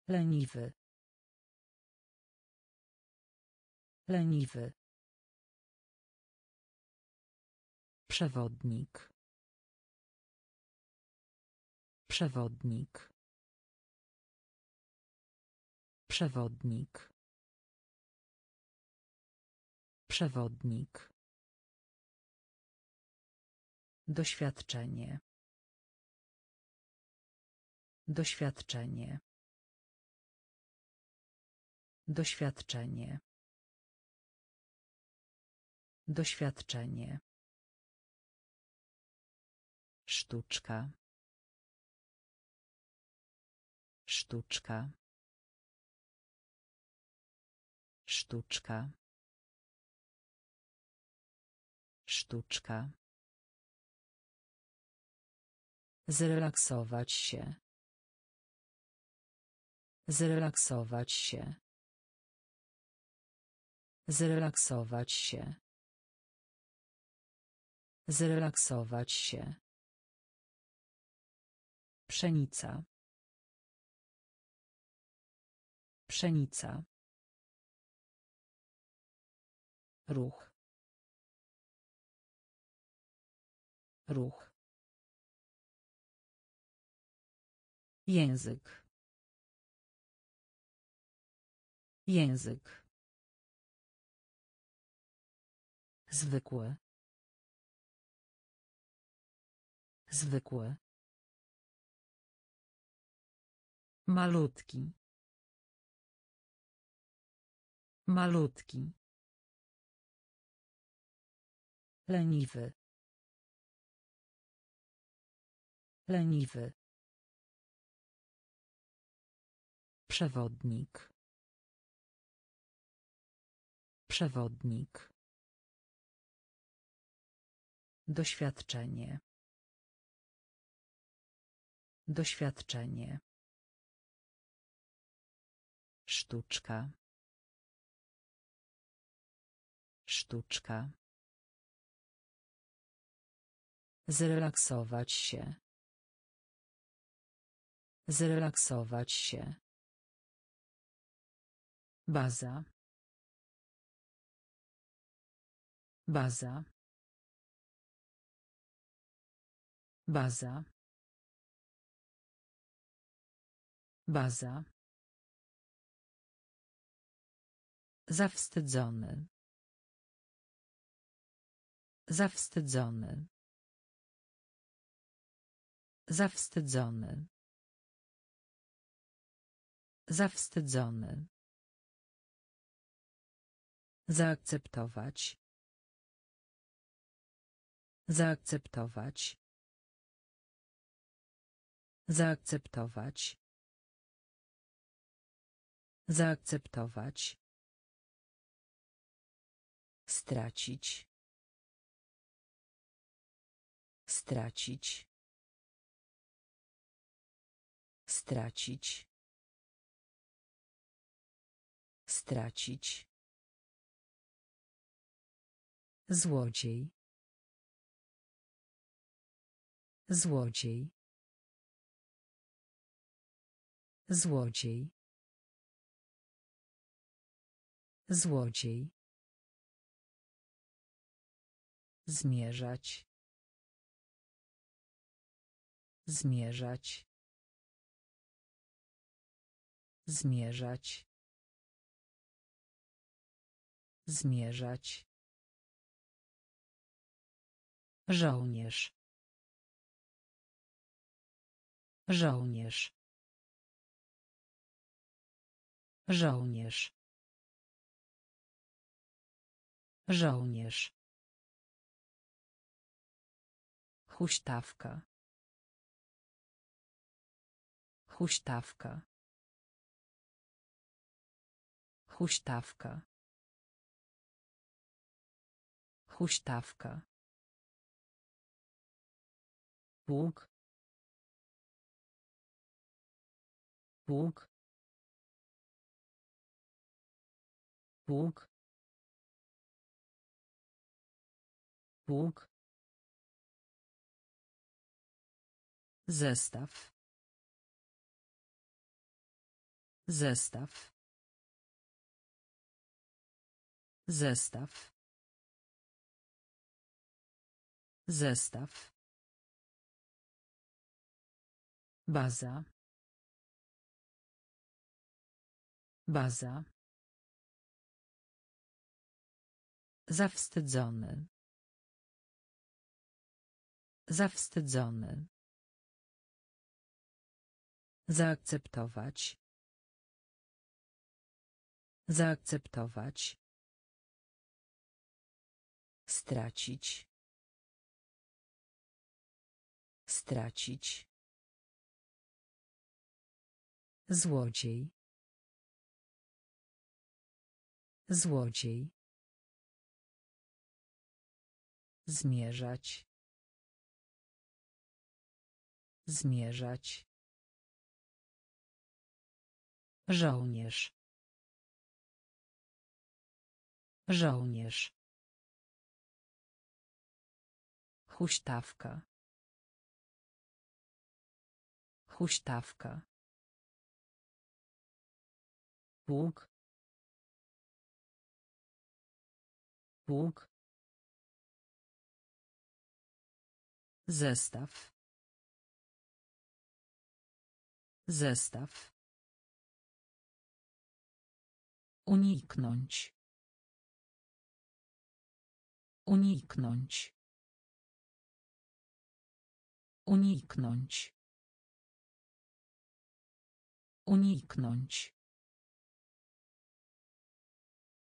Leniwy. Leniwy. Przewodnik. Przewodnik. Przewodnik. Przewodnik. Doświadczenie. Doświadczenie. Doświadczenie. Doświadczenie. Sztuczka. Sztuczka. Sztuczka. Sztuczka. Zrelaksować się. Zrelaksować się. Zrelaksować się. Zrelaksować się. Pszenica. Pszenica. Ruch. Ruch. Język. Język. Zwykły. Zwykły. Malutki. Malutki. Leniwy. Leniwy. Przewodnik. Przewodnik. Doświadczenie. Doświadczenie. Sztuczka. Sztuczka. Zrelaksować się. Zrelaksować się. Baza. Baza. Baza. Baza. Zawstydzony. Zawstydzony. Zawstydzony. Zawstydzony. Zaakceptować. Zaakceptować. Zaakceptować. Zaakceptować. Stracić. Stracić. Stracić. Stracić. Złodziej. Złodziej. Złodziej. Złodziej. Zmierzać. Zmierzać. Zmierzać. Zmierzać. Żołnierz. Żołnierz. Żołnierz. Żołnierz. Huśtawka. Huśtawka. Huśtawka. Huśtawka. Bóg. Bóg. Bóg. Bóg. Zestaw. Zestaw. Zestaw. Zestaw. Baza. Baza. Zawstydzony. Zawstydzony. Zaakceptować. Zaakceptować. Stracić. Stracić. Złodziej. Złodziej. Zmierzać. Zmierzać. Żołnierz. Żołnierz. Huśtawka. Huśtawka. Bóg. Bóg. Zestaw. Zestaw. Uniknąć. Uniknąć. Uniknąć. Uniknąć.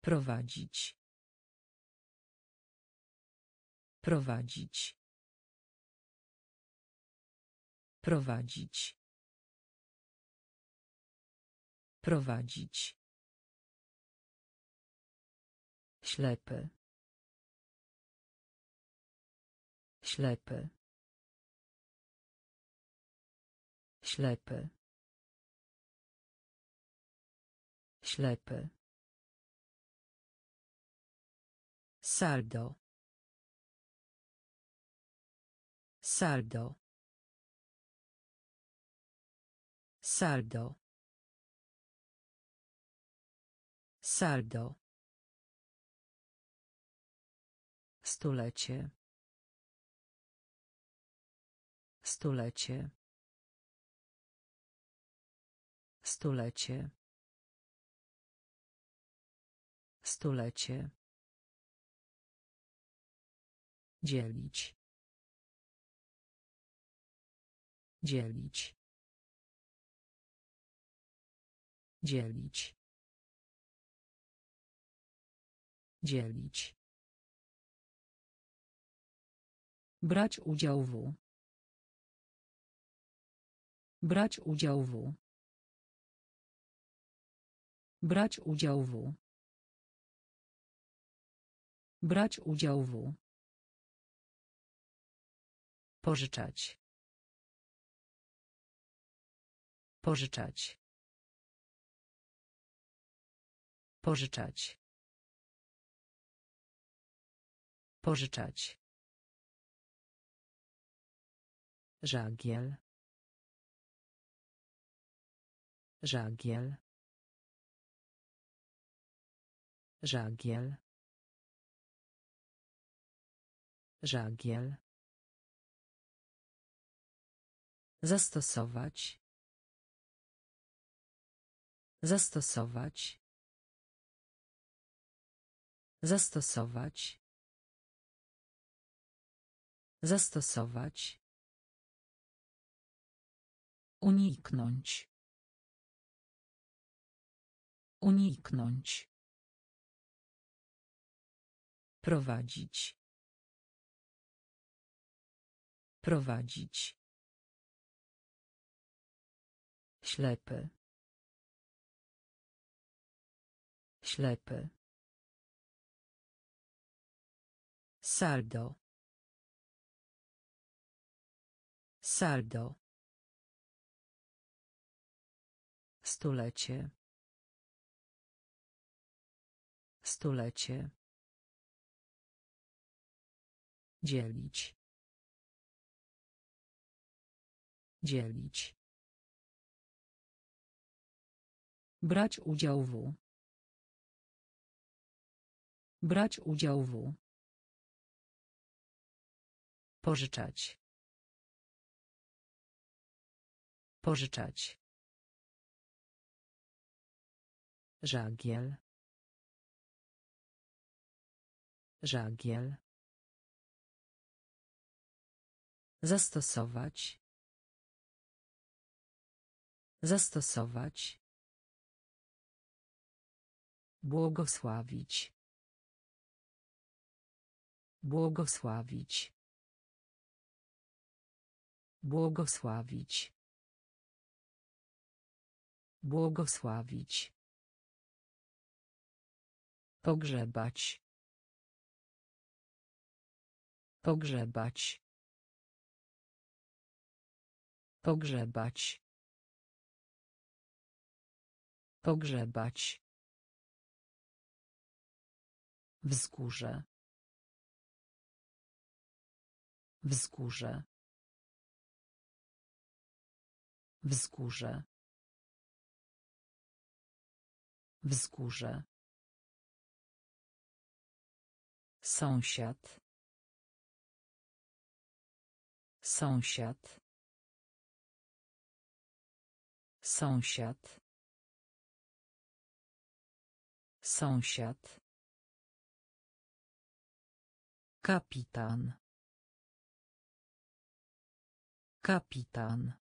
Prowadzić. Prowadzić. Prowadzić. Prowadzić. Ślepy. Ślepy. Ślepy. Ślepy. Saldo. Saldo. Saldo. Saldo. Stulecie. Stulecie. Stulecie. Stulecie. Dzielić. Dzielić. Dzielić. Dzielić. Brać udział w. Brać udział w. Brać udział w. Brać udział w. Pożyczać. Pożyczać. Pożyczać. Pożyczać. Żagiel. Żagiel. Żagiel. Żagiel. Zastosować. Zastosować. Zastosować. Zastosować. Uniknąć. Uniknąć. Prowadzić. Prowadzić. Ślepy. Ślepy. Saldo. Saldo. Stulecie. Stulecie. Dzielić. Dzielić. Brać udział w. Brać udział w. Pożyczać. Pożyczać. Żagiel. Żagiel. Zastosować. Zastosować. Błogosławić. Błogosławić. Błogosławić. Błogosławić. Pogrzebać. Pogrzebać. Pogrzebać. Pogrzebać. Wzgórze. Wzgórze. Wzgórze. Wzgórze. Sąsiad. Sąsiad. Sąsiad. Sąsiad. Kapitan. Kapitan.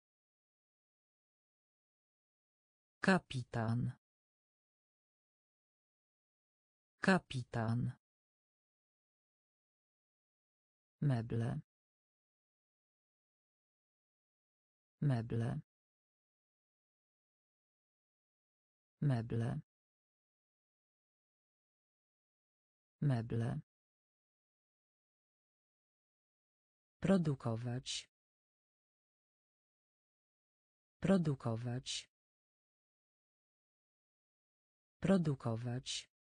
Kapitan. Kapitan. Meble. Meble. Meble. Meble. Produkować. Produkować. Produkować.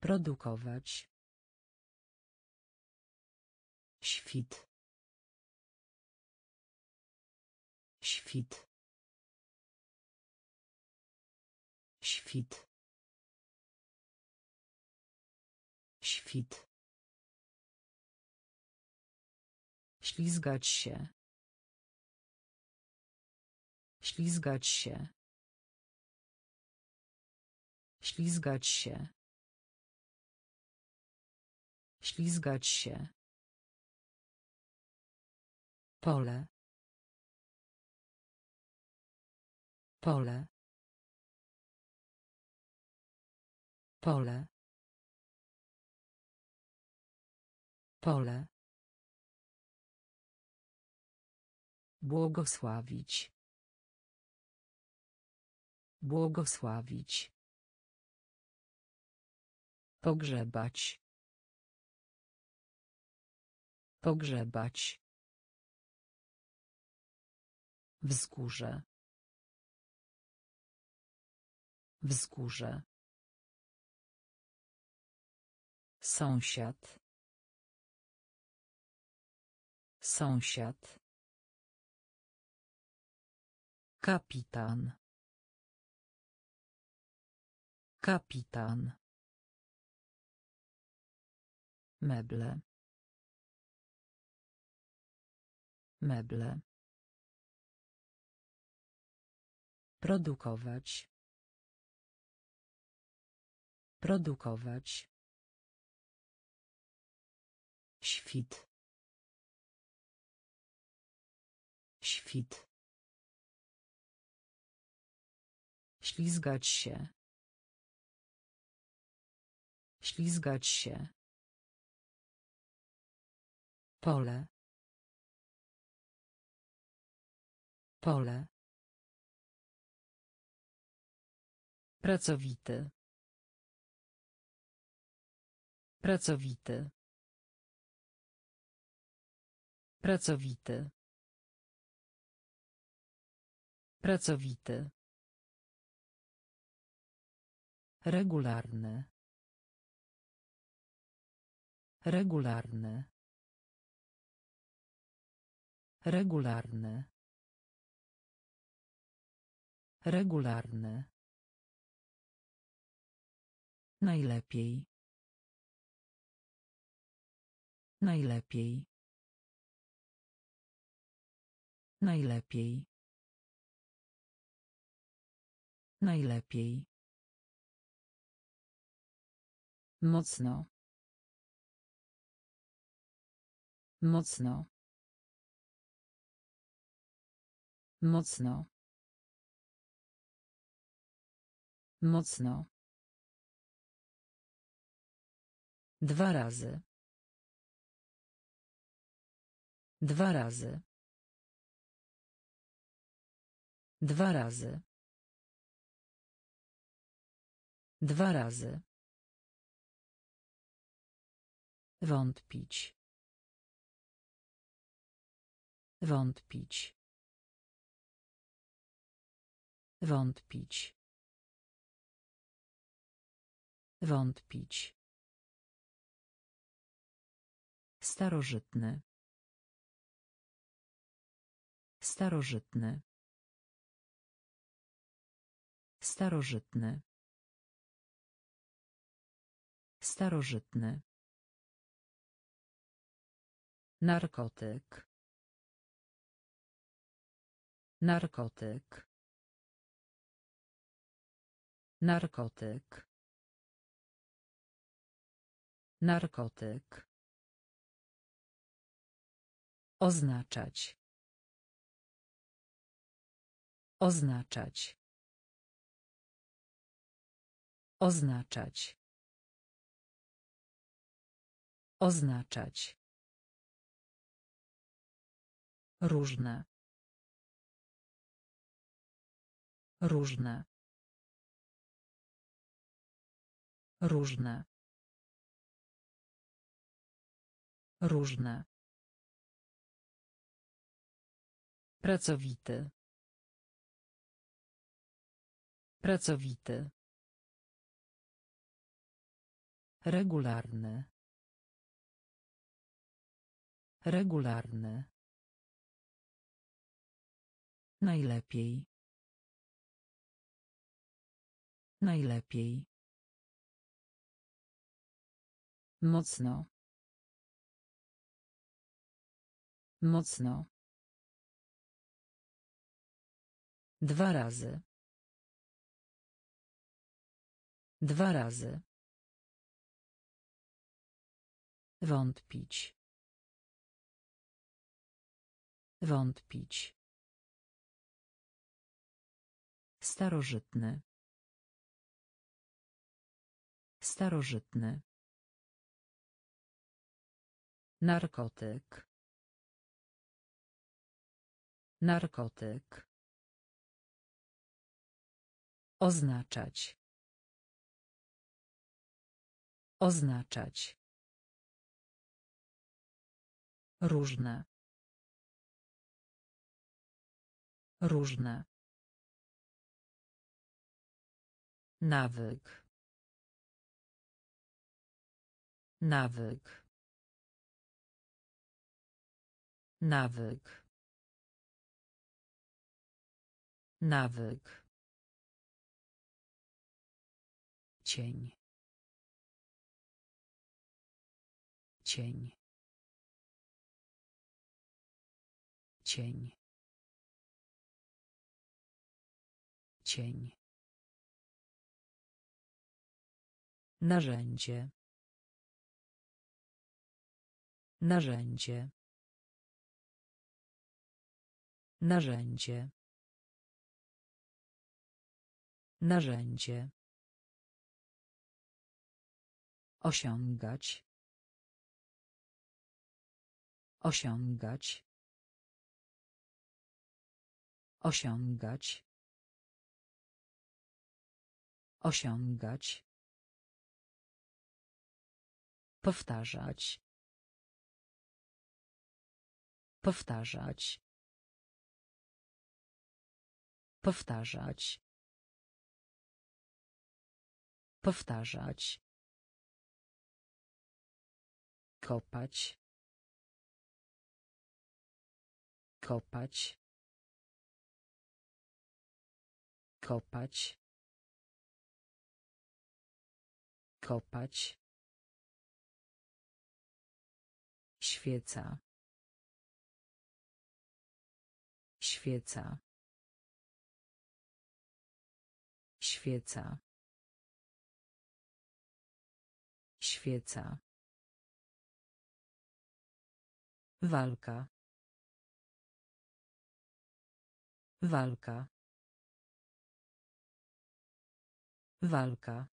Produkować. Świt. Świt. Świt. Świt. Ślizgać się. Ślizgać się. Ślizgać się. Ślizgać się. Pole. Pole. Pole. Pole. Błogosławić. Błogosławić. Pogrzebać. Pogrzebać. Wzgórze. Wzgórze. Sąsiad. Sąsiad. Kapitan. Kapitan. Meble. Meble. Produkować. Produkować. Świt. Świt. Ślizgać się. Ślizgać się. Pole. Pole. Pracowity. Pracowity. Pracowity. Pracowity. Regularny. Regularny. Regularny. Regularny. Najlepiej. Najlepiej. Najlepiej. Najlepiej. Mocno. Mocno. Mocno. Mocno. Dwa razy. Dwa razy. Dwa razy. Dwa razy. Wątpić. Wątpić. Wątpić. Wątpić. Starożytny. Starożytny. Starożytny. Starożytny. Narkotyk. Narkotyk. Narkotyk. Narkotyk. Oznaczać. Oznaczać. Oznaczać. Oznaczać. Różne. Różne. Różne. Różne. Pracowity. Pracowity. Regularny. Regularny. Najlepiej. Najlepiej. Mocno. Mocno. Dwa razy. Dwa razy. Wątpić. Wątpić. Starożytny. Starożytny. Narkotyk. Narkotyk. Oznaczać. Oznaczać. Różne. Różne. Nawyk. Nawyk. Nawyk. Nawyk. Cień. Cień. Cień. Cień. Narzędzie. Narzędzie. Narzędzie. Narzędzie. Osiągać. Osiągać. Osiągać. Osiągać. Powtarzać. Powtarzać. Powtarzać. Powtarzać. Kopać. Kopać. Kopać. Kopać. Świeca. Świeca. Świeca. Świeca. Walka. Walka. Walka.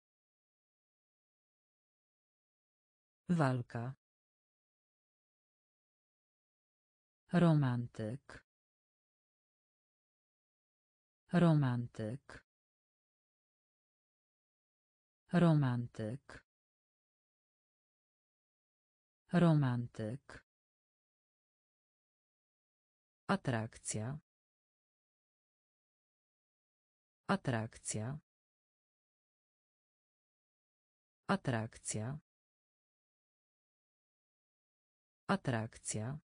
Walka. Romantyk. Romantyk. Romantyk. Romantyk. Atrakcja. Atrakcja. Atrakcja. Atrakcja.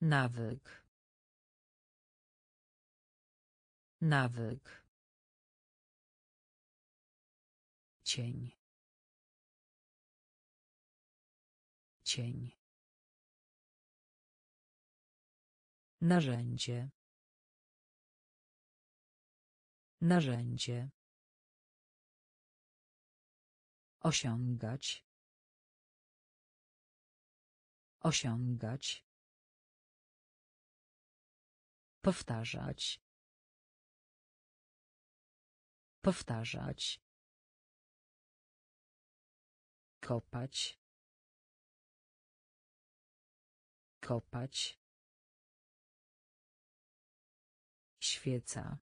Nawyk. Nawyk. Cień. Cień. Narzędzie. Narzędzie. Osiągać. Osiągać. Powtarzać. Powtarzać. Kopać. Kopać. Świeca.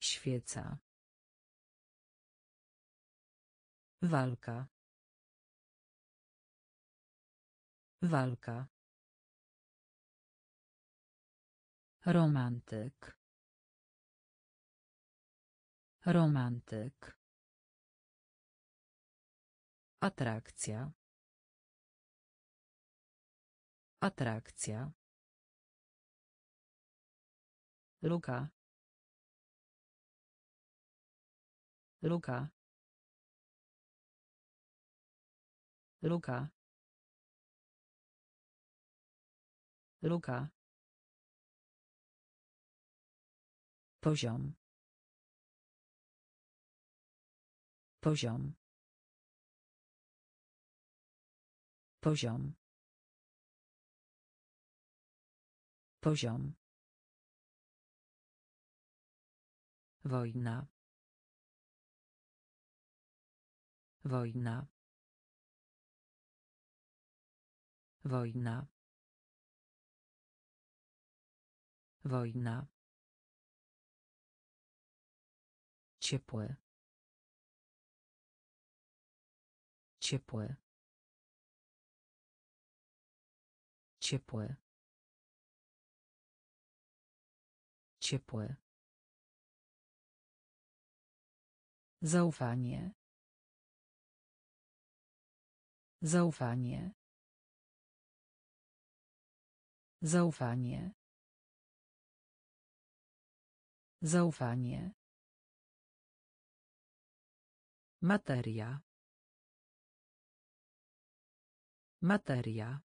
Świeca. Walka. Walka. Romantyk. Romantyk. Atrakcja. Atrakcja. Luka. Luka. Luka. Luka. Poziom. Poziom. Poziom. Poziom. Wojna. Wojna. Wojna. Wojna. Ciepłe. Ciepłe. Ciepłe. Ciepłe. Zaufanie. Zaufanie. Zaufanie. Zaufanie. Materia. Materia.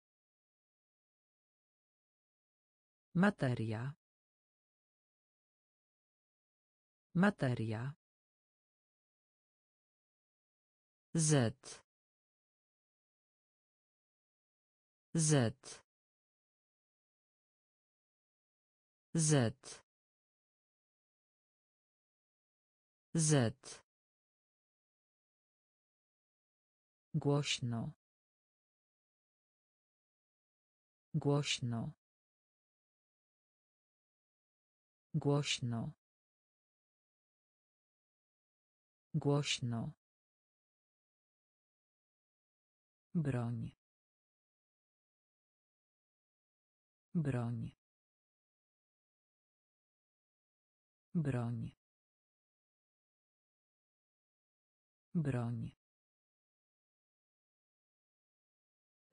Materia. Materia. Z. Z. Z. Z. Głośno. Głośno. Głośno. Głośno. Broń. Broń. Broń. Broń.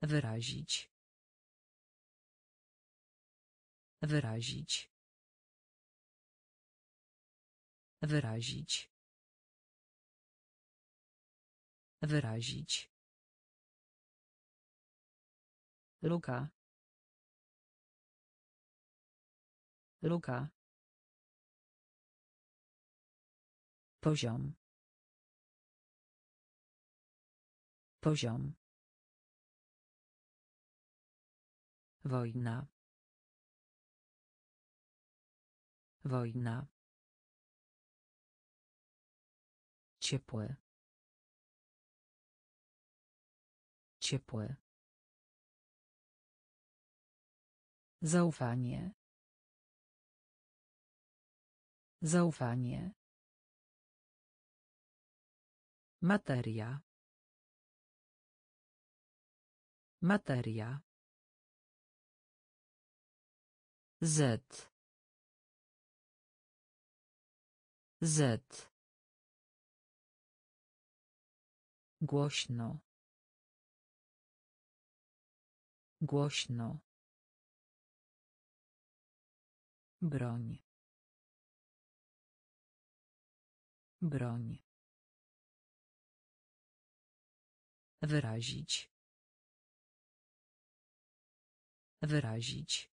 Wyrazić. Wyrazić. Wyrazić. Wyrazić. Luka. Luka. Poziom. Poziom. Wojna. Wojna. Ciepłe. Ciepłe. Zaufanie. Zaufanie. Materia. Materia. Z. Z. Głośno. Głośno. Broń. Broń. Wyrazić. Wyrazić.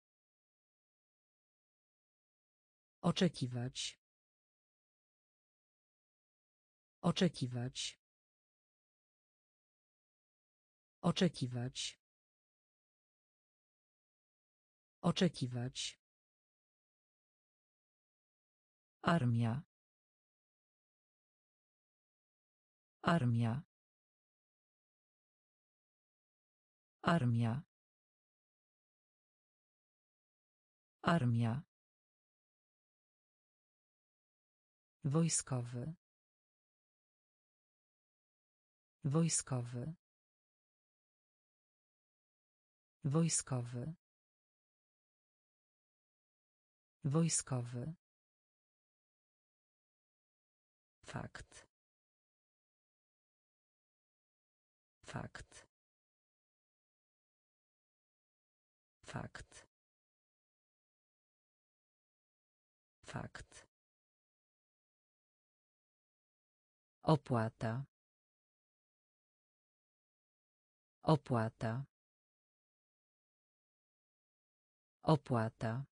Oczekiwać. Oczekiwać. Oczekiwać. Oczekiwać. Armia. Armia. Armia. Armia. Wojskowy. Wojskowy. Wojskowy. Wojskowy. Fakt. Fakt. Fakt. Fakt. Opłata. Opłata. Opłata.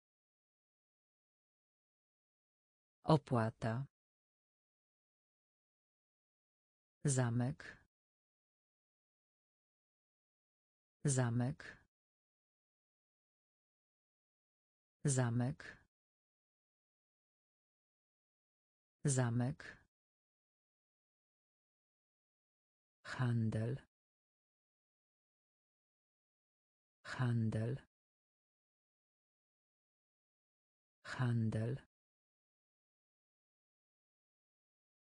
Opłata. Zamek. Zamek. Zamek. Zamek. Handel. Handel. Handel.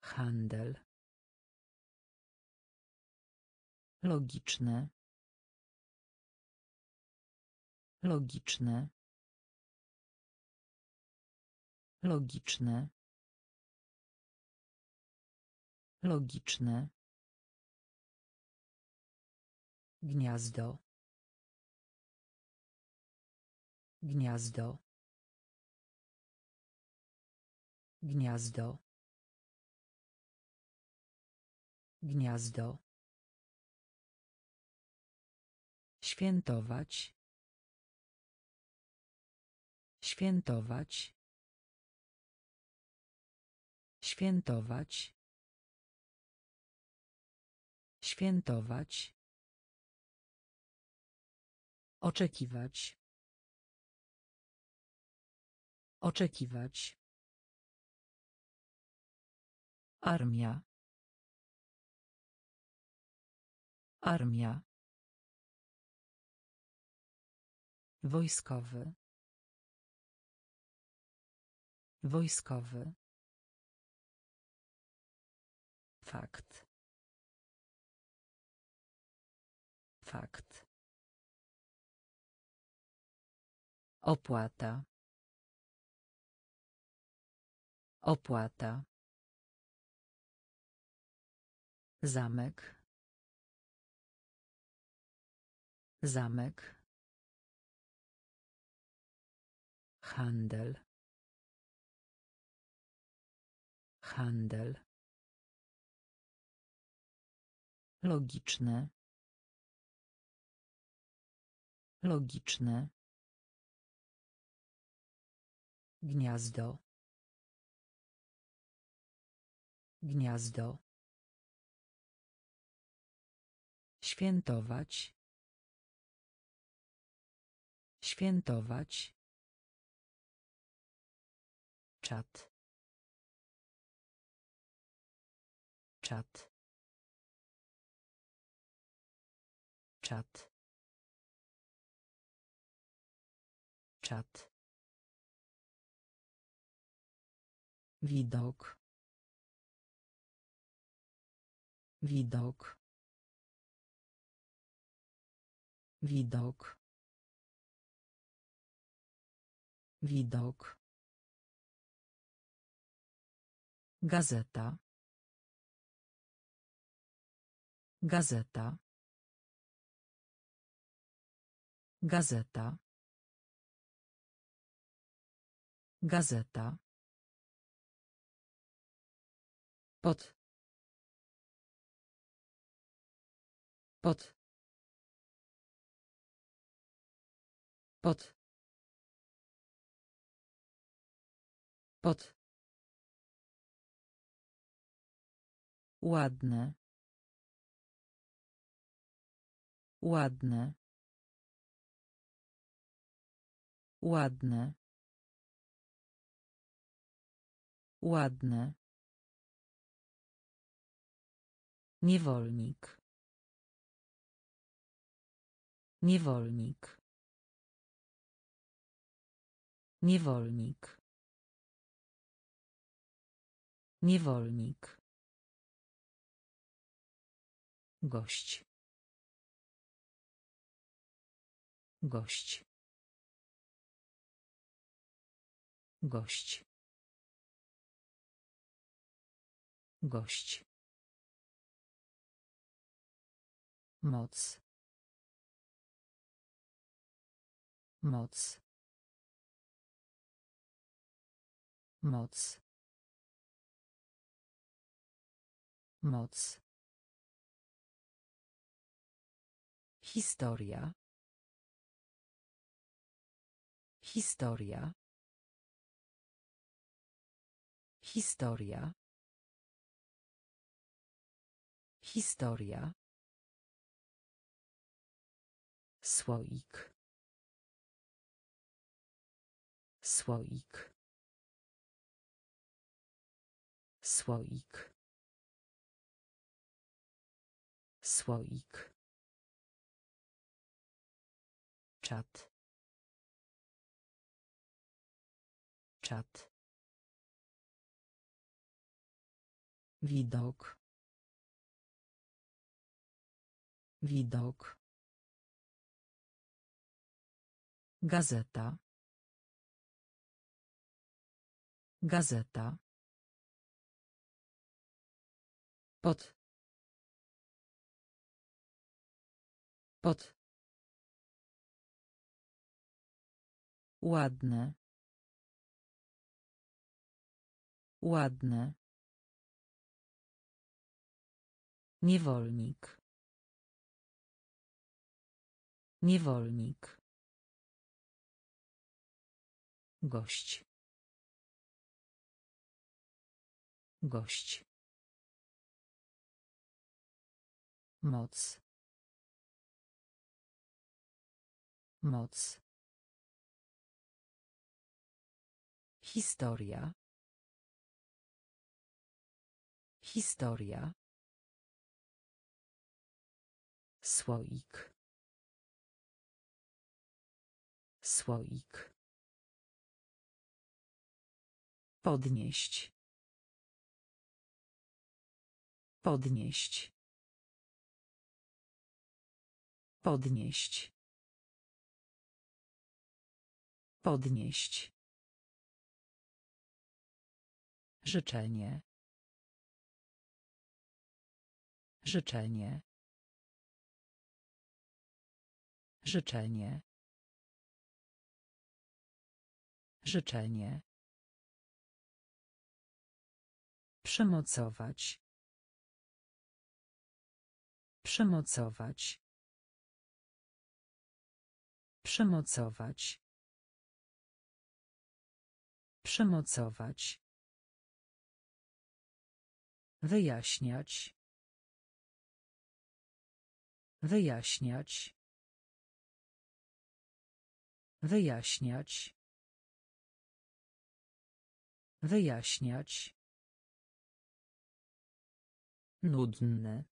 Handel. Logiczne. Logiczne. Logiczne. Logiczne. Gniazdo. Gniazdo. Gniazdo. Gniazdo. Świętować. Świętować. Świętować. Świętować. Oczekiwać. Oczekiwać. Armia. Armia. Wojskowy. Wojskowy. Fakt. Fakt. Opłata. Opłata. Zamek. Zamek. Handel. Handel. Logiczne. Logiczne. Gniazdo. Gniazdo. Świętować. Świętować. Czat. Czat. Czat. Czat. Widok. Widok. Widok. Widok. Gazeta. Gazeta. Gazeta. Gazeta. Pod. Pod. Pod. Pod. Ładne. Ładne. Ładne. Ładne. Niewolnik. Niewolnik. Niewolnik. Niewolnik. Gość. Gość. Gość. Gość. Moc. Moc. Moc. Moc. Historia. Historia. Historia. Historia. Słoik. Słoik. Słoik. Słoik. Czat. Czat. Widok. Widok. Gazeta. Gazeta. Pod. Pod. Ładne. Ładne. Niewolnik. Niewolnik. Gość. Gość. Moc. Moc. Historia. Historia. Słoik. Słoik. Podnieść. Podnieść. Podnieść. Podnieść. Życzenie. Życzenie. Życzenie. Życzenie. Przymocować. Przymocować. Przymocować. Przymocować. Wyjaśniać. Wyjaśniać. Wyjaśniać. Wyjaśniać. Nudne.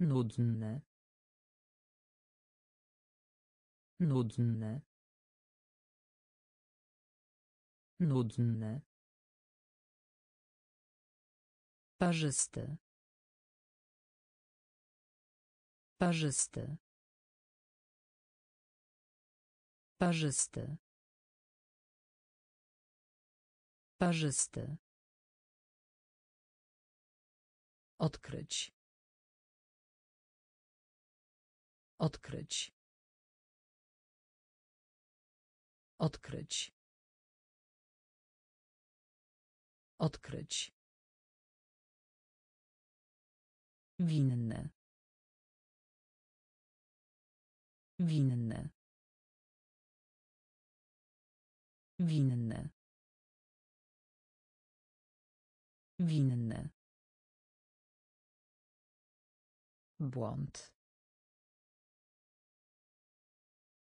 Nudne. Nudne. Nudne. Parzysty. Parzysty. Parzysty. Parzysty. Odkryć. Odkryć. Odkryć. Odkryć. Winny. Winny. Winny. Winny. Błąd.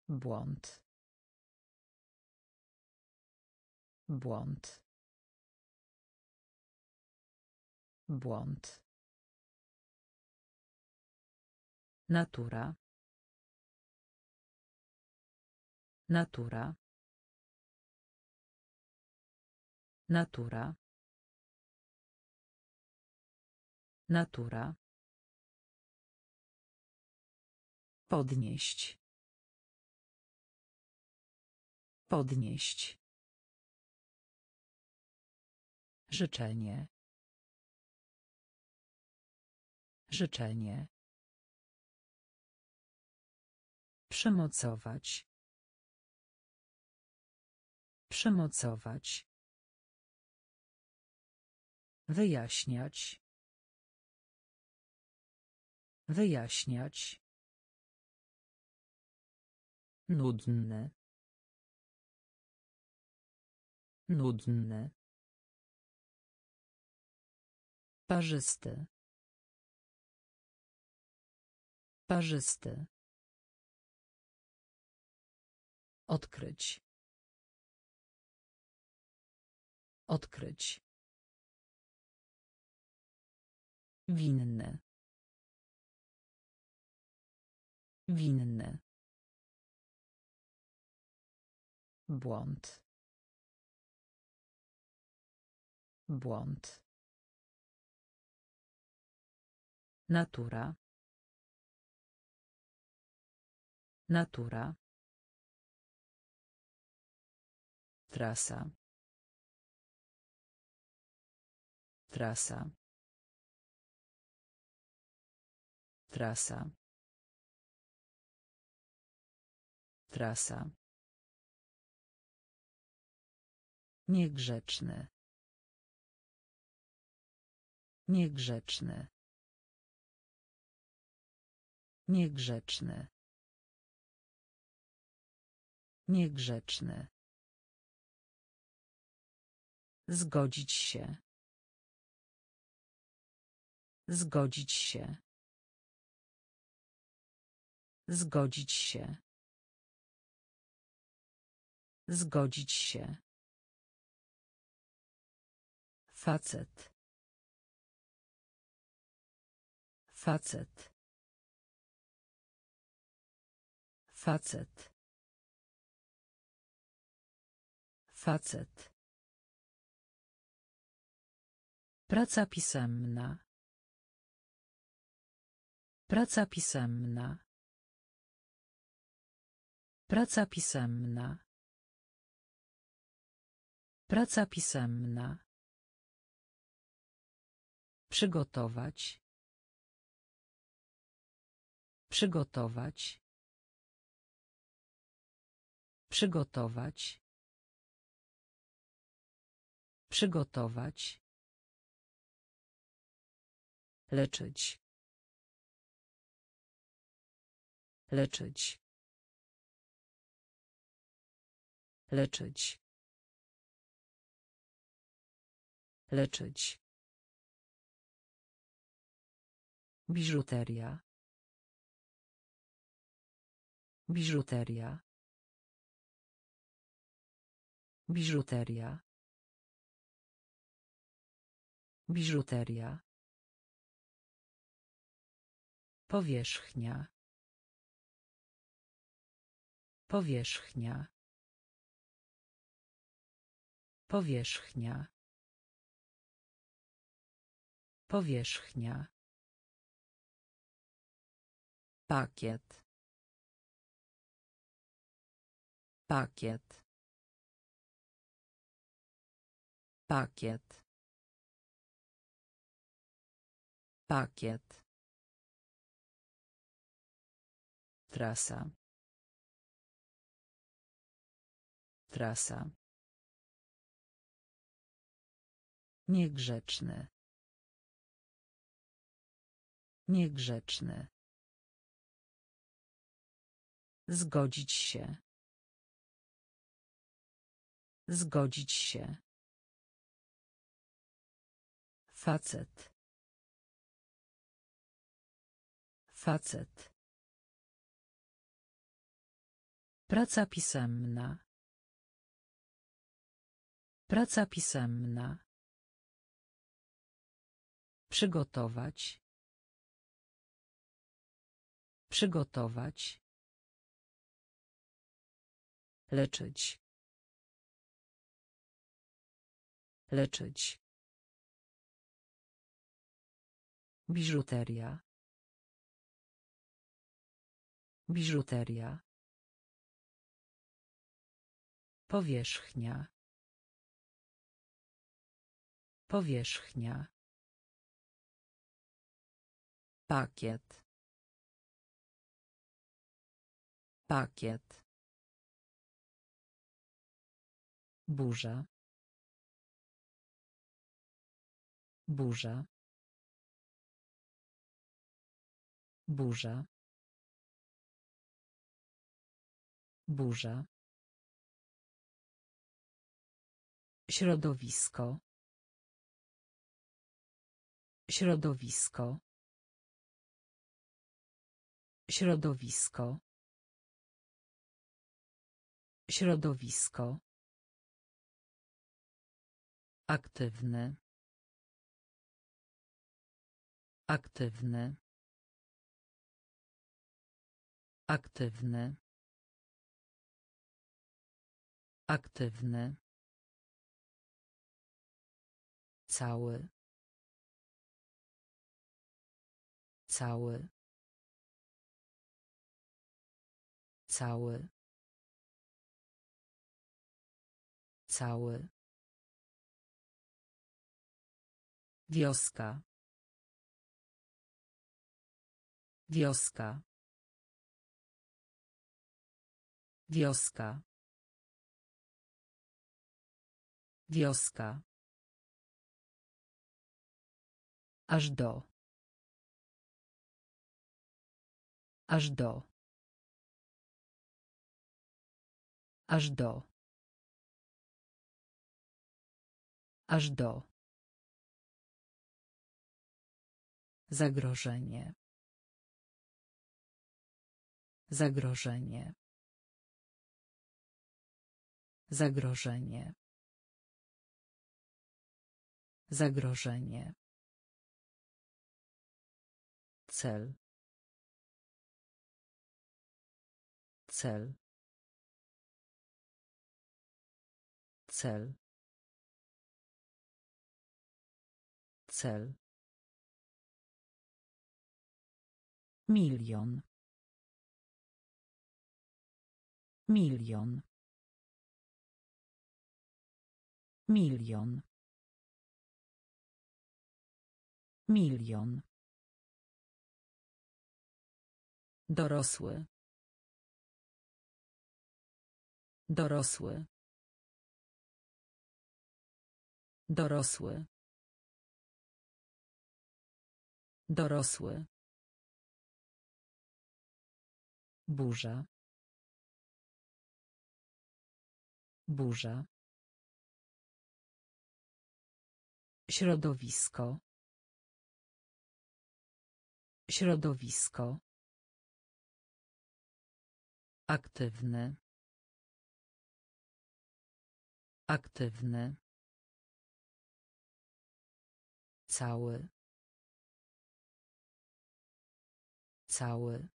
Błąd. Błąd. Błąd. Natura. Natura. Natura. Natura. Podnieść. Podnieść. Życzenie. Życzenie. Przymocować. Przymocować. Wyjaśniać. Wyjaśniać. Nudny. Nudny. Parzysty. Parzysty. Odkryć. Odkryć. Winny. Winny. Błąd. Błąd. Natura. Natura. Trasa. Trasa. Trasa. Trasa. Niegrzeczny. Niegrzeczny. Niegrzeczny. Niegrzeczny. Zgodzić się. Zgodzić się. Zgodzić się. Zgodzić się. Facet. Facet. Facet. Facet. Praca pisemna. Praca pisemna. Praca pisemna. Praca pisemna. Przygotować. Przygotować. Przygotować. Przygotować. Leczyć. Leczyć. Leczyć. Leczyć. Biżuteria. Biżuteria. Biżuteria. Biżuteria. Powierzchnia. Powierzchnia. Powierzchnia. Powierzchnia. Pakiet. Pakiet. Pakiet. Pakiet. Trasa. Trasa. Niegrzeczny. Niegrzeczny. Zgodzić się. Zgodzić się. Facet. Facet. Praca pisemna. Praca pisemna. Przygotować. Przygotować. Leczyć. Leczyć. Biżuteria. Biżuteria. Powierzchnia. Powierzchnia. Pakiet. Pakiet. Burza. Burza. Burza. Burza. Środowisko. Środowisko. Środowisko. Środowisko. Aktywny. Aktywny. Aktywny. Aktywny. Cały. Cały. Cały. Cały. Wioska. Wioska. Wioska. Wioska. Aż do. Aż do. Aż do. Aż do. Zagrożenie. Zagrożenie. Zagrożenie. Zagrożenie. Cel. Cel. Cel. Cel. Milion. Milion. Milion. Milion. Dorosły. Dorosły. Dorosły. Dorosły. Burza. Burza. Środowisko. Środowisko. Aktywny. Aktywny. Cały. Cały.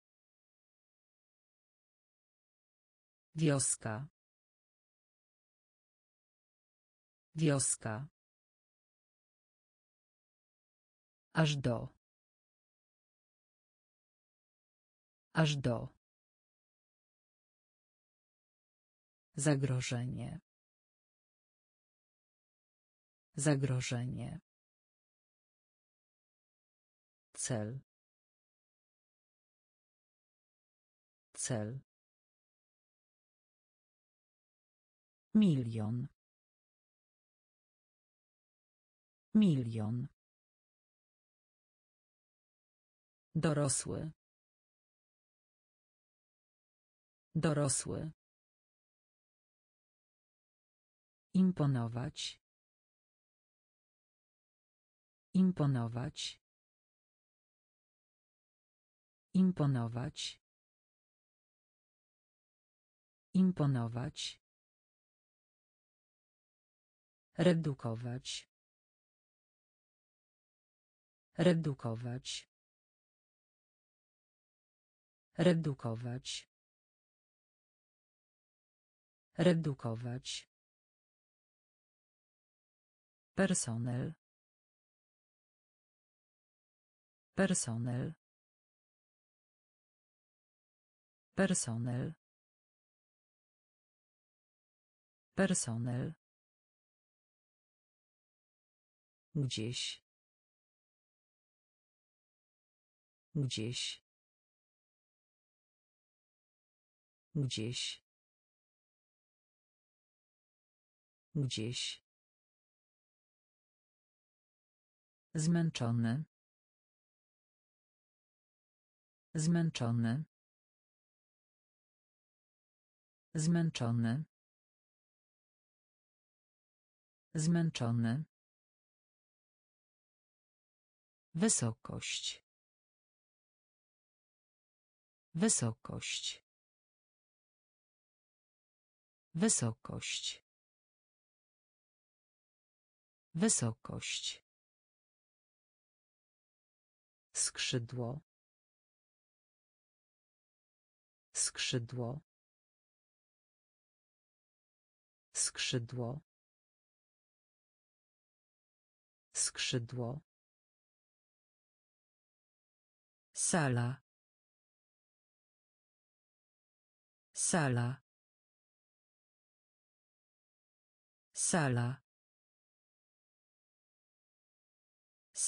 Wioska. Wioska. Aż do. Aż do. Zagrożenie. Zagrożenie. Cel. Cel. Milion. Milion. Dorosły. Dorosły. Imponować. Imponować. Imponować. Imponować. Redukować. Redukować. Redukować. Redukować. Personel. Personel. Personel. Personel. Gdzieś. Gdzieś. Gdzieś. Gdzieś. Zmęczony. Zmęczony. Zmęczony. Zmęczony. Wysokość. Wysokość. Wysokość. Wysokość. Skrzydło. Skrzydło. Skrzydło. Skrzydło. Sala. Sala. Sala.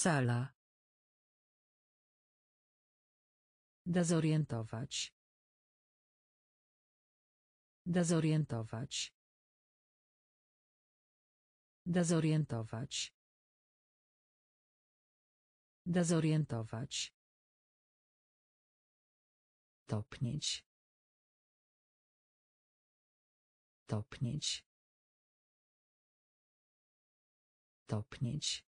Sala. Dezorientować. Dezorientować. Dezorientować. Dezorientować. Topnieć. Topnieć. Topnieć.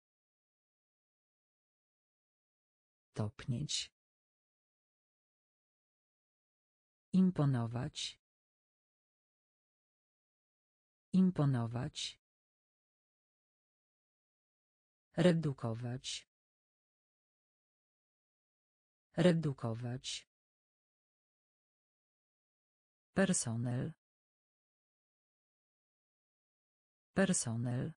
Topnieć. Imponować. Imponować. Redukować. Redukować. Personel. Personel.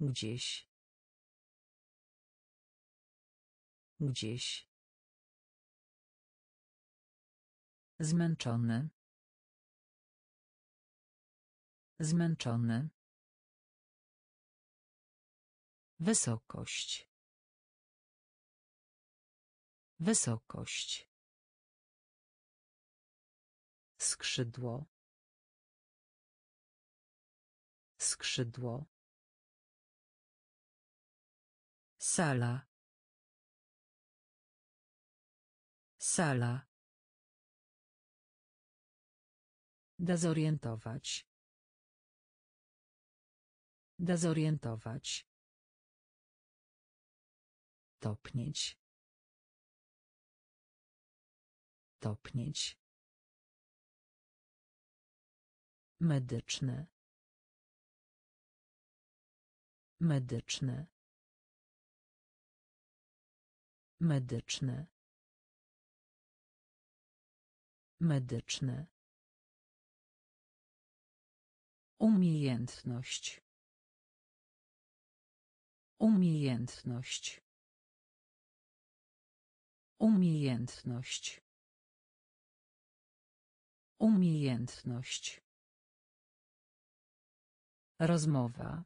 Gdzieś. Gdzieś. Zmęczony. Zmęczony. Wysokość. Wysokość. Skrzydło. Skrzydło. Sala. Sala. Dezorientować. Dezorientować. Topnieć. Topnieć. Medyczne. Medyczne. Medyczne. Medyczne. Umiejętność. Umiejętność. Umiejętność. Umiejętność. Rozmowa.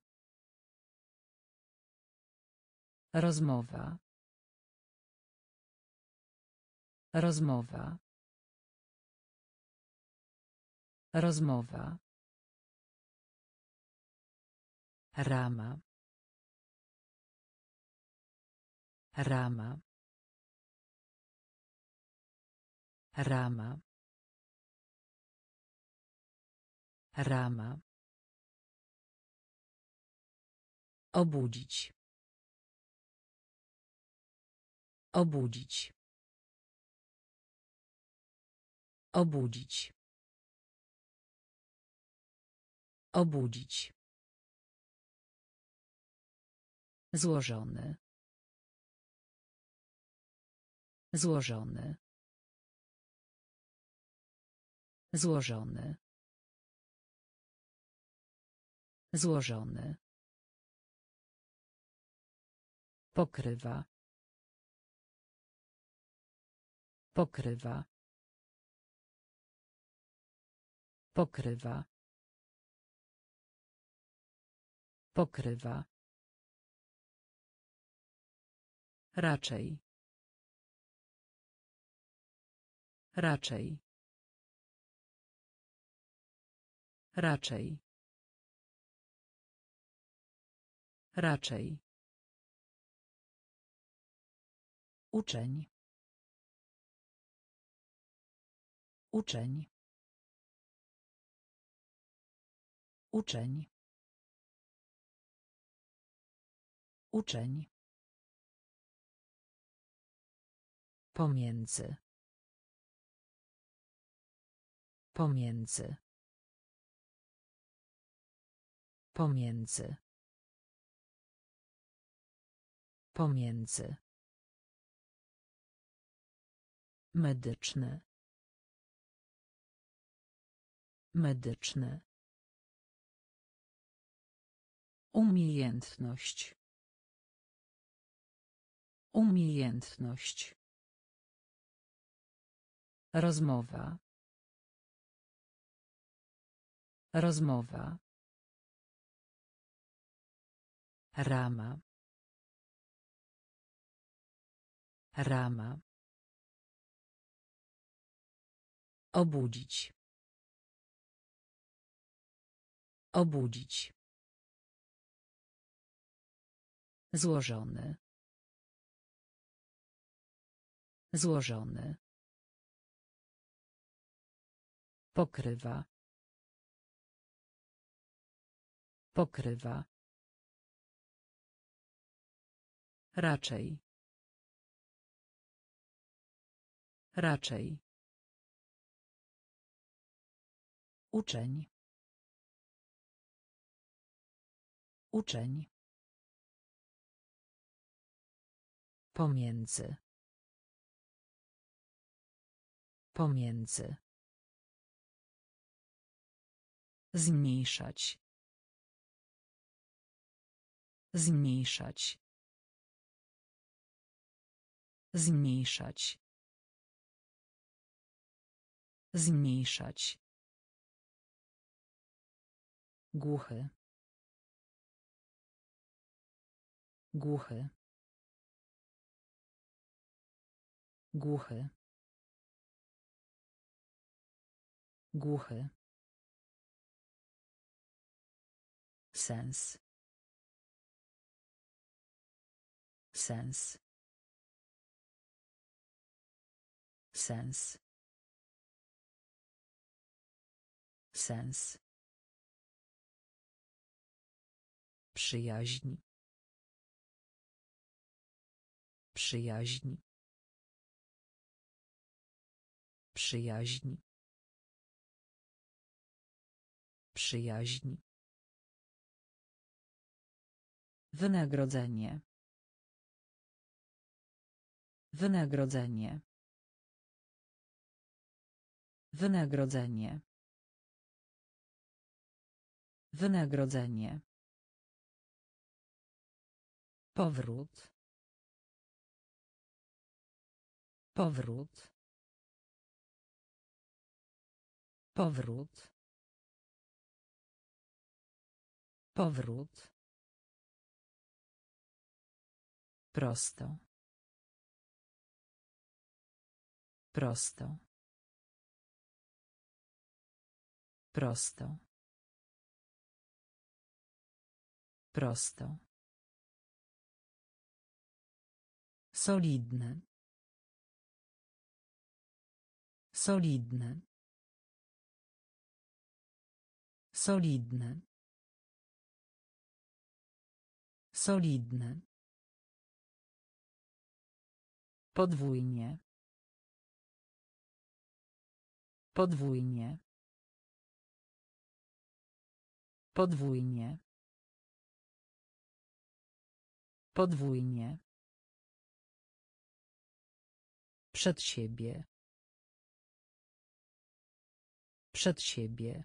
Rozmowa. Rozmowa. Rozmowa. Rama. Rama. Rama. Rama. Obudzić. Obudzić. Obudzić. Obudzić. Złożony. Złożony. Złożony. Złożony. Pokrywa. Pokrywa. Pokrywa. Pokrywa. Raczej. Raczej. Raczej. Raczej. Uczeń. Uczeń. Uczeń. Uczeń. Pomiędzy. Pomiędzy. Pomiędzy. Pomiędzy. Medyczny. Medyczny. Umiejętność. Umiejętność. Rozmowa. Rozmowa. Rama. Rama. Obudzić. Obudzić. Złożony. Złożony. Pokrywa. Pokrywa. Raczej. Raczej. Uczeń. Uczeń. Pomiędzy. Pomiędzy. Zmniejszać. Zmniejszać. Zmniejszać. Zmniejszać. Głuchy. Głuchy. Głuchy. Głuchy. Sens. Sens. Sens. Sens. Przyjaźń. Przyjaźń. Przyjaźń. Przyjaźń. Wynagrodzenie. Wynagrodzenie. Wynagrodzenie. Wynagrodzenie. Powrót. Powrót. Powrót. Powrót. Prosto. Prosto. Prosto. Prosto. Solidne. Solidne. Solidny. Solidny. Podwójnie. Podwójnie. Podwójnie. Podwójnie. Przed siebie. Przed siebie.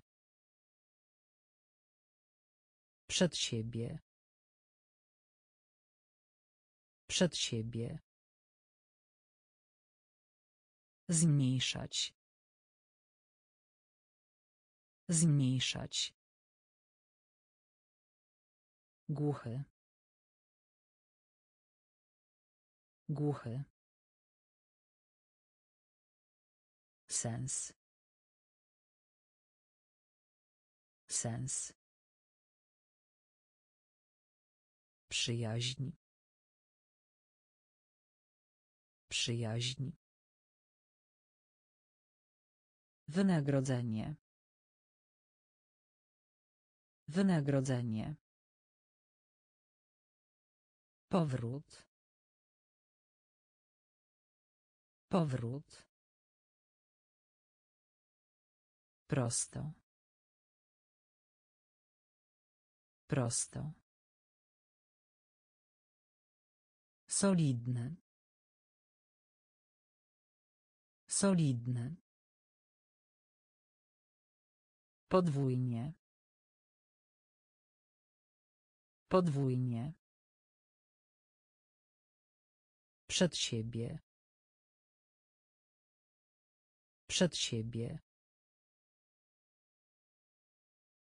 Przed siebie. Przed siebie. Zmniejszać. Zmniejszać. Głuchy. Głuchy. Sens. Sens. Przyjaźń. Przyjaźń. Wynagrodzenie. Wynagrodzenie. Powrót. Powrót. Prosto. Prosto. Solidny. Solidny. Podwójnie. Podwójnie. Przed siebie. Przed siebie.